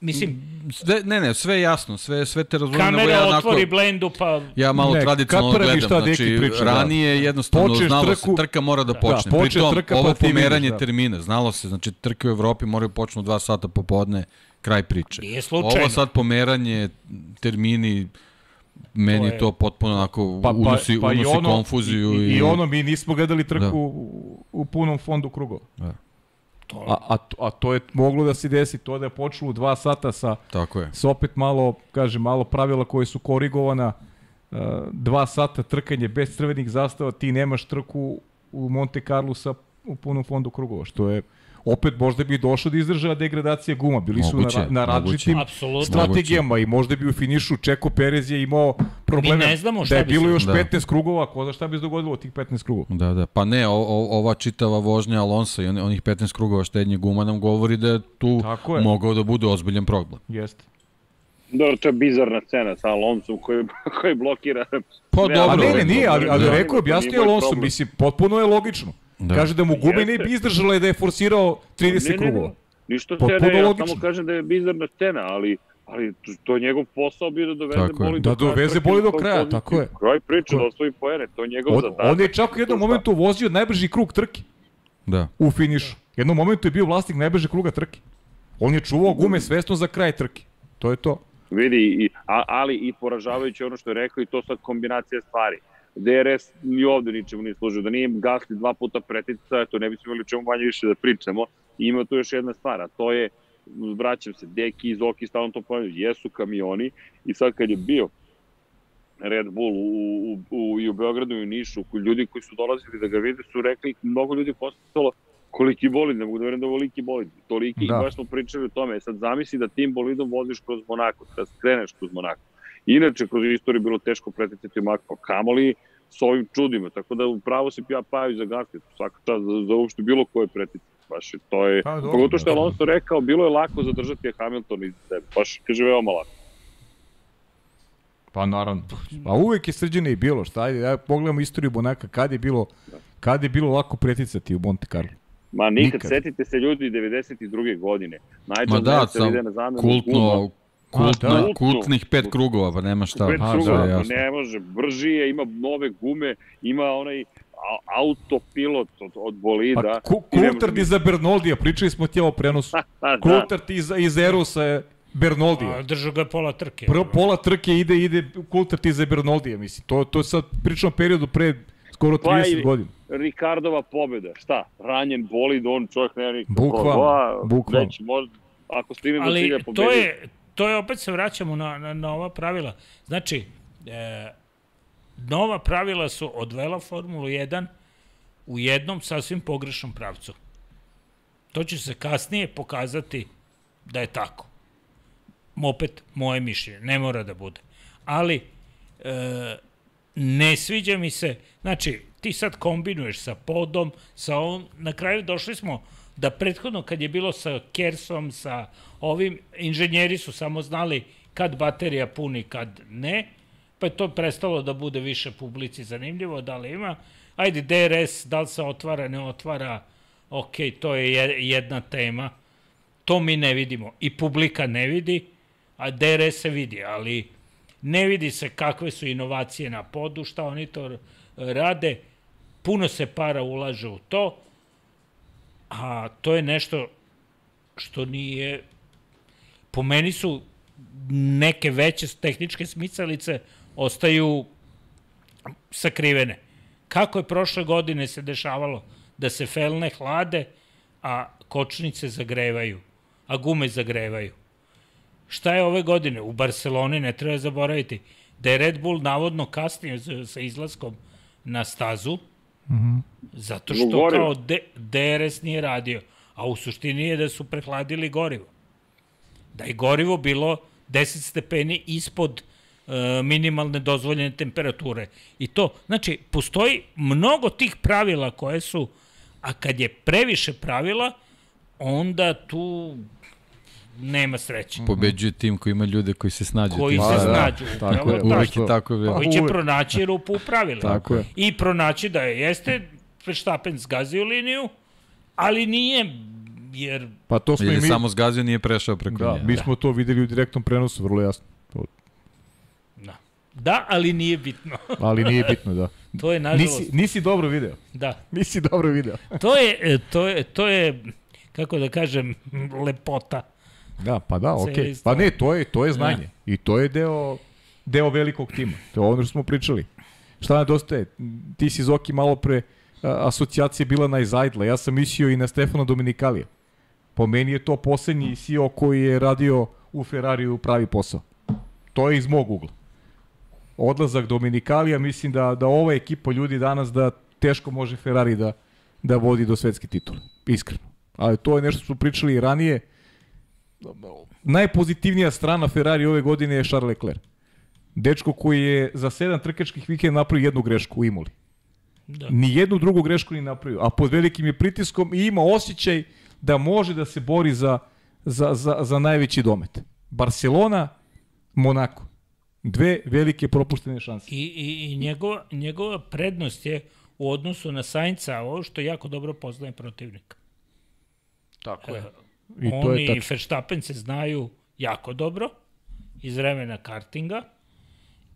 mislim, Sve, ne, ne, sve je jasno, sve, sve te razumem. nego kamera ja onako, otvori blendu, pa Ja malo Ne, tradicionalno gledam, šta znači priča, da. ranije jednostavno Počneš znalo trku- se, trka mora da počne. počne Pritom, trka, pa ovo vidiš, pomeranje da. termina, znalo se, znači trke u Evropi moraju počnu u dva sata popodne, kraj priče. Nije slučajno. Ovo sad pomeranje, termini, meni To je to potpuno onako Pa, pa, unosi, pa i unosi ono, konfuziju. i, I, i ono, mi nismo gledali trku Da. u, u punom fondu krugova. To, A, a, to- a to je moglo da se desi, to da je počelo u dva sata sa, Tako je. sa opet malo, kaže, malo pravila koje su korigovana, uh, dva sata trkanje bez crvenih zastava, ti nemaš trku u Monte Carlo sa u punom fondu krugova, što je opet možda bi došlo da izdržava degradacija guma. Bili su Moguće, na, na moguće. različitim strategijama i možda bi u finišu Čeko Perez je imao probleme. Mi ne znamo šta da je bi bilo se- još Da. 15 krugova, ko zna šta bi se dogodilo od tih 15 krugova. Da, da. Pa ne, o, o, ova čitava vožnja Alonsa i on- onih 15 krugova štednje guma nam govori da je tu Tako je. mogao da bude ozbiljan problem. Jeste. Dobro, to je bizarna scena sa Alonsom koji, koji blokira... Pa Ne, A dobro, ne, ne, nije, ali, ali Da. rekao, objasnio Alonso, mislim, potpuno je logično. Da. Kaže da mu gume ne Jeste. bi izdržala da je forsirao 30 Ne, ne, ne, krugova. Ništa se ne, ja samo kažem da je bizarna scena, ali ali to- je njegov posao bio da doveze Tako je. boli Da do kraja doveze trke boli do kraja, poziciji. tako je. Kraj priče, da je. osvoji poene, to je njegov zadatak. on je čak u jednom šta? momentu vozio najbrži krug trke Da. u finišu. U jednom momentu je bio vlasnik najbržeg kruga trke. On je čuvao gume svesno za kraj trke. To je to. Vidi, i, a, ali i poražavajuće ono što je rekao i to sad kombinacija stvari. DRS ni ovde ničemu nije služio, da nije gasli dva puta pretica, to ne bismo imali čemu manje više da pričamo. I ima tu još jedna stvar, a to je, vraćam se, Deki i Zoki stalno to ponavljaju, jesu kamioni i sad kad je bio Red Bull u, u, u, i u Beogradu i u Nišu, ljudi koji su dolazili da ga vide su rekli, mnogo ljudi postalo koliki bolid, ne mogu da verujem da je ovoliki bolid, toliki, Da. da. i baš smo pričali o tome. E Sad zamisli da tim bolidom voziš kroz Monako, kad skreneš kroz Monako. Inače, kroz istoriju je bilo teško preticati Monako, kamoli s ovim čudima, tako da upravo se ja paju za Gasket, svaka čast za, za uopšte bilo koje pretice. Baš je, to je, Pa, pogotovo što je da. Alonso rekao, bilo je lako zadržati Hamilton iz sebe, baš kaže veoma lako. Pa naravno. Pa uvek je srđene i bilo. Šta ajde, ja pogledamo istoriju Bonaka, kad je bilo, kad je bilo lako preticati u Monte Carlo. Ma nikad, Nikad. setite se ljudi 92. godine. Ma da, sam ide na zamenu kultno, kultno, A, da. kultnih pet krugova, pa nema šta. Pet A, krugova, da, pa jasno. ne može, brži je, ima nove gume, ima onaj autopilot od, od bolida. Pa ku, i ne može Coulthard ni- iza Bernoldija, pričali smo ti o prenosu. Pa, *laughs* da, Coulthard iza, iza Erusa je Bernoldija. A, držao ga pola trke. Prvo pola trke ide, ide Coulthard iza Bernoldija, mislim. To, to je sad pričamo periodu pre skoro 30 Pa godina. Ricardova pobeda, šta? Ranjen bolid, on čovjek nema nikakve Bukvalno, bukvalno. Već možda, ako stigne do cilja Ali pobedi. to je, to je opet se vraćamo na, na, na ova pravila. Znači, e, nova pravila su odvela Formulu 1 u jednom sasvim pogrešnom pravcu. To će se kasnije pokazati da je tako. Opet, moje mišljenje, ne mora da bude. Ali, e, ne sviđa mi se, znači, ti sad kombinuješ sa podom, sa ovom, na kraju došli smo da prethodno kad je bilo sa Kersom, sa ovim, inženjeri su samo znali kad baterija puni, kad ne, pa je to prestalo da bude više publici zanimljivo, da li ima. Ajde, DRS, da li se otvara, ne otvara, ok, to je je- jedna tema. To mi ne vidimo. I publika ne vidi, a DRS se vidi, ali ne vidi se kakve su inovacije na podu, šta oni to rade. Puno se para ulaže u to, a to je nešto što nije... Po meni su neke veće tehničke smicalice ostaju sakrivene. Kako je prošle godine se dešavalo da se felne hlade, a kočnice zagrevaju, a gume zagrevaju. Šta je ove godine? U Barceloni ne treba zaboraviti da je Red Bull navodno kasnio za- sa izlaskom na stazu, zato Zbog što goriva. kao D, DRS nije radio, a u suštini je da su prehladili gorivo. Da je gorivo bilo 10 stepeni ispod e, minimalne dozvoljene temperature. I to, znači, postoji mnogo tih pravila koje su, a kad je previše pravila, onda tu nema sreće. Pobeđuje tim koji ima ljude koji se snađu. Koji tim se snađu. tako upravo je, tako. Uvek je tako bilo. Koji će pronaći rupu u pravilima. Tako je. I pronaći da je, jeste Verstappen zgazio liniju, ali nije, jer Pa to smo Jer i je mi... samo zgazio, nije prešao preko Da, nje. mi smo to videli u direktnom prenosu, vrlo jasno. To, da. Da, ali nije bitno. *laughs* ali nije bitno, da. to je nažalost. Nisi, nisi dobro video. Da. Nisi dobro video. To je, e, to je, to je, kako da kažem, lepota. Da, pa da, okej. Cijeli Pa ne, to je, to je znanje. I to je deo, deo velikog tima. To je ono što smo pričali. Šta nedostaje? Ti si Zoki malo pre a, asocijacija bila na Izajdla. Ja sam mislio i na Stefana Dominikalija. Po meni je to poslednji CEO koji je radio u Ferrariju pravi posao. To je iz mog ugla. Odlazak Dominikalija, mislim da, da ova ekipa ljudi danas da teško može Ferrari da, da vodi do svetske titule. Iskreno. Ali to je nešto što smo pričali i ranije. Najpozitivnija strana Ferrari ove godine je Charles Leclerc. Dečko koji je za sedam trkačkih vikend napravio jednu grešku u Imoli. Da. Ni jednu drugu grešku ni napravio. A pod velikim je pritiskom i ima osjećaj da može da se bori za, za, za, za najveći domet. Barcelona, Monako. Dve velike propuštene šanse. I, i, i njegova, njegova prednost je u odnosu na Sainca ovo što jako dobro poznaje protivnika. Tako je. I I to Oni je i tačno. Verstappen se znaju jako dobro iz vremena kartinga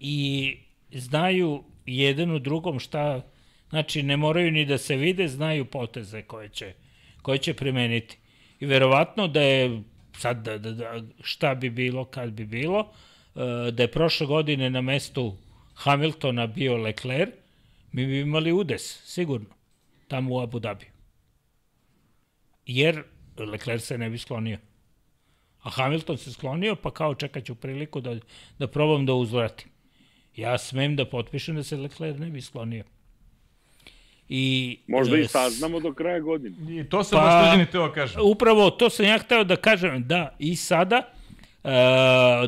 i znaju jedan u drugom šta, znači ne moraju ni da se vide, znaju poteze koje će, koje će primeniti. I verovatno da je, sad da, da, da, šta bi bilo kad bi bilo, e, da je prošle godine na mestu Hamiltona bio Leclerc, mi bi imali udes, sigurno, tamo u Abu Dhabi. Jer Leclerc se ne bi sklonio. A Hamilton se sklonio, pa kao čekat ću priliku da, da probam da uzvratim. Ja smem da potpišem da se Leclerc ne bi sklonio. I, Možda e, i saznamo do kraja godine. I to sam Pa- baš tuđeni teo kažem. Upravo to sam ja hteo da kažem, da, i sada e,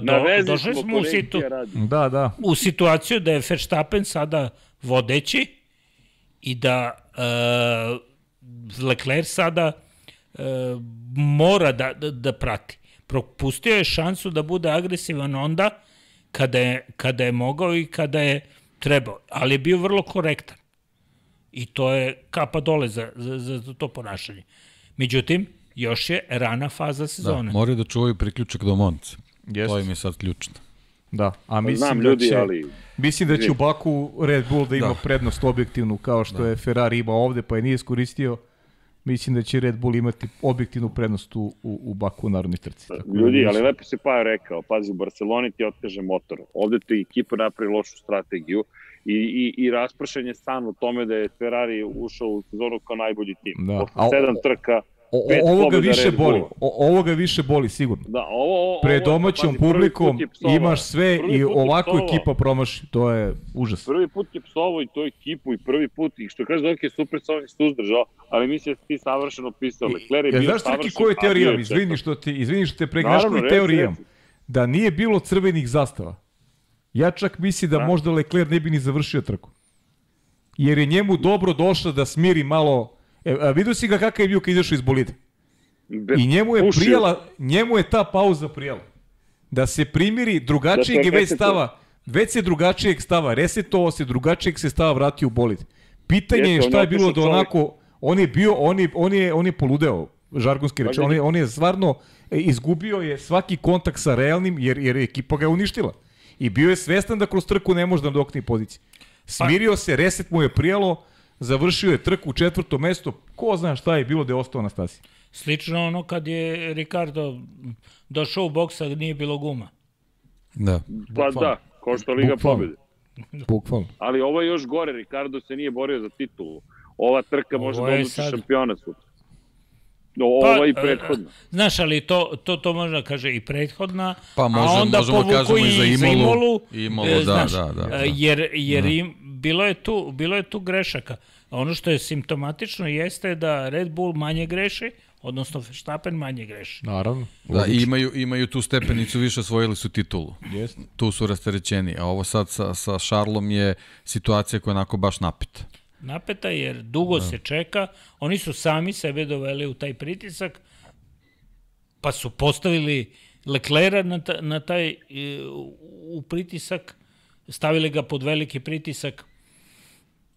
do, došli smo, u, situ. Da, da. u situaciju da je Verstappen sada vodeći i da e, Leclerc sada e, mora da, da, da prati. Propustio je šansu da bude agresivan onda kada je, kada je mogao i kada je trebao, ali je bio vrlo korektan. I to je kapa dole za, za, za, to ponašanje. Međutim, još je rana faza Da, sezone. moraju da čuvaju priključak do Monce. Jeste. To im je sad ključno. Da, a mislim Znam da ljudi, će, ali... mislim da će u Baku Red Bull da ima Da. prednost objektivnu kao što je Ferrari imao ovde pa je nije iskoristio. Mislim da će Red Bull imati objektivnu prednost u, u, u Baku u narodnoj trci. Tako da Ljudi, mislim- ali lepo se Paja rekao, pazi, u Barceloni ti otkaže motor. Ovde ti ekipa napravi lošu strategiju i, i, i raspršen je san u tome da je Ferrari ušao u sezonu kao najbolji tim. Da. Posle sedam trka, O, pet o, ovoga pobjeda više boli. O, ovoga više boli sigurno. Da, ovo, ovo, ovo je, domaćom pazi, prvi publikom imaš sve i ovako ekipa promaši. To je užas. Prvi put je psovao i to ekipu i prvi put, i što kaže Doki super sa ovim se uzdržao, ali mislim da ti savršeno pisao. Lecler je Ja, bio znaš savršen, koju je imam? Izvini što te, izvini što te pregnaš koju. Da nije bilo crvenih zastava. Ja čak mislim da Da. možda Leclerc ne bi ni završio trku. Jer je njemu dobro došlo da smiri malo... E, a vidio si ga kakav je bio kad izašao iz bolide. Be- I njemu je pušio. prijala, njemu je ta pauza prijala. Da se primiri, drugačijeg Da je već stava, već se drugačijeg stava, resetovao se, drugačijeg se stava vratio u bolid. Pitanje je šta je bilo da onako, on je bio, on je, on je, on je poludeo, žargonski reč, Pa on je, on je stvarno e, izgubio je svaki kontakt sa realnim, jer, jer ekipa ga je uništila. I bio je svestan da kroz trku ne može da dokne pozicije. Smirio se, reset mu je prijalo, završio je trku u četvrto mesto, ko zna šta je bilo da je ostao na stasi. Slično ono kad je Ricardo došao u boks, a nije bilo guma. Da. Pa da, ko što Liga Bukvalno. pobjede. Bukvalno. Ali ovo je još gore, Ricardo se nije borio za titulu. Ova trka može Ovo da je odluči sad- šampiona sutra. O, ova i e, prethodna. Znaš, ali to, to, to može da kaže i prethodna, Pa može- a onda možemo da povuku i za Imolu. Imolu, e, da, znaš, da, da, da. e, Jer, jer im, bilo, je tu, bilo je tu grešaka. A ono što je simptomatično jeste da Red Bull manje greši, odnosno Verstappen manje greši. Naravno. Da, i imaju, imaju tu stepenicu više, osvojili su titulu. Jeste. Tu su rasterećeni, a ovo sad sa, sa Šarlom je situacija koja je onako baš napita. Napeta jer dugo se čeka, oni su sami sebe doveli u taj pritisak, pa su postavili Leklera na, ta, na taj e, u pritisak, stavili ga pod veliki pritisak.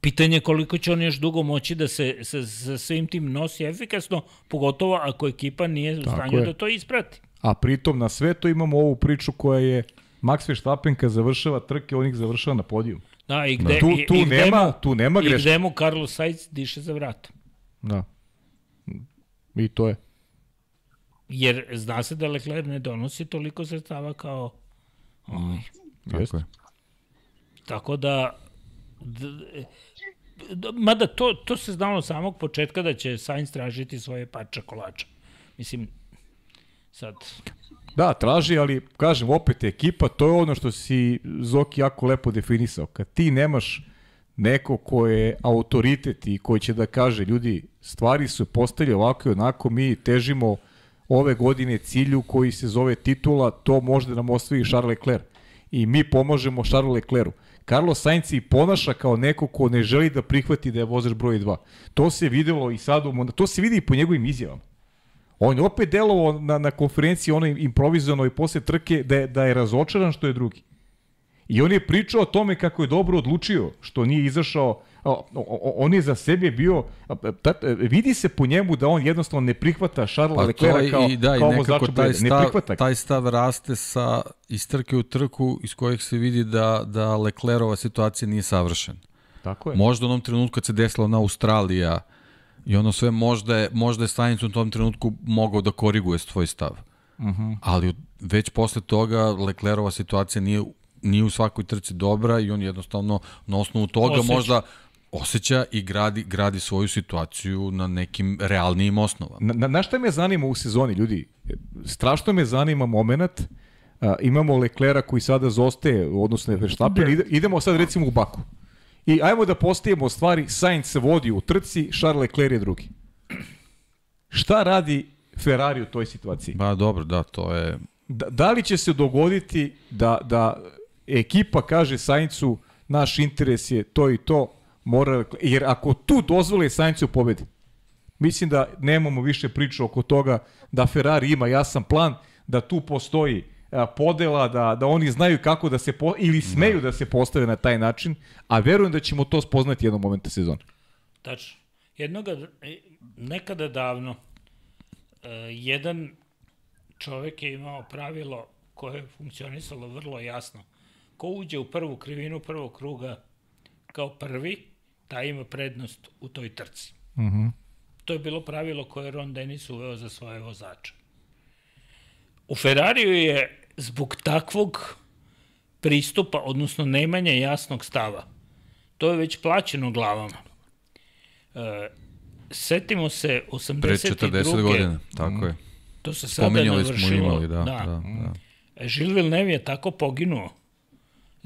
Pitanje je koliko će on još dugo moći da se sa, sa svim tim nosi efikasno, pogotovo ako ekipa nije u stanju je. da to isprati. A pritom na sve to imamo ovu priču koja je Max Verstappen kad završava trke, on ih završava na podijum. Da, i gde, Tu, i, tu, i gde nema, mu, tu nema I greške. gde mu Carlos Sainz diše za vrat. Da. I to je. Jer zna se da Leclerc ne donosi toliko sredstava kao ovaj. Tako je. Tako da mada to, to se znalo samog početka da će Sainz tražiti svoje parče kolača. Mislim, sad, Da, traži, ali kažem, opet ekipa, to je ono što si Zoki jako lepo definisao. Kad ti nemaš neko ko je autoritet i koji će da kaže, ljudi, stvari su postavlje ovako i onako, mi težimo ove godine cilju koji se zove titula, to može da nam osvoji Charles Leclerc. I mi pomožemo Charles Leclercu. Carlos Sainz i ponaša kao neko ko ne želi da prihvati da je vozač broj 2. To se videlo i sad, u to se vidi i po njegovim izjavama. On je opet delovao na, na konferenciji onoj improvizovanoj posle trke da je, da je razočaran što je drugi. I on je pričao o tome kako je dobro odlučio, što nije izašao, on je za sebe bio, a, vidi se po njemu da on jednostavno ne prihvata Charlesa Pa Leclerca kao, i, da, i kao vozača taj broj- ne stav, prihvata taj stav raste sa iz trke u trku iz kojeg se vidi da, da Leclerova situacija nije savršena. Tako je. Možda u onom trenutku kad se desila na Australija i ono sve, možda je, možda je Sainz u tom trenutku mogao da koriguje svoj stav. Uh Mhm. -huh. Ali već posle toga Leclerova situacija nije, nije u svakoj trci dobra i on jednostavno na osnovu toga Osjeća. možda osjeća i gradi, gradi svoju situaciju na nekim realnijim osnovama. Na, na, na šta me zanima u sezoni, ljudi? Strašno me zanima moment, a, imamo Leklera koji sada zostaje u odnosu na Verstappen, ide, idemo sad recimo u Baku. I ajmo da postavimo stvari, Sainz se vodi u trci, Charles Leclerc je drugi. Šta radi Ferrari u toj situaciji? Ba dobro, da, to je Da, da li će se dogoditi da, da ekipa kaže Saincu naš interes je to i to, mora, jer ako tu dozvole Saincu pobedi, mislim da nemamo više priče oko toga da Ferrari ima jasan plan, da tu postoji a, podela, da, da oni znaju kako da se, po, ili smeju da. se postave na taj način, a verujem da ćemo to spoznati jednog momenta sezone. tačno. Jednoga, e, nekada davno, e, jedan čovek je imao pravilo koje je funkcionisalo vrlo jasno. Ko uđe u prvu krivinu prvog kruga kao prvi, taj ima prednost u toj trci. Mm -hmm. To je bilo pravilo koje je Ron Dennis uveo za svoje vozače. U Ferrariju je zbog takvog pristupa, odnosno nemanja jasnog stava, to je već plaćeno glavama. E, setimo se 82. pre 40 godina, tako je. To se sada Spominjali navršilo. smo imali, da, da, da. da. Žil Villeneuve je tako poginuo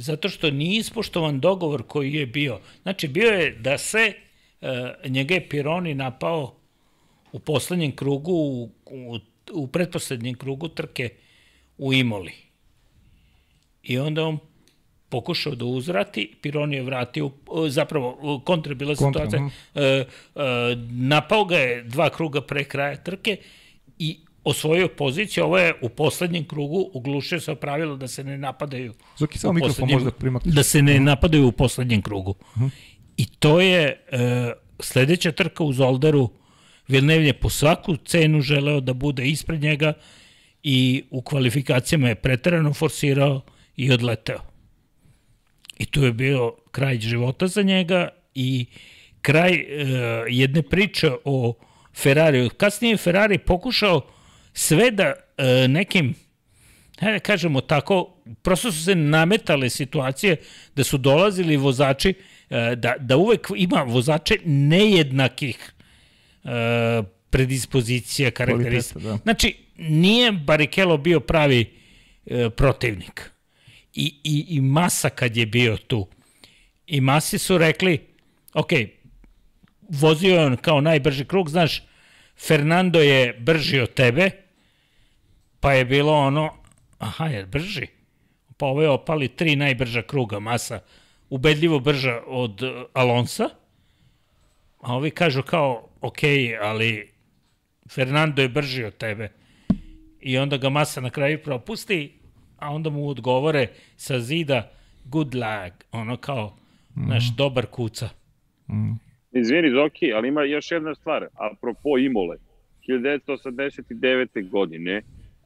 zato što nije ispoštovan dogovor koji je bio. Znači, bio je da se e, njega je Pironi napao u poslednjem krugu, u, u, u pretposlednjem krugu trke u Imoli. I onda on pokušao da uzvrati, Pironi je vratio, e, zapravo kontra je bila Kontra, situacija, e, e, napao ga je dva kruga pre kraja trke i osvojio poziciju, ovo je u poslednjem krugu uglušio se pravilo da se ne napadaju Zoki, samo mikrofon možda primakneš. da se ne napadaju u poslednjem krugu. I to je e, sledeća trka u Zolderu, Villeneuve je po svaku cenu želeo da bude ispred njega i u kvalifikacijama je preterano forsirao i odleteo. I to je bio kraj života za njega i kraj e, jedne priče o Ferrariju. Kasnije je Ferrari pokušao sve da e, nekim hajde kažemo tako, prosto su se nametale situacije da su dolazili vozači, e, da, da uvek ima vozače nejednakih e, predispozicija, karakteristika. Da. Znači, nije Barikelo bio pravi e, protivnik. I, i, I Masa kad je bio tu. I Masi su rekli, ok, vozio je on kao najbrži krug, znaš, Fernando je brži od tebe, pa je bilo ono, aha, jer brži? Pa ove opali tri najbrža kruga masa, ubedljivo brža od uh, Alonsa, a ovi kažu kao, ok, ali Fernando je brži od tebe. I onda ga masa na kraju propusti, a onda mu odgovore sa zida, good lag, ono kao, mm. naš dobar kuca. Izvini, Zoki, ali ima još jedna stvar, apropo Imole. 1989. godine,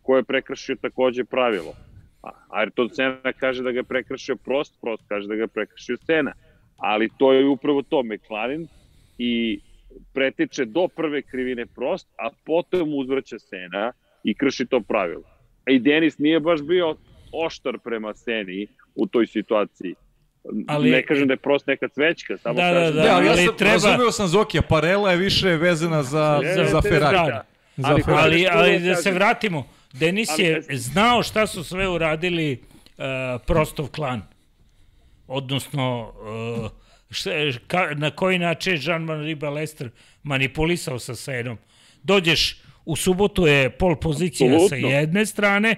ko je prekršio takođe pravilo. A Ayrton Senna kaže da ga je prekršio Prost, Prost kaže da ga je prekršio Senna. Ali to je upravo to, McLaren i pretiče do prve krivine Prost, a potom uzvraća Senna i krši to pravilo. I Denis nije baš bio oštar prema Seni u toj situaciji. Ali, Ali- ne kažem da je Prost neka cvećka, samo Da, da, kažem da. Da, ali ja ali sam, treba- razumeo sam Zokija, Parela je više vezana za, Jeste, za Ferrari. Ferrari. za Ali- Ferrari. Ali, ali da da se kažem? vratimo, Denis Ali je znao šta su sve uradili uh, Prostov klan. Odnosno, uh, šta, ka, na koji način je Jean-Marie Balester manipulisao sa senom. Dođeš, u subotu je pol pozicija sa Apsolutno. jedne strane,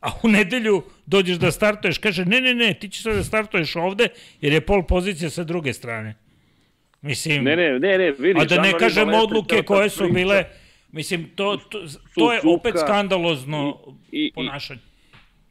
a u nedelju dođeš da startuješ, kaže, ne, ne, ne, ti ćeš sad da startuješ ovde, jer je pol pozicija sa druge strane. Mislim, Ne, ne, ne, ne, vidi. a da ne kažem odluke je koje su priča. bile, mislim, to, to, to je opet skandalozno i- i- ponašanje.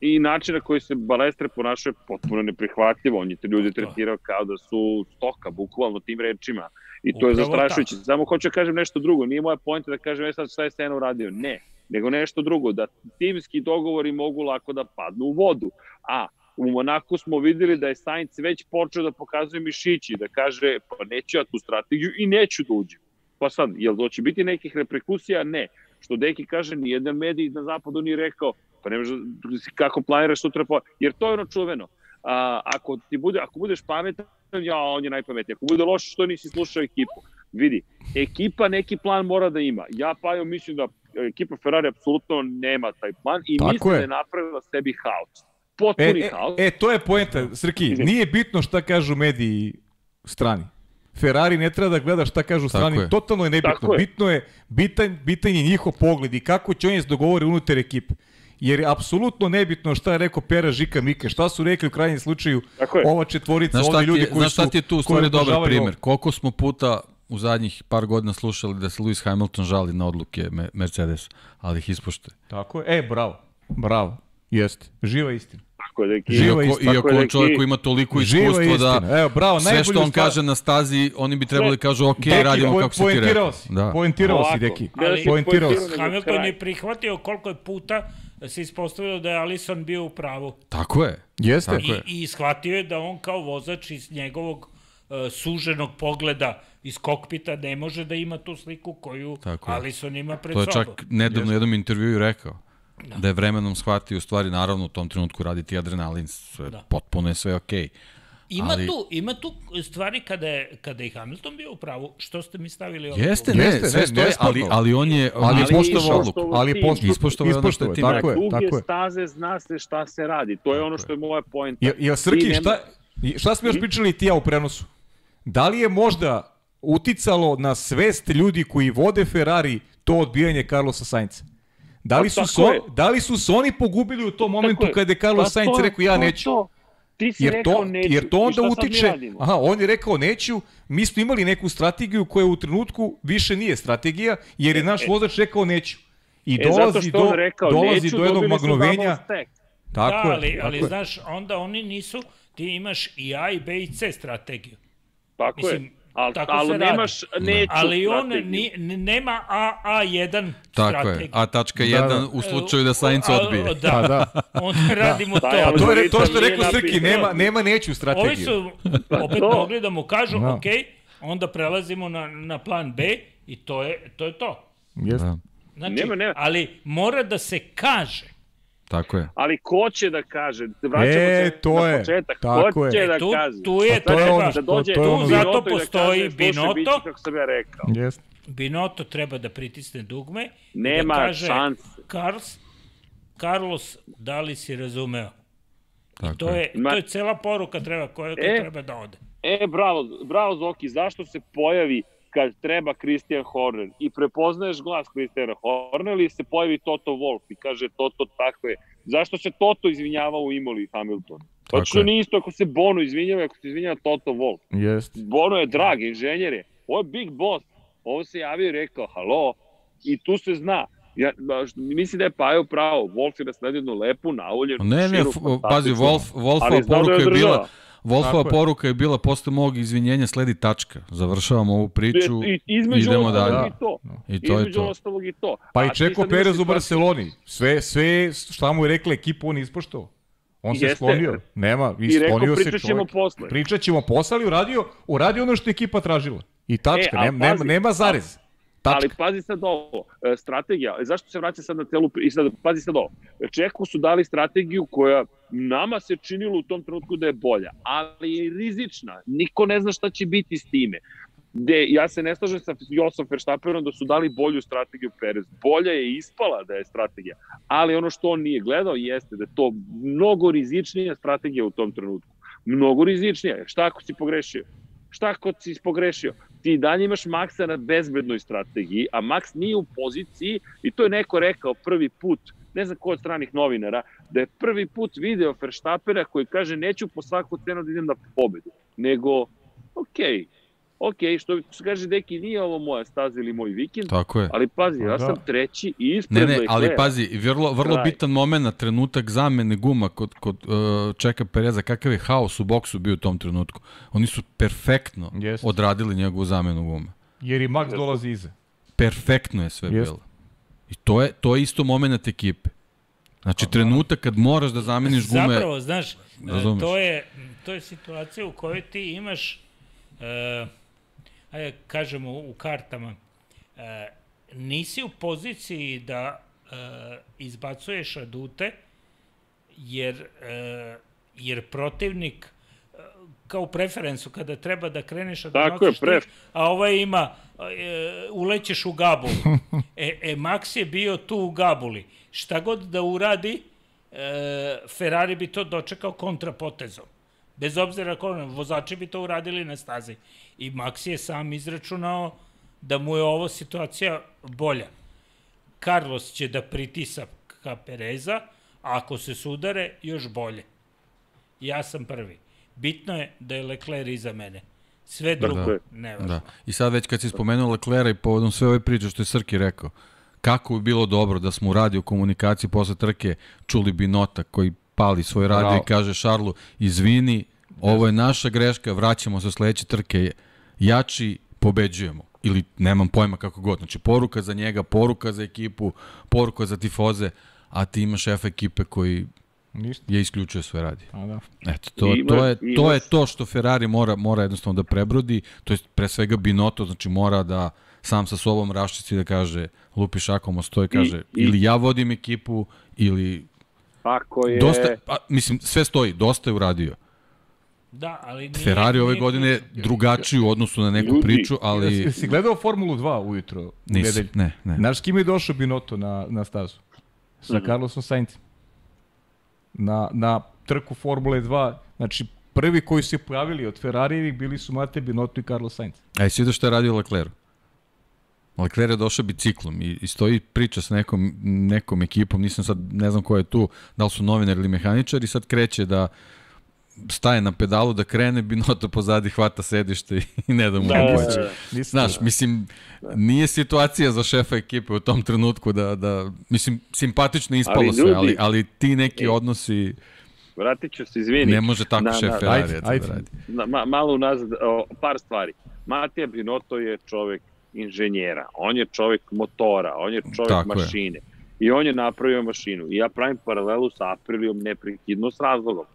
i način na koji se Balestre ponašao je potpuno neprihvatljivo. On je te ljude tretirao kao da su stoka, bukvalno tim rečima. I to je Upravo zastrašujuće. Samo hoću da kažem nešto drugo. Nije moja pojenta da kažem, e sad šta je Stena uradio. Ne, nego nešto drugo. Da timski dogovori mogu lako da padnu u vodu. A u Monaku smo videli da je Sainz već počeo da pokazuje mišići, da kaže, pa neću ja tu strategiju i neću da uđem. Pa sad, jel to će biti nekih reperkusija? Ne. Što Deki kaže, nijedan medij na zapadu nije rekao, pa ne može, kako planiraš sutra, po... jer to je ono čuveno. A, ako, ti bude, ako budeš pametan, ja, on je najpametniji. Ako bude loš, što nisi slušao ekipu? Vidi, ekipa neki plan mora da ima. Ja pa jo mislim da ekipa Ferrari apsolutno nema taj plan i Tako mislim je. da je napravila sebi haos. E, Potpuni e, haos. e, to je poenta, Srki, nije bitno šta kažu mediji strani. Ferrari ne treba da gleda šta kažu Tako strani, je. totalno je nebitno. Tako je. Bitno je, bitan, bitan je njihov pogled i kako će oni se dogovore unutar ekipe. Jer je apsolutno nebitno šta je rekao Pera, Žika, Mike, šta su rekli u krajnjem slučaju ova četvorica, ti ljudi koji znaš šta su... ti je tu u stvari dobar primer? ovo. Koliko smo puta u zadnjih par godina slušali da se Lewis Hamilton žali na odluke Me- Mercedes, ali ih ispoštuje. Tako je, e, bravo, bravo, jeste, živa istina. Tako je, Deki. Živa Iako, istina. iako on čovjek koji ima toliko iskustva da. Evo, bravo, sve što on stvar- kaže na stazi, oni bi trebali Sve. kažu ok, Deki, radimo po- kako si ti rekao. poentirao si, Da. poentirao si, Deki, da Ali- poentirao si. Hamilton je prihvatio koliko je puta se ispostavilo da je Alison bio u pravu. Tako je. Jeste. Tako I, je. I shvatio je da on kao vozač iz njegovog uh, suženog pogleda iz kokpita ne može da ima tu sliku koju Tako je. Alison ima pred To je sobom. čak nedavno u jednom intervjuu rekao. Da. je vremenom shvatio, u stvari, naravno, u tom trenutku raditi adrenalin, sve, Da. potpuno je sve okej. Ima, ali- tu, ima tu stvari kada je, kada je Hamilton bio u pravu. Što ste mi stavili ovo? Jeste, Jeste, ne, ne, sve stoje, ali, nesporno. ali on je, Ali ispoštovao odluku. ali Ispoštovao je ono što je tim tako je, tako je. staze zna se šta se radi. To je ono što je moja poenta. Ja, ja Srki, Ti nema- šta, šta smo još pričali ti ja u prenosu? Da li je možda uticalo na svest ljudi koji vode Ferrari to odbijanje Carlosa Sainca? Da li, Pa su je. da li su se oni pogubili u tom momentu Tako je. kada je Carlos Pa Sainz to- rekao ja je neću? to. Ti si Jer rekao to, neću. jer to onda utiče, aha, on je rekao neću, mi smo imali neku strategiju koja u trenutku više nije strategija, jer je naš vozač rekao neću. I E, dolazi do, rekao dolazi neću, do jednog magnovenja. Tako da, je, ali, tako ali je. znaš, onda oni nisu, ti imaš i A i B i C strategiju. Tako Mislim, je. Al, tako ali se radi. nemaš neću Ali on ni, n- nema A, A1 Tako strategiju. je. A tačka Da, 1 da. u slučaju da Sainz A, odbije. Da, Pa da. *laughs* onda radimo Taj to. To je to što je rekao Srki, nema, nema neću Ovi strategiju. su opet da mu kažu, Da. ok, onda prelazimo na, na plan B i to je to. Je to. Jeste. Da, Znači, Nema, nema. ali mora da se kaže. Tako je. Ali ko će da kaže? Vraćamo E, se to na je. početak. Tako ko će je. da Tu- kaže? tu je to je treba- ono što- da dođe to je ono- zato da postoji kaže, slušaj, Binotto. biće kako sam ja rekao. Jeste. Binotto treba da pritisne dugme Nema i da kaže šanse. Carlos, Carlos, da li si razumeo? Tako To je, Ma- to je cela poruka treba, koja E. treba da ode. E, bravo, bravo Zoki, zašto se pojavi kad treba Christian Horner i prepoznaješ glas Christiana Horner ili se pojavi Toto Wolff i kaže Toto tako je. Zašto se Toto izvinjava u Imoli Hamilton? Pa što je. nije isto ako se Bono izvinjava, ako se izvinjava Toto Wolff. Jeste. Bono je drag, inženjer je. Ovo je big boss. Ovo se javio i rekao, halo, i tu se zna. Ja, baš, mislim da je Pajo pravo. Wolf je nasledio jednu lepu, nauljenu, Ne, ne, širu, pazi, Wolf, Wolfova da poruka je bila, održava. Wolfova Tako je. poruka je bila posle mog izvinjenja sledi tačka. Završavamo ovu priču I, između idemo dalje. i to. I to je između to. ostalog i to. Pa A i Čeko Perez u Barceloni. Sve, sve šta mu je rekla ekipa, on je ispoštovao. On se Jeste. sklonio. Nema, i, I rekao, sklonio se pričat ćemo čovjek. posle. Pričat ćemo posle, ali uradio, uradio ono što je ekipa tražila. I tačka, E, nema, nema, nema zarez. Tačka. Ali pazi sad ovo, e, strategija, zašto se vraća sad na celu, i sad, pazi sad ovo, Čeku su dali strategiju koja nama se činilo u tom trenutku da je bolja, ali je rizična, niko ne zna šta će biti s time. gde ja se ne slažem sa Josom Verstappenom da su dali bolju strategiju Perez. Bolja je ispala da je strategija, ali ono što on nije gledao jeste da je to mnogo rizičnija strategija u tom trenutku. Mnogo rizičnija. Šta ako si pogrešio? Šta ako si pogrešio? Ti dalje imaš Maxa na bezbednoj strategiji, a Max nije u poziciji, i to je neko rekao prvi put, ne znam ko od stranih novinara, da je prvi put video Verstappena koji kaže neću po svaku cenu da idem na pobedu, nego, okej, okay, ok, što se kaže, deki, nije ovo moja staza ili moj vikend, Tako je. ali pazi, ja Da. sam treći i ispred Ne, ne, ali pazi, vrlo, vrlo Kraj. bitan moment, trenutak zamene guma kod, kod uh, Čeka Pereza, kakav je haos u boksu bio u tom trenutku. Oni su perfektno Jeste. odradili njegovu zamenu guma. Jer i Max dolazi iza. Perfektno je sve Jeste. bilo. I to je, to je isto moment ekipe. Znači, trenutak kad moraš da zameniš gume... Zapravo, znaš, e, Razumeš. to je, to je situacija u kojoj ti imaš, uh, ajde kažemo u kartama, uh, nisi u poziciji da uh, izbacuješ adute, jer, uh, jer protivnik uh, kao u preferensu, kada treba da kreneš a da Tako je, nosiš ti, pref. a ovaj ima, e, ulećeš u gabulu. *laughs* E, e, Max je bio tu u gabuli. Šta god da uradi, e, Ferrari bi to dočekao kontrapotezom. Bez obzira ko, vozači bi to uradili na stazi. I Max je sam izračunao da mu je ovo situacija bolja. Carlos će da pritisa ka Pereza, a ako se sudare, još bolje. Ja sam prvi. Bitno je da je Leclerc iza mene. Sve drugo, da. ne važno. Da. I sad već kad si spomenuo Leclera i povodom sve ove priče što je Srki rekao, kako bi bilo dobro da smo u radio komunikaciji posle trke čuli bi nota koji pali svoj radio Bravo. i kaže Šarlu, izvini, ovo je naša greška, vraćamo se sledeće trke, jači, pobeđujemo. Ili nemam pojma kako god. Znači, poruka za njega, poruka za ekipu, poruka za tifoze, a ti imaš šefa ekipe koji Ništa. je isključio sve radi. A da. Eto, to, Ima- to, je, to je to što Ferrari mora, mora jednostavno da prebrodi, to je pre svega Binotto, znači mora da sam sa sobom raščisti da kaže, lupi šakom o stoj, kaže, i- ili ja vodim ekipu, ili Ako je... dosta, a, mislim, sve stoji, dosta je uradio. Da, ali nije, Ferrari ove nije- godine je drugačiji u odnosu na neku Ljudi, priču, ali Jesi, jesi gledao Formulu 2 ujutro? nisam, ne, ne. Znaš s kim je došao Binotto na, na stazu? Sa Carlosom Saincem. Na, na trku Formule 2. Znači, prvi koji su se pojavili od Ferrarijevih bili su Mate Binotto i Carlos Sainz. A jesi vidio što je radio Leclerc? Leclerc je došao biciklom i, i stoji priča sa nekom, nekom ekipom, nisam sad, ne znam ko je tu, da li su novinar ili mehaničar i sad kreće da staje na pedalu da krene, Binotto pozadi hvata sedište i ne da mu Da, da, da, da. Znaš, mislim, nije situacija za šefa ekipe u tom trenutku da, da mislim, simpatično je ispalo Ali sve, ali, ali ti neki Ej, odnosi Vratit ću se, izvini. ne može tako Na- šef na- Ferrari ajde, da ajde. radi. Na, ma, malo unazad, o, par stvari. Matija Binotto je čovek inženjera, on je čovek motora, on je čovek Tako je. mašine. I on je napravio mašinu. I ja pravim paralelu sa Aprilijom neprekidno s razlogom.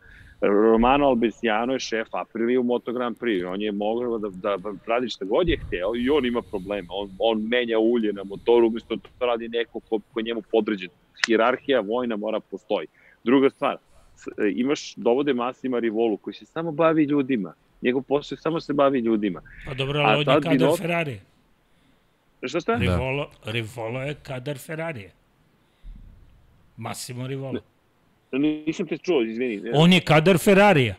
Romano Albesiano je šef Aprilije u Moto Grand Prix. On je mogao da, da, da radi šta god je hteo i on ima problema. On, on menja ulje na motoru, umesto da to radi neko ko, ko je njemu podređen. Hirarhija vojna mora postoji. Druga stvar, e, imaš, dovode Masima Rivolu koji se samo bavi ljudima. Njegov posao je samo se bavi ljudima. Pa dobro, A ali on je kadar Ferrari. Šta šta? Da. Rivolo, Rivolo je kadar Ferrari. Massimo Rivolo. Nisam te čuo, izvini. On je kadar Ferrarija.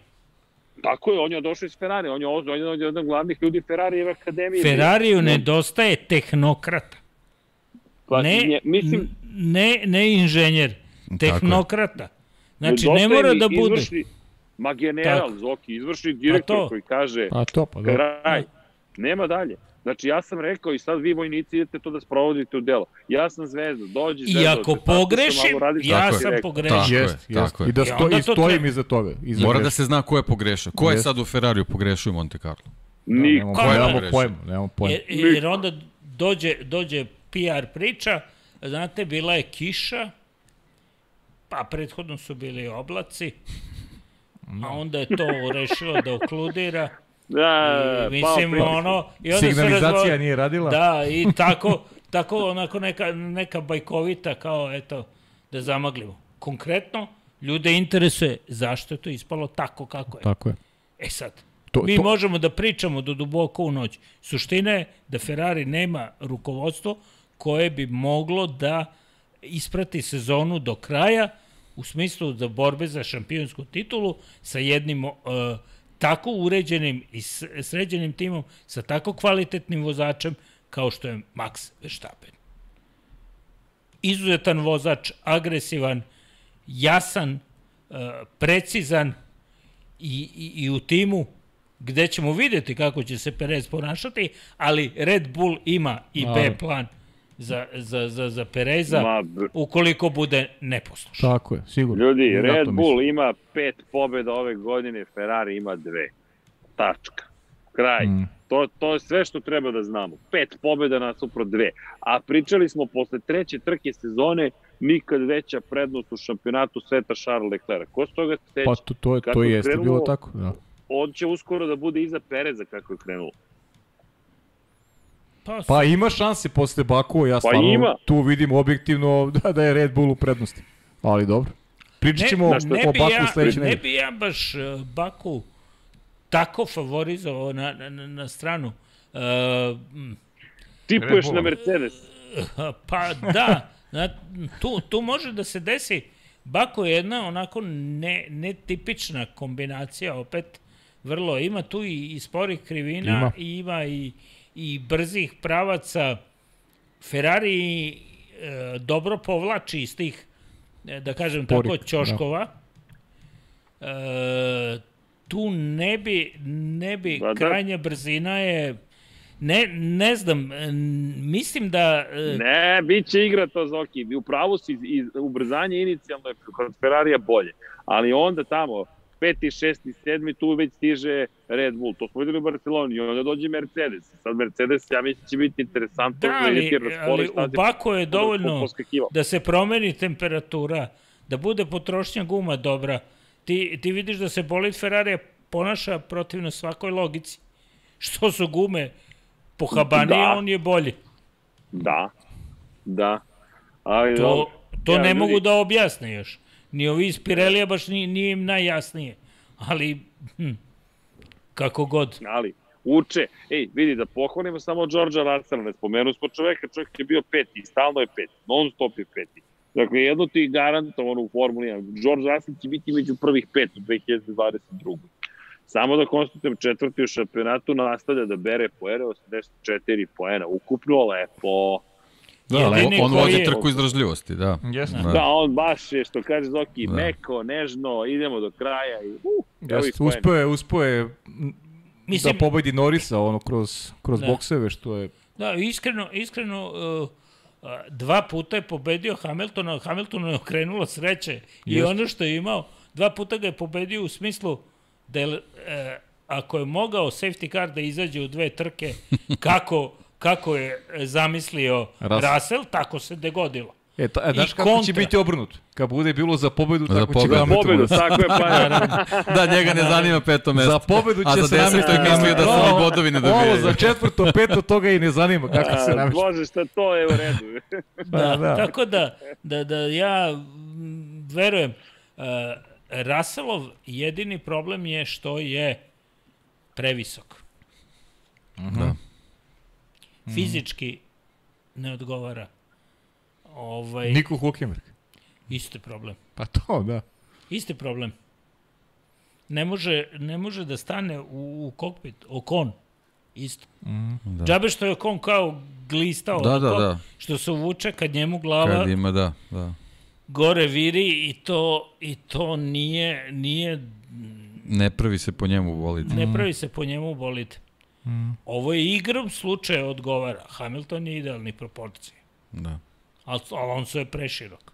Tako je, on je došao iz Ferrari, on je, on je jedan od glavnih ljudi Ferrarijeve akademije. Ferrariju nedostaje tehnokrata. Pa, Ne, nje- mislim, ne, ne inženjer, je. tehnokrata. Znači, ne mora da bude. Izvršni, ma general, Tako. Zoki, izvršni direktor to. koji kaže Pa to, pa da. kraj, nema dalje. Znači, ja sam rekao i sad vi vojnici idete to da sprovodite u delo. Ja sam zvezda, dođi I zvezda. ako tako što pogrešim, radiš, ja sam rekao. pogrešio. Tako je, Jest, jest. tako je. I da I sto, i to stojim iza toga. Iza Mora da greške. se zna ko je pogrešao. Ko je sad u Ferrariju pogrešio u Monte Carlo? Niko. Nemamo pojma, nemamo pogrešio? pojma, nemamo pojma. Jer, jer onda dođe, dođe PR priča, znate, bila je kiša, pa prethodno su bili oblaci, a onda je to rešilo da okludira. Da, I, mislim, pao pritisak. ono... I onda se Signalizacija razgo- nije radila? Da, i tako, tako onako neka, neka bajkovita kao, eto, da zamaglimo. Konkretno, ljude interesuje zašto je to ispalo tako kako je. Tako je. E sad, To- Mi to- možemo da pričamo do duboko u noć. Suština je da Ferrari nema rukovodstvo koje bi moglo da isprati sezonu do kraja u smislu da borbe za šampionsku titulu sa jednim uh, tako uređenim i sređenim timom, sa tako kvalitetnim vozačem kao što je Max Verstappen. Izuzetan vozač, agresivan, jasan, uh, precizan i, i, i u timu gde ćemo videti kako će se Perez ponašati, ali Red Bull ima i B plan za, za, za, za Pereza Ma, ukoliko bude neposlušan. Tako je, sigurno. Ljudi, Ja Red Bull mislim. ima pet pobjeda ove godine, Ferrari ima dve. Tačka. Kraj. Mm. To, to je sve što treba da znamo. Pet pobjeda nasuprot dve. A pričali smo posle treće trke sezone nikad veća prednost u šampionatu sveta Charles Leclerc. Ko se toga seća? Pa to, to, je, to je jeste krenulo- bilo tako, da. On će uskoro da bude iza Pereza kako je krenulo. Pa, Pa ima šanse posle Bakua, ja Pa stvarno ima. tu vidim objektivno da, da je Red Bull u prednosti. Ali dobro. Pričat ćemo šta, o Baku ja, sledeće ne nedelje. bi ja baš uh, Baku tako favorizovao na, na, na, stranu. Uh, Tipuješ na Mercedes. pa da, na, tu, tu može da se desi Bako je jedna onako ne, netipična kombinacija, opet vrlo, ima tu i, i sporih krivina, Ima. i ima i, i brzih pravaca. Ferrari e, dobro povlači iz tih, e, da kažem Sporih, tako, ćoškova. E, tu ne bi, ne bi, Pa da. krajnja brzina je, ne, ne znam, e, mislim da... e, Ne, bit će igra to Zoki. U pravu si, i ubrzanje inicijalno je kod Ferrarija bolje. Ali onda tamo, peti, šesti, sedmi, tu već stiže Red Bull. To smo videli u Barceloni. I onda dođe Mercedes. Sad Mercedes, ja mislim, će biti interesantno. Da, ali, ali u Baku je dovoljno poskakivao. da se promeni temperatura, da bude potrošnja guma dobra. Ti, ti vidiš da se bolid Ferrarija ponaša protivno svakoj logici. Što su gume pohabanije, Da. on je bolji. Da, da. Ali, To, to Ja, ne ljudi- mogu da objasne još. Ni ovi iz Pirelija baš nije, nije im najjasnije. Ali, hm, kako god. ali uče. Ej, vidi, da pohvalimo samo Đorđa Russella, ne spomenu smo čoveka, čovjek je bio peti, stalno je peti, non stop je peti. Dakle, jedno ti garantovano u Formuli 1. George Russell će biti među prvih pet u 2022. Samo da konstatujem četvrti u šampionatu nastavlja da bere poene, 84 poena. Ukupno lepo. Da, ali Jedini on vozi je- trku izdržljivosti, da. Jeste. Da. Da, on baš je, što kaže Zoki, Da. meko, nežno, idemo do kraja i uh, Jeste, poena. uspeo je, uspeo je m, Mislim, da pobedi Norisa ono kroz, kroz Da. bokseve, što je Da, iskreno, iskreno uh, dva puta je pobedio Hamiltona, Hamiltonu je okrenulo sreće i ono što je imao, dva puta ga je pobedio u smislu da je, uh, ako je mogao safety car da izađe u dve trke, *laughs* kako, kako je zamislio Russell. Russell, tako se dogodilo. E, ta, e, znaš kako će kontra. biti obrnut? Kad bude bilo za pobedu, Za tako će pobedu. ga Hamilton Pobedu, da- tako je pa. *laughs* da, njega ne zanima peto mesto. Za pobedu će za se je namestiti. mislio da se Ovo- ovi bodovi ne Ovo dobijaju. za četvrto, peto, toga i ne zanima kako se A, namešta. Bože, šta to je u redu. *laughs* *laughs* Da, da. Tako da, da, da ja mm, verujem, uh, Russellov jedini problem je što je previsok. Da. Fizički ne odgovara. Ovaj, Niko Hulkenberg. isti problem. Pa to, da. Isti problem. Ne može, ne može da stane u, u kokpit. Okon. Isto. Da. Džabe što je Okon kao glistao. Da, da, da. Što se uvuče kad njemu glava Kad ima, da, da. gore viri i to, i to nije, nije Ne pravi se po njemu voliti. ne pravi se po njemu bolid. Ovo je igrom slučaja odgovara. Hamilton je idealni proporcije. Da, Al Alonso je preširok.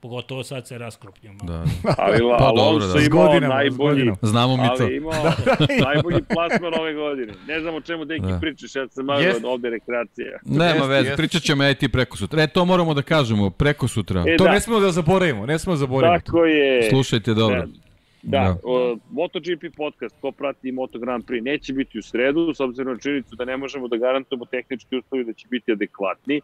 Pogotovo sad se raskrupnju. malo. da. *laughs* Ali La, Pa dobro, Alonso da. S imao godinama, najbolji. Znamo mi to. ali imao *laughs* najbolji plasman ove godine. Ne znam o čemu deki Da. pričaš, ja sam malo Jest. ovde rekreacija. Nema Jeste, veze, jeste. pričat ćemo ja i ti preko sutra. E, to moramo da kažemo, preko sutra. E, To da, ne smemo da zaboravimo, ne smemo da zaboravimo. to. tako je. Slušajte dobro. Da, Da. o, MotoGP podcast, ko prati Moto Grand Prix, neće biti u sredu, s obzirom na činjenicu da ne možemo da garantujemo tehnički uslovi da će biti adekvatni.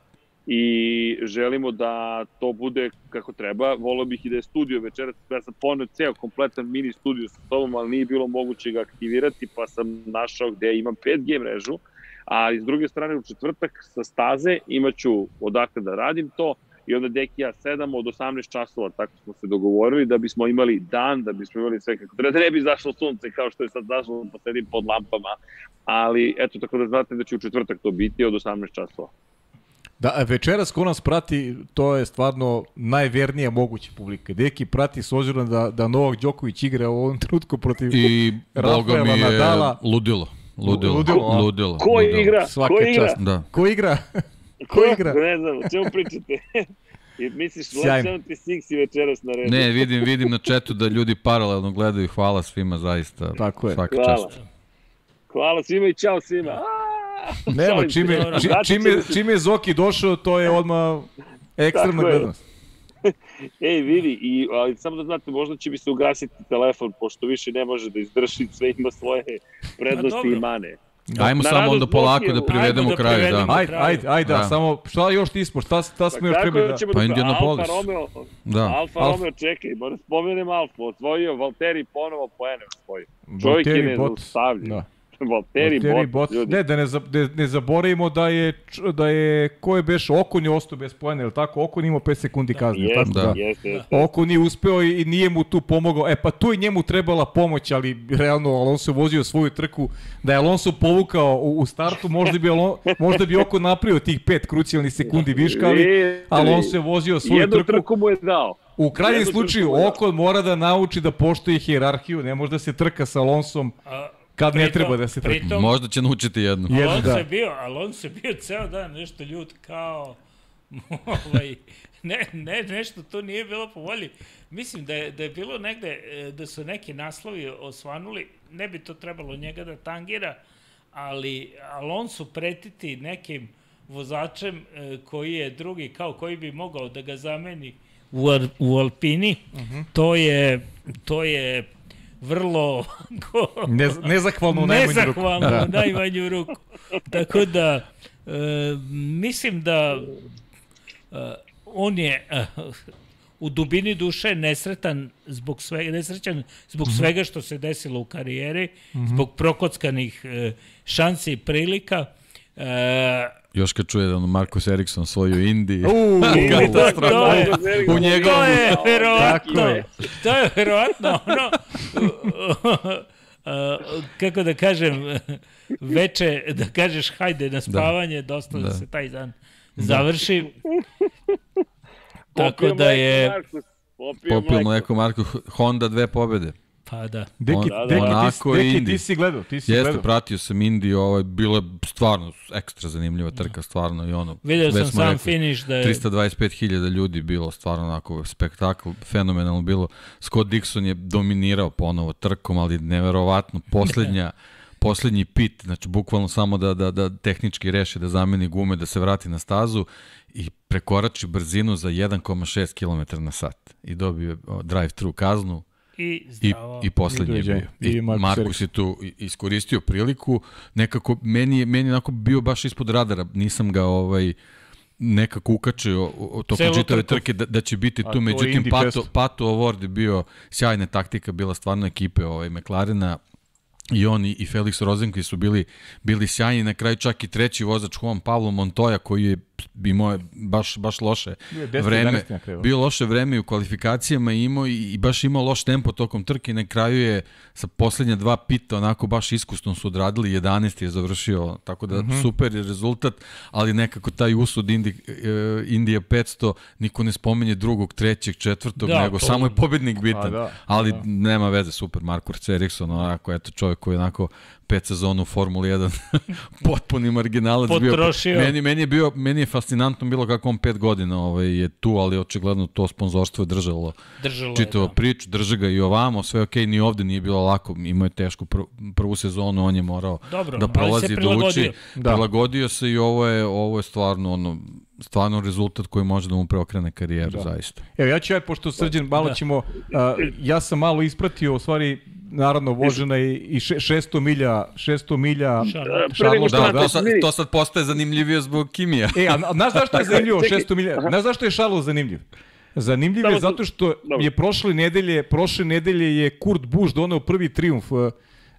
i želimo da to bude kako treba. Volio bih i da je studio večeras, ja sam ponio ceo kompletan mini studio sa sobom, ali nije bilo moguće ga aktivirati, pa sam našao gde imam 5G mrežu, a iz druge strane u četvrtak sa staze imaću odakle da radim to i onda Dekija 7 od 18 časova, tako smo se dogovorili, da bismo imali dan, da bismo imali sve kako treba, da ne bi zašlo sunce kao što je sad zašlo, pa sedim pod lampama, ali eto tako da znate da će u četvrtak to biti od 18 časova. Da, večeras ko nas prati, to je stvarno najvernija moguća publika. Deki prati s obzirom da, da Novak Đoković igra u ovom trenutku protiv I Boga mi Rafaela je Nadala. ludilo. Ludilo. Ludilo, a? Ludilo. Ko ludilo. igra? Svaka Ko igra? čast. Da. Ko igra? *laughs* *laughs* Ko igra? Ne znam, o čemu pričate? *laughs* I misliš, Sjajno. Lab 76 i večeras na redu. Ne, vidim, vidim na četu da ljudi paralelno gledaju. Hvala svima zaista. Tako je. Svaka Hvala. čast. Hvala svima i čao svima. Aaaa! Nema, čime, či, čime, čime je Zoki došao, to je odmah ekstremna gledanost. *laughs* Ej, vidi, i, ali samo da znate, možda će mi se ugasiti telefon, pošto više ne može da izdrži, sve ima svoje prednosti dobro. i mane. Ajmo Na samo onda polako da privedemo da kraju. Da. Ajde, ajde, ajde, da, Da. samo šta još nismo, šta, šta smo još Pa trebali kako da... Pa da... Indianapolis. Alfa Romeo, Da. Alfa Alfa. Romeo, čekaj, moram spomenem Alfa, osvojio Valtteri ponovo poene osvojio. Čovjek je nezaustavljiv. Da. *laughs* Valtteri Bottas, Bottas. ljudi. Ne, da ne, za- ne, ne zaboravimo da je, da je, ko je beš, Okon je ostao bez pojene, ili tako? Okon imao 5 sekundi kazne, jel Jeste, tako da. jeste, jeste. Okon nije uspeo i i nije mu tu pomogao. E pa tu je njemu trebala pomoć, ali realno Alonso je vozio svoju trku. Da je Alonso povukao u, u startu, možda bi, Alon, *laughs* možda bi Okon napravio tih pet krucijalnih sekundi viška, ali Alonso je vozio svoju Jednu trku. trku mu je dao. U krajnjem jednu slučaju, je. Okon mora da nauči da poštuje hijerarhiju, ne može da se trka sa Alonsom A, kad ne treba da se pritom, Možda će naučiti jednu. Jedno, Alonso da. je bio, Alonso je bio ceo dan nešto ljut kao *laughs* ovaj, ne, ne, nešto to nije bilo po volji. Mislim da je, da je bilo negde, e, da su neki naslovi osvanuli, ne bi to trebalo njega da tangira, ali Alonso pretiti nekim vozačem e, koji je drugi, kao koji bi mogao da ga zameni u, Ar- u Alpini, to je to je vrlo Ne, nezahvalno u najmanju ruku. nezahvalno u najmanju ruku. Tako da, e, mislim da e, on je e, u dubini duše nesretan zbog svega, nesrećan zbog svega što se desilo u karijeri, zbog prokockanih e, šansi i prilika. E, Još kad čuje da ono Marcus Eriksson svoju. Uuu, *laughs* to, to je, U njegovom- to je Tako verovatno, je. to je verovatno ono, a, kako da kažem, veče da kažeš hajde na spavanje, dosta da, Da. se taj dan završi. Popio Tako da je, Markus, Popio, mleko Marko Honda dve pobede. Pa da. Deki, On- Deki, Monako ti, Deki, ti Indi. si gledao, ti si Jeste, gledao. pratio sam Indiju, ovaj, bilo je stvarno ekstra zanimljiva trka, stvarno i ono. Vidio sam sam rekli, finish da je 325.000 ljudi bilo, stvarno onako spektakl, fenomenalno bilo. Scott Dixon je dominirao ponovo trkom, ali neverovatno, poslednja, *laughs* poslednji pit, znači bukvalno samo da, da, da tehnički reši da zameni gume, da se vrati na stazu i prekorači brzinu za 1,6 km na sat i dobio drive-thru kaznu i i, zdravo. i poslednji je bio. I, I Marcus Markus je tu i- iskoristio priliku, nekako, meni je, meni je onako bio baš ispod radara, nisam ga ovaj, nekako ukačio tokom čitave trke da, da će biti tu, to je međutim Pato. Pato Award je bio sjajna taktika, bila stvarno ekipe ovaj, McLarena, i on i i Felix Rosenqvist su bili bili sjajni na kraju čak i treći vozač Juan Pablo Montoya koji je imao je baš baš loše je 10, vreme 11 na kraju. bio loše vreme u kvalifikacijama i imao i, i baš imao loš tempo tokom trke i na kraju je sa poslednja dva pita onako baš iskusno su odradili 11 je završio tako da Mhm. super je rezultat ali nekako taj usud Indi, e, Indija 500 niko ne spomenje drugog, trećeg, četvrtog Da, nego to- samo je pobednik bitan da, ali da. nema veze super Marko Eriksson onako eto čovjek koji onako pet sezona u Formuli 1 *laughs* potpuni marginalac Potrošio. bio. Meni, meni je bio meni je fascinantno bilo kako on pet godina ovaj, je tu, ali očigledno to sponzorstvo je držalo Držalo je, čitavo da. priču, drže ga i ovamo, sve okej, ni ovde nije bilo lako, imao je tešku prvu, prvu sezonu, on je morao Dobro, da prolazi, da uči, Da. prilagodio se i ovo je, ovo je stvarno ono, stvarno rezultat koji može da mu preokrene karijeru, da. zaista. Evo, ja ću ja, pošto srđan, malo Da. ćemo, a, ja sam malo ispratio, u stvari, naravno vožena i, i še, 600 milja, 600 milja nego što Da, Znate, to sad, to sad postaje zanimljivije zbog Kimija. E, a, a znaš zašto je zanimljivo Čekaj. 600 milja? Znaš zašto je Šalo zanimljiv? Zanimljiv je zato što je prošle nedelje, prošle nedelje je Kurt Busch doneo prvi triumf uh,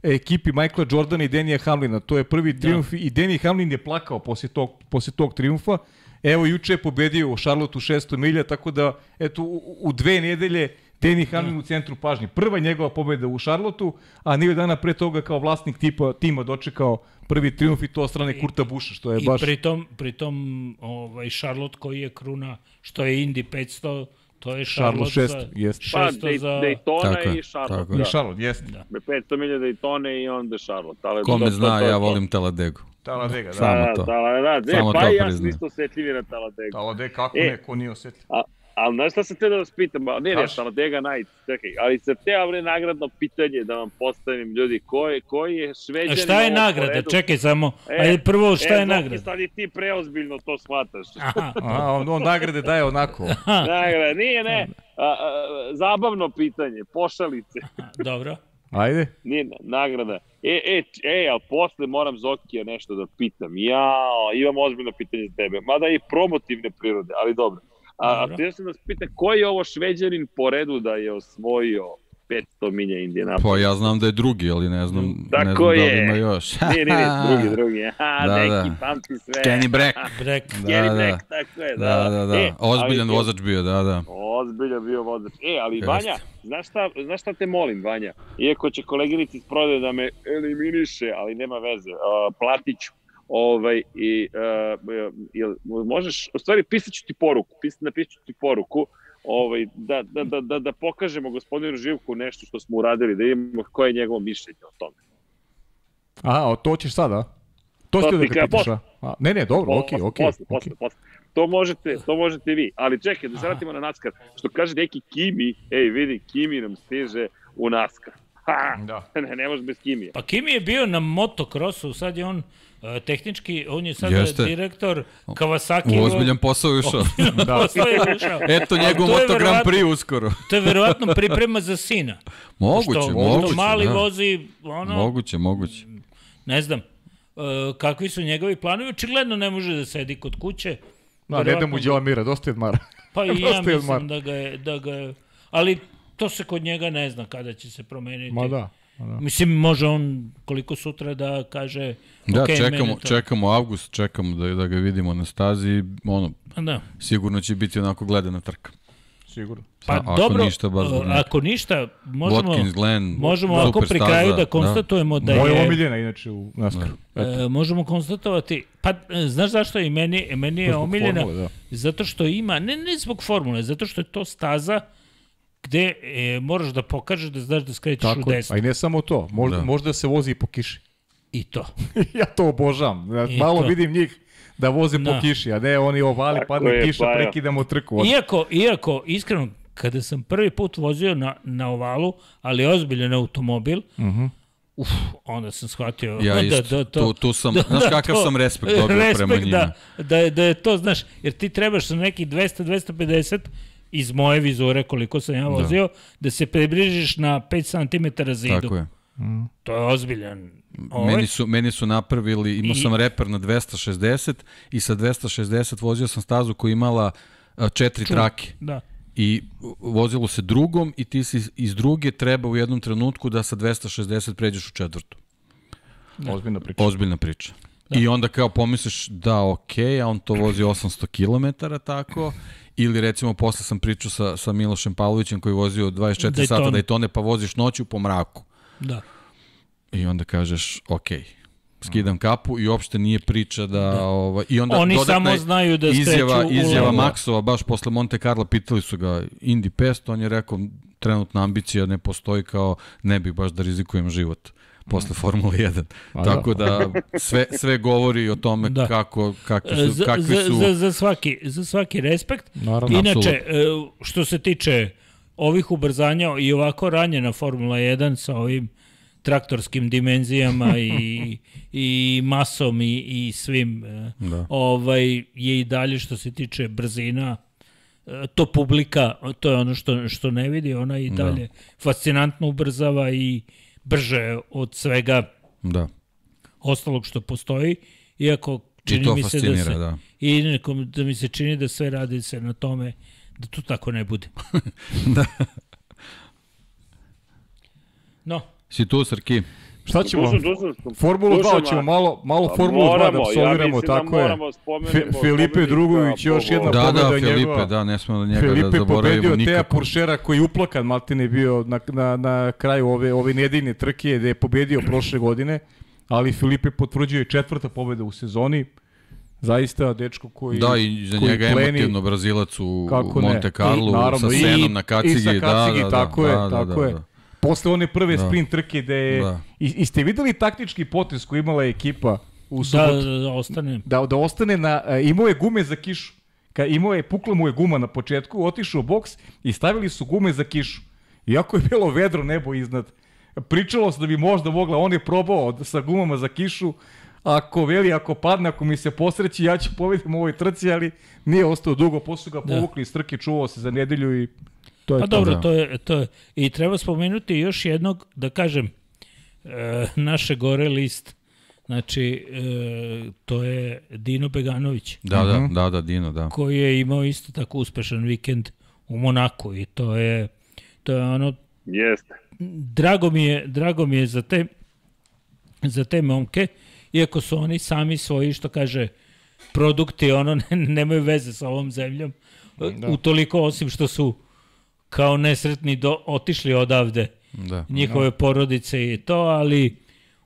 ekipi Michaela Jordana i Denija Hamlina. To je prvi triumf i Denny Hamlin je plakao posle tog, posle tog triumfa. Evo, juče je pobedio u Charlotteu 600 milja, tako da, eto, u, u dve nedelje Denny Hamlin u centru pažnje. Prva njegova pobeda u Charlotteu, a nije dana pre toga kao vlasnik tipa, tima dočekao prvi triumf i to od strane Kurta Busha, što je I baš... pritom, pritom ovaj, Charlotte koji je kruna, što je Indy 500, to je Charlotte Charlotte, 600, za, jest. Pa, 600 Dej- za... Daytona Tako je, i Charlotte. tako I je. Da. Charlotte, jest. Da. 500 milija Daytona i onda Charlotte. Ali Ko me to- to- zna, to ja to. volim Taladegu. Talladega, da. Samo Da, to. da, da, da. Samo E, pa to i ja sam priznajem. isto osjetljivi na Taladega. Talladega, kako E. ne, ko nije osjetljiv. A, ali znaš šta sam te da vas pitam? A, ne, ne, Kaži. Taladega Night, čekaj, ali se te avre nagradno pitanje da vam postavim, ljudi, koji, koji je A šveđanin šta je nagrada? poredu? Čekaj samo, E, ajde prvo šta e, je nagrada? Sad i ti preozbiljno to shvataš. Aha, *laughs* A, on, on nagrade daje onako. *laughs* Nagrada, nije, ne, a, a, zabavno pitanje, pošalice, dobro. Ajde. nije na- nagrada. E, e, e, ali posle moram Zokija nešto da pitam. Jao, imam ozbiljno pitanje za tebe, mada i promotivne prirode, ali dobro. A, a ti sam da se pitam, koji je ovo šveđanin po redu da je osvojio 500 milja Indianapolis? Pa ja znam da je drugi, ali ne znam, ne Tako znam da li je. ima još. Nije, nije, nije, drugi, drugi. *laughs* Aha, Da, neki, da. pamti sve. Kenny Brack. Brek. Da, Kenny da. Brack, tako je, da. Da, da, da. E, Ozbiljan ali- vozač bio, da, da. Ozbiljan bio vozač. E, ali Jeste. Vanja, znaš šta, znaš šta te molim, Vanja? Iako će koleginici iz prodaje da me eliminiše, ali nema veze, uh, platit ću. Ovaj, i, uh, jel, možeš, u stvari pisat ću ti poruku, pisat, napisat ću ti poruku, ovaj, da, da, da, da, da pokažemo gospodinu Živku nešto što smo uradili, da imamo koje je njegovo mišljenje o tome. A, to ćeš sada? To To ste da ga pitaš, a? a? Ne, ne, dobro, okej, okej. Posle, okej. posle, posle. To možete, to možete vi. Ali čekaj, da se vratimo na NASCAR. Što kaže neki Kimi, ej vidi, Kimi nam stiže u NASCAR. Ha! Da. *laughs* Ne, ne može bez Kimija. Pa Kimi je bio na motokrosu, sad je on uh, tehnički, on je sad Jeste. direktor Kawasaki. U ozbiljan posao je *laughs* ušao. da. je ušao. Eto njegov to je Moto Grand Prix uskoro. To je verovatno priprema za sina. Moguće, što, moguće. Što mali da. vozi, ono, Moguće, moguće. ne znam, uh, kakvi su njegovi planovi, očigledno ne može da sedi kod kuće. Da, ne da mu Đela Mira, dosta je odmara. Pa i *laughs* ja mislim da ga, je, da ga je, ali to se kod njega ne zna kada će se promeniti. Ma da. Da. Mislim, može on koliko sutra da kaže Da, "Ok, čekamo, to." čekamo avgust, čekamo da, da ga vidimo na stazi ono, Pa Da. sigurno će biti onako gledana trka. Sigurno. Pa A- ako dobro, ništa, baš zbog uh, neke. ako ništa, možemo, Watkins, Glen, možemo super pri kraju staza, da konstatujemo da, Moja je... omiljena, inače, u NASCAR. E, možemo konstatovati, pa e, znaš zašto je i meni, meni je omiljena? formule, da. Zato što ima, ne, ne zbog formule, zato što je to staza gde e, moraš da pokažeš da znaš da skrećeš u Tako je. desno. A i ne samo to, možda, Da. možda se vozi i po kiši. I to. *laughs* ja to obožavam. Ja I malo to. vidim njih da voze Da. po kiši, a ne oni ovali, Tako padne je, kiša, pa ja. prekidamo trku. Od... Iako, iako, iskreno, kada sam prvi put vozio na, na ovalu, ali ozbiljan automobil, uf, onda sam shvatio Ja *laughs* da, isto, da, to, tu, tu sam, znaš kakav sam respekt dobio prema respekt njima. da, da, je- da je to, znaš, jer ti trebaš sa nekih 200-250 iz moje vizure, koliko sam ja vozio, da, se približiš na 5 cm zidu. Tako je. To je ozbiljan. Ovaj. Meni su, meni su napravili, imao I- sam reper na 260 i sa 260 vozio sam stazu koja imala četiri trake. Da. I vozilo se drugom i ti si iz druge treba u jednom trenutku da sa 260 pređeš u četvrtu. Ozbiljna priča. Ozbiljna priča. Da. I onda kao pomisliš da ok, a on to vozi 800 km tako, ili recimo posle sam pričao sa, sa Milošem Pavlovićem koji je vozio 24 Daytona. sata Daytone pa voziš noću po mraku. Da. I onda kažeš, ok, skidam kapu i uopšte nije priča da... da. Ovaj, I onda Oni samo je znaju da izjava, izjava. Maksova, baš posle Monte Carlo, pitali su ga Indy 500, on je rekao, trenutna ambicija ne postoji kao, ne bih baš da rizikujem život posle Formule 1. A Tako da sve, sve govori o tome Da. da. kako, kakvi su, za, kakvi za, su za, za, svaki, za svaki respekt. Naravno, Inače, e, što se tiče ovih ubrzanja i ovako ranjena Formula 1 sa ovim traktorskim dimenzijama i, *laughs* i masom i, i svim e, Da. ovaj, je i dalje što se tiče brzina e, to publika, to je ono što, što ne vidi, ona i dalje fascinantno ubrzava i brže od svega Da. ostalog što postoji, iako I čini to mi se da se, da. i nekom, da mi se čini da sve radi se na tome da to tako ne bude. *laughs* Da. No, Si tu, Srki? Šta ćemo? Dušan, Dušan, Dušan, Formulu 2 Dušan, ćemo malo, malo Pa Formulu 2 da ja absolviramo, mislim da tako je. moramo spomenemo Fe- Filipe Drugović, još jedna Da, pobeda da, Filipe, njegova. da, ne smemo da njega da Filipe zaboravimo pobedio Teja nikako. Puršera koji je uplakan Maltine je bio na, na, na kraju ove, ove nedeljne trke gde je pobedio prošle godine, ali Filipe potvrđuje četvrta pobeda u sezoni. Zaista dečko koji Da, i za njega pleni- emotivno Brazilac u. Monte Carlo I, naravno, sa i- Senom na kacigi. I sa kacigi, da, da, tako da, je, da, tako da, je. Da. Posle one prve Da. sprint trke gde je... Da. I, I ste videli taktički potez koji imala ekipa u da, subotu? da, da ostane. da, da ostane na, e, imao je gume za kišu. Ka, imao je, pukla mu je guma na početku, otišao u boks i stavili su gume za kišu. Iako je bilo vedro nebo iznad. Pričalo se da bi možda mogla, on je probao od- sa gumama za kišu, ako veli, ako padne, ako mi se posreći, ja ću povedem u ovoj trci, ali nije ostao dugo, posle ga Da. povukli iz trke, čuvao se za nedelju i to je Pa to. dobro, da. to je, to je. I treba spomenuti još jednog, da kažem, e, naše gore list. Znači, e, to je Dino Beganović, Da, da, Mhm. da, da, Dino, da. koji je imao isto tako uspešan vikend u Monaku i to je, to je ono, Jeste. drago mi je, drago mi je za te, za te momke, iako su oni sami svoji, što kaže, produkti, ono, ne, *laughs* nemaju veze sa ovom zemljom, da. utoliko osim što su kao nesretni do, otišli odavde da. njihove porodice i to, ali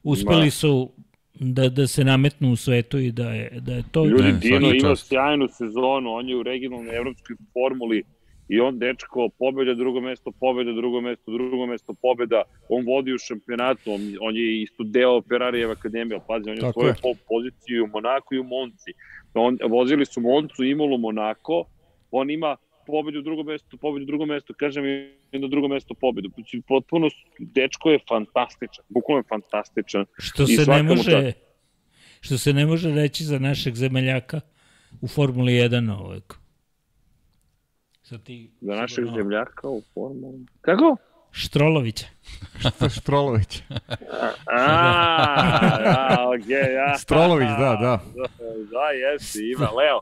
uspeli su da, da se nametnu u svetu i da je, da je to... Ljudi, Ne, Dino ima sjajnu sezonu, on je u regionalnoj evropskoj formuli i on dečko pobeda drugo mesto, pobeda drugo mesto, drugo mesto, pobeda, on vodi u šampionatu, on, on je isto deo Ferrarijeva akademija, pazi, on je Tako svoju je. pol poziciju u Monaku i u Monci. On, vozili su Moncu, Imolu, Monako, on ima pobedu u drugom mestu, pobedu u drugom mestu, kažem i na drugom mestu pobedu. Znači, potpuno, dečko je fantastičan, bukvalno je fantastičan. Što se ne može čast. što se ne može reći za našeg zemeljaka u Formuli 1 ovog. Sad ti Za našeg sigurno- zemljaka u formuli. Kako? Štrolovića. Štrolović. A, da, okej, ja. Strolović, da, da. Da, jesi, ima, Leo.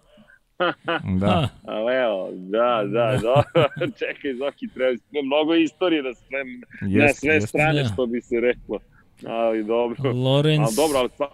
Da. A, A, Leo, da, da, da. *laughs* Čekaj, Zoki, treba mnogo istorije na sve, na Jest, sve jest. strane, Da. što bi se reklo. Ali dobro. Lorenz. Ali dobro, ali sva,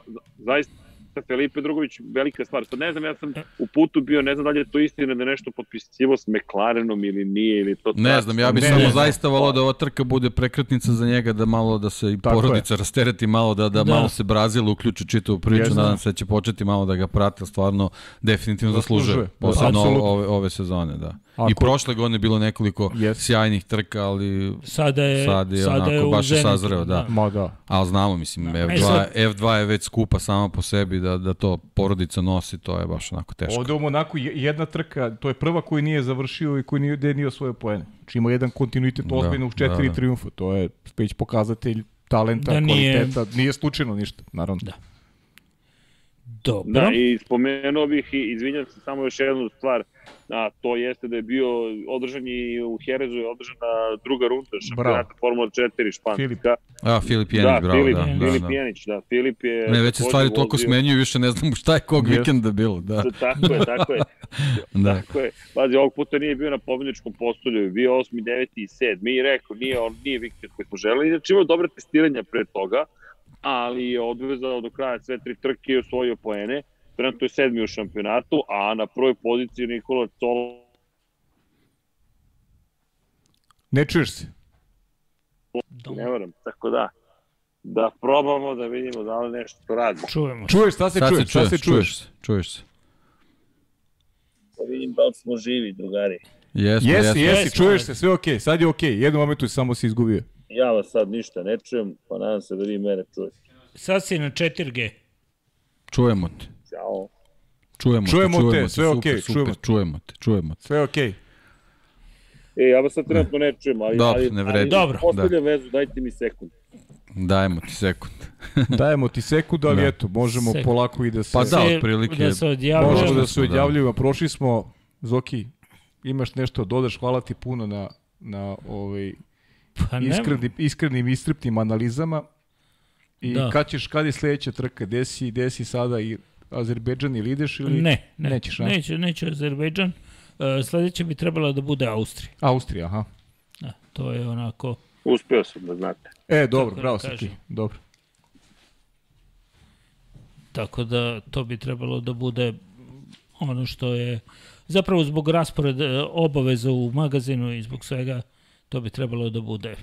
zaista Felipe Drugović velika stvar. Sad ne znam, ja sam u putu bio, ne znam da li je to istina da je nešto potpisivo s McLarenom ili nije, ili to Ne znam, ja bih Ne, samo ne, zaista volao da ova trka bude prekretnica za njega, da malo da se i porodica rastereti malo, da, da, Da. malo se Brazil uključi čitavu priču, Jesno. nadam se da će početi malo da ga prate, stvarno definitivno zaslužuje, da, posebno ove, ove sezone, da. I Ako- prošle godine je bilo nekoliko Jest. sjajnih trka, ali Sada je, sad je sada je onako u baš je Zenitu, sazreo, da. Ma da. Ali znamo, mislim, E F2, sad- F2 je već skupa sama po sebi, da, da to porodica nosi, to je baš onako teško. Ovde u Monaku je- jedna trka, to je prva koju nije završio i koji nije, gde nije osvojio poene. Znači ima jedan kontinuitet Da, ozbiljno uz četiri da, da. triumfa. To je već pokazatelj talenta, Da nije- kvaliteta. Nije slučajno ništa, naravno. Da. Dobro. Da, i spomenuo bih i izvinjam se samo još jednu stvar, a to jeste da je bio održan i u Herezu je održana druga runda šampionata Formula 4 Španska. Filip. A, Filip Jenić, da, bravo, Filip, da, da, Filip da. Jenić, da, Filip je... Ne, već se stvari toliko vozio- smenjuju, više ne znamo šta je kog Jest. vikenda bilo, da. *laughs* Tako je, tako je. *laughs* Da. Tako je. Pazi, ovog puta nije bio na pobedničkom postolju, bio 8. 9. i 7. I rekao, nije, on nije vikend koji smo želeli. Znači imao dobre testiranja pre toga, ali je odvezao do kraja sve tri trke i osvojio poene. Trenutno je sedmi u šampionatu, a na prvoj poziciji Nikola Colo Ne čuješ se. ne varam, tako da da probamo da vidimo da li nešto radi. Čujemo. Čuješ, šta se čuješ? se Šta čuješ, se čuješ? čuješ se, čuješ se. Da vidim da li smo živi, drugari. Jesmo, Jesi, jesmo. jesi, Jesmo, čuješ se, sve okej. Sad je okej. Jednom momentu samo si izgubio. Ja vas sad ništa ne čujem, pa nadam se da vi mene čujete. Sad si na 4G. Čujemo te. Ćao. Čujemo, Čujemo te, čujemo te, sve super, okej, super, čujemo te. čujemo te, čujemo te. Sve okej. E, ja vas sad trenutno ne čujem, ali, Dobro, ali, ne vredi. ali Dobro. postavljam vezu, dajte mi sekund. Dajemo ti sekund. *laughs* Dajemo ti sekund, ali Da. eto, možemo Sekund. polako i da se... Pa da, otprilike. Da se odjavljamo. Možemo da se smo, da. odjavljujemo. Prošli smo, Zoki, imaš nešto da dodaš, hvala ti puno na, na ovaj, Pa iskrenim, iskrenim istrpnim analizama. I Da. kad ćeš, kad je sledeća trka? Gde si, gde si sada i Azerbejdžan ili ideš ili Ne, ne, nećeš? a? neće, neće Azerbejdžan. E, sledeće bi trebala da bude Austrija. Austrija, aha. Da, to je onako... Uspeo sam da znate. E, dobro, da bravo si ti. Dobro. Tako da to bi trebalo da bude ono što je zapravo zbog rasporeda obaveza u magazinu i zbog svega to bi trebalo da bude.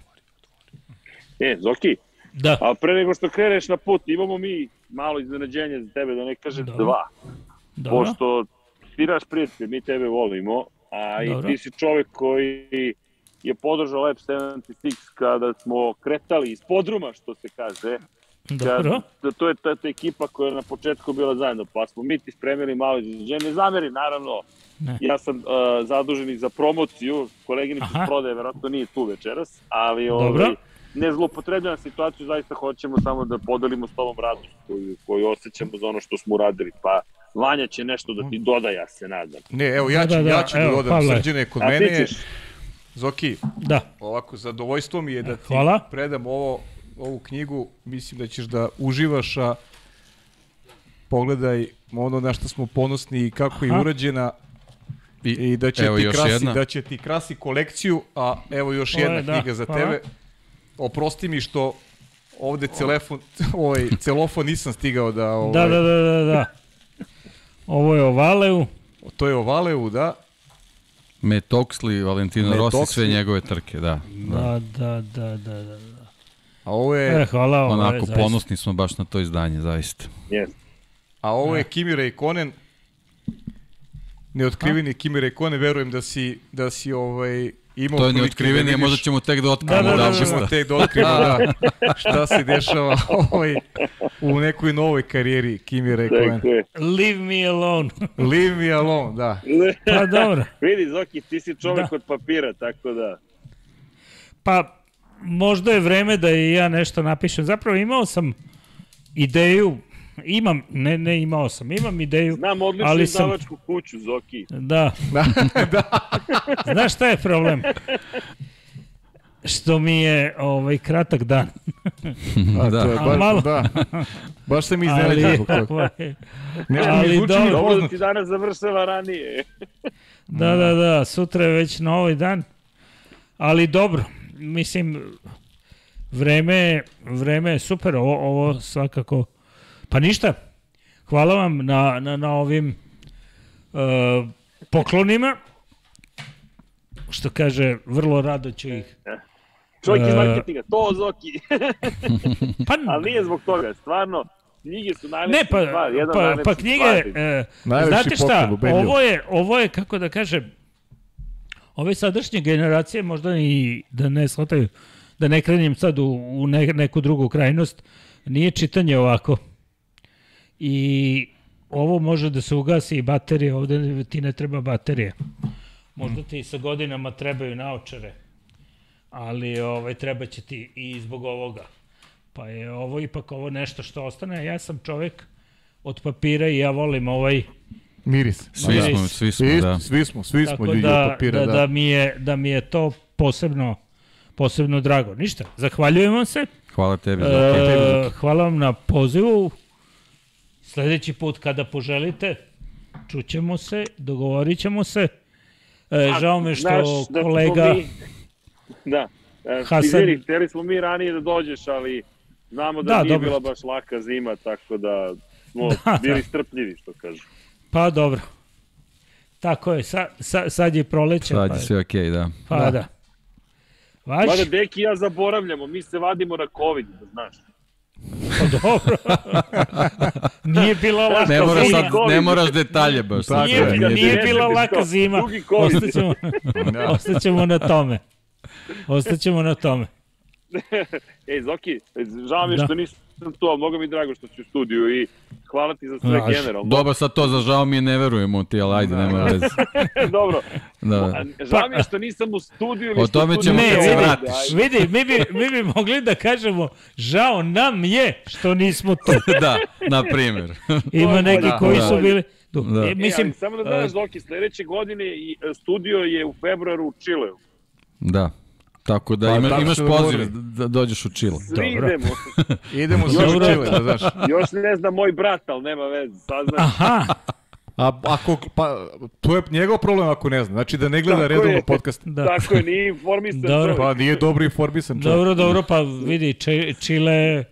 E, Zoki, Da, a pre nego što kreneš na put, imamo mi malo iznenađenje za tebe, da ne kažem Dobro. dva. dobro. Pošto ti naš prijatelj, mi tebe volimo, a Dobro. i ti si čovek koji je podržao Lab 76 kada smo kretali iz podruma, što se kaže. Dobro. Kad, to je ta, ta ekipa koja je na početku bila zajedno, pa smo mi ti spremili malo iznenađenje. Ne zameri, naravno, Ne. ja sam uh, zadužen i za promociju, koleginica iz prodaje verovatno nije tu večeras, ali Dobro. ovaj, ne zlopotrebljavam situaciju, zaista hoćemo samo da podelimo s tobom radost koju, koju osjećamo za ono što smo uradili. Pa Vanja će nešto da ti doda, ja se nadam. Ne, evo, ja ću, Da, da, ja ću da evo, dodam Pavle. srđene kod A mene. je- ćeš? Zoki, Da, ovako, zadovoljstvo mi je da ti Hvala. predam ovo, ovu knjigu. Mislim da ćeš da uživaš, a pogledaj ono na što smo ponosni i kako je Aha. urađena I, i da će evo ti još krasi, jedna. da će ti krasi kolekciju, a evo još je, jedna da, knjiga za hvala. tebe. Oprosti mi što ovde celefon, ovaj, celofon nisam stigao da... Ovaj, da, da, da, da, da. Ovo je o Valeu. To je o Valeu, da. Oxley, Valentino Matt Rossi, sve njegove trke, da. da. Da, da, da, da, da. da. A ovo je, E, hvala, ovo je Onako, zaista. ponosni smo baš na to izdanje, zaista. Yes. a ovo je Kimi Räikkönen. Neotkriveni Kimi Räikkönen, verujem da si, da si ovaj, imao To je prilike neotkrivenije, da možda ćemo tek da otkrivamo Da, da, da, da, da, da, ćemo tek da otkrimo da, šta se dešava *laughs* ovaj, u nekoj novoj karijeri Kimi Räikkönen. Tako je. Leave me alone. *laughs* Leave me alone, da. pa dobro. Vidi, Zoki, ti si čovek Da. od papira, tako da... Pa možda je vreme da i ja nešto napišem. Zapravo imao sam ideju, imam, ne, ne imao sam, imam ideju, Znam odličnu ali sam, izdavačku kuću, Zoki. *laughs* da. Znaš šta je problem? Što mi je ovaj kratak dan. A, Da. to je A baš, malo- da. Baš sam Ali, ovaj, Nešto mi ali zvuči dobro. mi Dobro da ti danas završava ranije. da, da, da, sutra je već novi dan. Ali dobro, mislim, vreme, vreme je super, ovo, ovo svakako, pa ništa, hvala vam na, na, na ovim uh, poklonima, što kaže, vrlo rado ću ih. Čovjek iz E. marketinga, to Zoki. *laughs* Pa, Ali nije zbog toga, stvarno. Knjige su najlepša ne, pa, stvar, jedna od pa, pa knjige, e, Najlepši znate šta, poklon, ubedljivo. ovo je, ovo je, kako da kažem, ove sadašnje generacije možda i da ne shvataju, da ne krenem sad u, u ne, neku drugu krajnost, nije čitanje ovako. I ovo može da se ugasi i baterije, ovde ti ne treba baterije. Možda ti sa godinama trebaju naočare, ali ovaj, treba će ti i zbog ovoga. Pa je ovo ipak ovo nešto što ostane. Ja sam čovek od papira i ja volim ovaj Miris. Svi Miris. smo, svi smo, Svi, da. svi smo, svi smo tako ljudi da, od papira, da, da. da, mi je, da mi je to posebno posebno drago. Ništa, zahvaljujem vam se. Hvala tebi. za E, hvala vam na pozivu. Sledeći put kada poželite, čućemo se, dogovorit ćemo se. E, žao me što Znaš da kolega... Mi, da. E, Hasan- Izvini, hteli smo mi ranije da dođeš, ali znamo da, Da, nije dobro. bila baš laka zima, tako da smo *laughs* Da, bili da. strpljivi, što kažu. Pa dobro. Tako je, sa, sa, sad je proleće. Sad pa, je sve okej, da. pa da. da. Vaš? Mada Deki ja zaboravljamo, mi se vadimo na COVID, da znaš. Pa dobro. nije bila laka Ne, mora zima. sad, ne moraš detalje baš. Tako Nije, je. nije Ne, bila laka zima. Ostaćemo, ostaćemo na tome. Ostaćemo na tome. *laughs* Ej, Zoki, žao mi je Da. što nisam tu, ali mnogo mi je drago što si u studiju i hvala ti za sve Znaš, generalno. Dobro, sad to za žao mi je ne verujemo ti, ali ajde, nema veze. *laughs* Dobro. Da. Žao mi je što nisam u studiju. ili O tome ćemo Ne, kad se vidi, vratiš. Vidi, mi bi, mi bi mogli da kažemo žao nam je što nismo tu. *laughs* da, na primjer. *laughs* Ima neki Da, koji da. su bili... Da. e, E, mislim, ali samo da znaš, Zoki, sledeće godine i e, studio je u februaru u Čileu. Da. Tako da Pa, ima, imaš poziv dogovorili. da dođeš u Čile. Svi Dobro. idemo. *laughs* Idemo Dobro. učili, da znaš. Još ne zna moj brat, ali nema veze. Saznaš. Aha, A ako, pa, to je njegov problem ako ne zna. Znači da ne gleda redovno podcast. da. Tako je, nije informisan Dobro. Pa nije dobro informisan čovjek. Dobro, dobro, pa vidi, Či- Čile,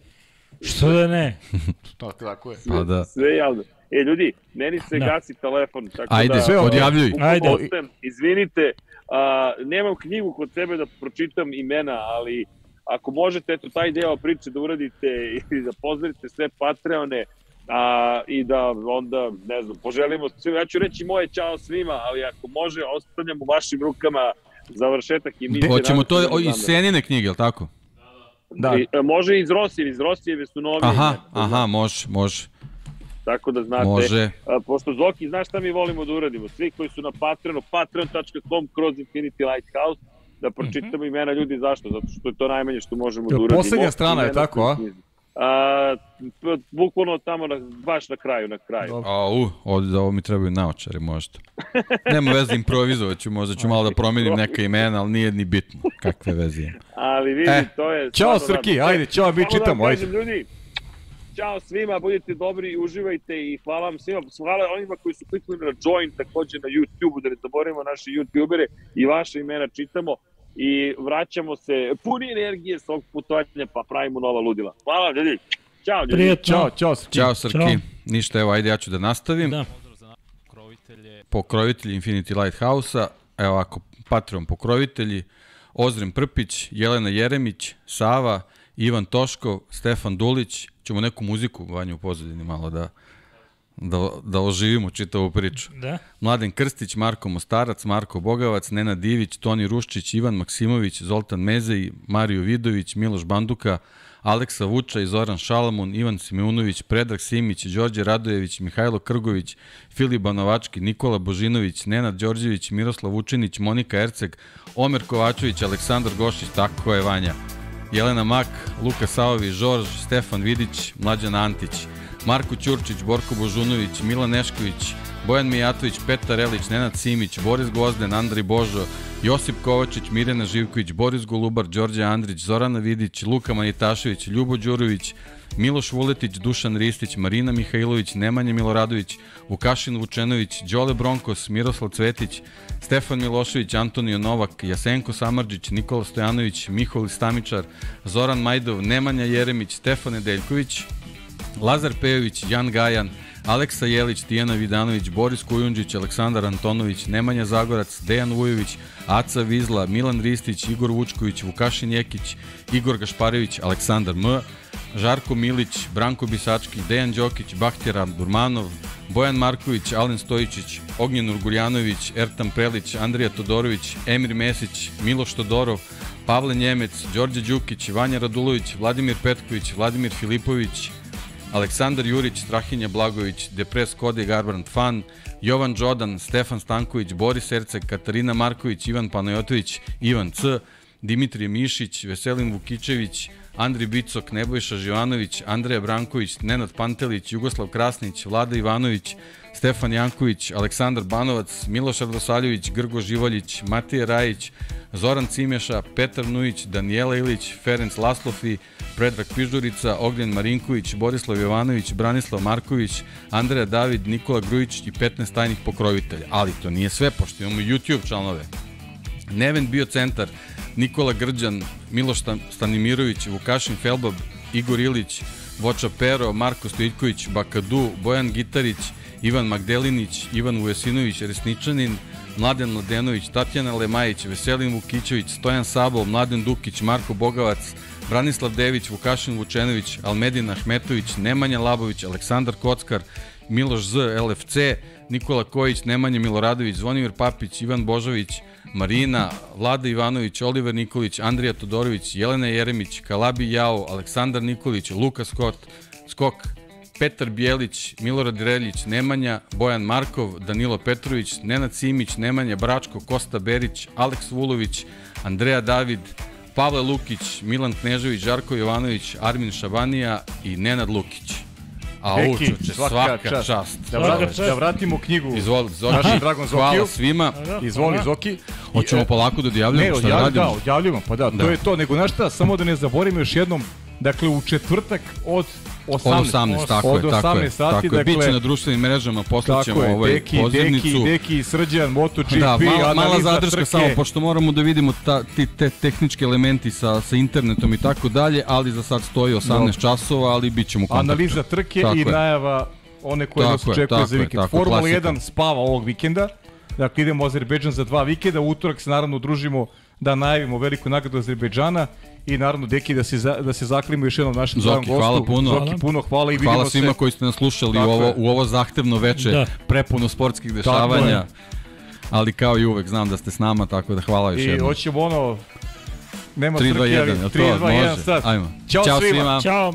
što da ne? *laughs* Tako, tako je. Pa da. Sve javno. E, ljudi, meni se Da. gasi telefon, tako Ajde, da... sve odjavljuj. Ajde. Ostajem, izvinite, a, nemam knjigu kod sebe da pročitam imena, ali ako možete, eto, taj deo priče da uradite i da pozdravite sve Patreone, a, i da onda, ne znam, poželimo svima, ja ću reći moje čao svima, ali ako može, ostavljam u vašim rukama završetak emisije. Hoćemo to o, da iz Senine knjige, je li tako? Da. I, e, može iz Rosije, iz Rosijeve su novi. Aha, aha, može, može, Tako da znate. može. A, pošto Zoki, znaš šta mi volimo da uradimo? Svi koji su na Patreonu, patreon.com kroz Infinity Lighthouse, da pročitamo imena ljudi zašto, zato što je to najmanje što možemo da uradimo. poslednja strana je tako, a? A, bukvalno tamo, na, baš na kraju, na kraju. Dobro. A, u, ovdje, ovo mi trebaju naočari možda. Nema veze, improvizovat ću, možda ću malo da promenim neka imena, ali nije ni bitno. Kakve veze ima. Ali vidi, E, to je... Ćao Srki, radno. ajde, ćao, mi Samo čitamo, da ajde. kažem, ljudi, Ćao svima, budite dobri, uživajte i hvala vam svima. Hvala onima koji su kliknuli na join takođe na YouTube-u, da ne zaboravimo naše YouTubere i vaše imena čitamo i vraćamo se puni energije s ovog putovanja pa pravimo nova ludila. Hvala ljudi. Ćao ljudi. Prijetno. Ćao, ćao Srki. Ćao Srki. Ćao. Ništa, evo, ajde ja ću da nastavim. Da. Pokrovitelji Infinity Lighthouse-a, evo ako Patreon pokrovitelji, Ozren Prpić, Jelena Jeremić, Sava, Ivan Toškov, Stefan Dulić, ćemo neku muziku vanju u pozadini malo da, da, da oživimo čitavu priču. Da. Mladen Krstić, Marko Mostarac, Marko Bogavac, Nena Divić, Toni Ruščić, Ivan Maksimović, Zoltan Mezej, Mario Vidović, Miloš Banduka, Aleksa Vuča i Zoran Šalamun, Ivan Simeunović, Predrag Simić, Đorđe Radojević, Mihajlo Krgović, Filip Banovački, Nikola Božinović, Nenad Đorđević, Miroslav Vučinić, Monika Erceg, Omer Kovačević, Aleksandar Gošić, tako je Vanja. Jelena Mak, Luka Saovi, Žorž, Stefan Vidić, Mlađan Antić, Marko Ćurčić, Borko Božunović, Milan Nešković, Bojan Mijatović, Petar Elić, Nenad Simić, Boris Gvozden, Andrej Božo, Josip Kovačić, Mirjana Živković, Boris Golubar, Đorđe Andrić, Zorana Vidić, Luka Manitašević, Ljubo Đurović, Miloš Vuletić, Dušan Ristić, Marina Mihajlović, Nemanja Miloradović, Vukašin Vučenović, Đole Bronkos, Miroslav Cvetić, Stefan Milošević, Antonio Novak, Jasenko Samarđić, Nikola Stojanović, Mihol Stamičar, Zoran Majdov, Nemanja Jeremić, Stefan Nedeljković, Lazar Pejović, Jan Gajan, Aleksa Jelić, Tijana Vidanović, Boris Kujundžić, Aleksandar Antonović, Nemanja Zagorac, Dejan Vujović, Aca Vizla, Milan Ristić, Igor Vučković, Vukašin Jekić, Igor Gašparević, Aleksandar M, Žarko Milić, Branko Bisački, Dejan Đokić, Bahtjera Durmanov, Bojan Marković, Alen Stojičić, Ognjen Urguljanović, Ertan Prelić, Andrija Todorović, Emir Mesić, Miloš Todorov, Pavle Njemec, Đorđe Đukić, Vanja Radulović, Vladimir Petković, Vladimir Filipović, Aleksandar Jurić, Strahinja Blagović, Depres Kode Garbrand Fan, Jovan Đodan, Stefan Stanković, Boris Erceg, Katarina Marković, Ivan Panajotović, Ivan C, Dimitrije Mišić, Veselin Vukičević, Andri Bicok, Nebojša Živanović, Andreja Branković, Nenad Pantelić, Jugoslav Krasnić, Vlada Ivanović, Stefan Janković, Aleksandar Banovac, Miloš Radosaljević, Grgo Živaljić, Matija Rajić, Zoran Cimeša, Petar Nujić, Danijela Ilić, Ferenc Laslofi, Predrag Pižurica, Ognjen Marinković, Borislav Jovanović, Branislav Marković, Andreja David, Nikola Grujić i 15 tajnih pokrovitelja. Ali to nije sve, pošto imamo YouTube članove. Neven Biocentar, Nikola Grđan, Miloš Stan- Stanimirović, Vukašin Felbab, Igor Ilić, Voča Pero, Marko Stojitković, Bakadu, Bojan Gitarić, Ivan Magdelinić, Ivan Vujasinović, Resničanin, Mladen Mladenović, Tatjana Lemajić, Veselin Vukićević, Stojan Sabo, Mladen Dukić, Marko Bogavac, Branislav Dević, Vukašin Vučenović, Almedin Ahmetović, Nemanja Labović, Aleksandar Kockar, Miloš Z, LFC, Nikola Kojić, Nemanja Miloradović, Zvonimir Papić, Ivan Božović, Marina, Vlada Ivanović, Oliver Nikolić, Andrija Todorović, Jelena Jeremić, Kalabi Jao, Aleksandar Nikolić, Luka Skot, Skok, Petar Bijelić, Milorad Reljić, Nemanja, Bojan Markov, Danilo Petrović, Nenad Simić, Nemanja Bračko, Kosta Berić, Aleks Vulović, Andreja David, Pavle Lukić, Milan Knežević, Žarko Jovanović, Armin Šabanija i Nenad Lukić. A učuće, svaka svaka, čast. čast. Da, Svaka vra, čast. da vratimo knjigu. Izvoli, Zoki. Našem dragom Hvala Zokiju. svima. Izvoli, Zoki. Hoćemo e, polako da Ne, odjavljamo šta da odjavljamo, radimo. da, odjavljamo, pa da, Da. to je to. Nego, znaš šta, samo da ne zaboravimo još jednom, dakle, u četvrtak od 18. Od 18, tako od je, tako 18 je. sati, tako je. dakle, Biće na društvenim mrežama, poslaćemo ovaj Deki, pozivnicu. Deki, Deki, Srđan, MotoGP, Da, mala, mala zadrška trke. samo, pošto moramo da vidimo ta, ti, te tehnički elementi sa, sa internetom i tako dalje, ali za sad stoji 18 Dobro. časova, ali bit ćemo kontaktu. Analiza trke Tako i je. najava one koje Tako nas je, očekuje za je, vikend. tako, Formula klasika. 1 spava ovog vikenda. Dakle, idemo u Azerbejdžan za dva vikenda. Utorak se naravno družimo da najavimo veliku nagradu Azerbejdžana i naravno Deki da se za, da se zaklimo još jednom našem Zoki, dragom gostu. hvala puno. Zoki, puno hvala i vidimo Hvala svima se. koji ste nas slušali u ovo, u ovo zahtevno veče, Da. prepuno sportskih dešavanja. Ali kao i uvek znam da ste s nama, tako da hvala još I jednom. hoćemo ono nema 3, 2, trke, ali 1, 3, 2, 1 može. sad. Ajmo. Ćao, Ćao svima. svima. Ćao.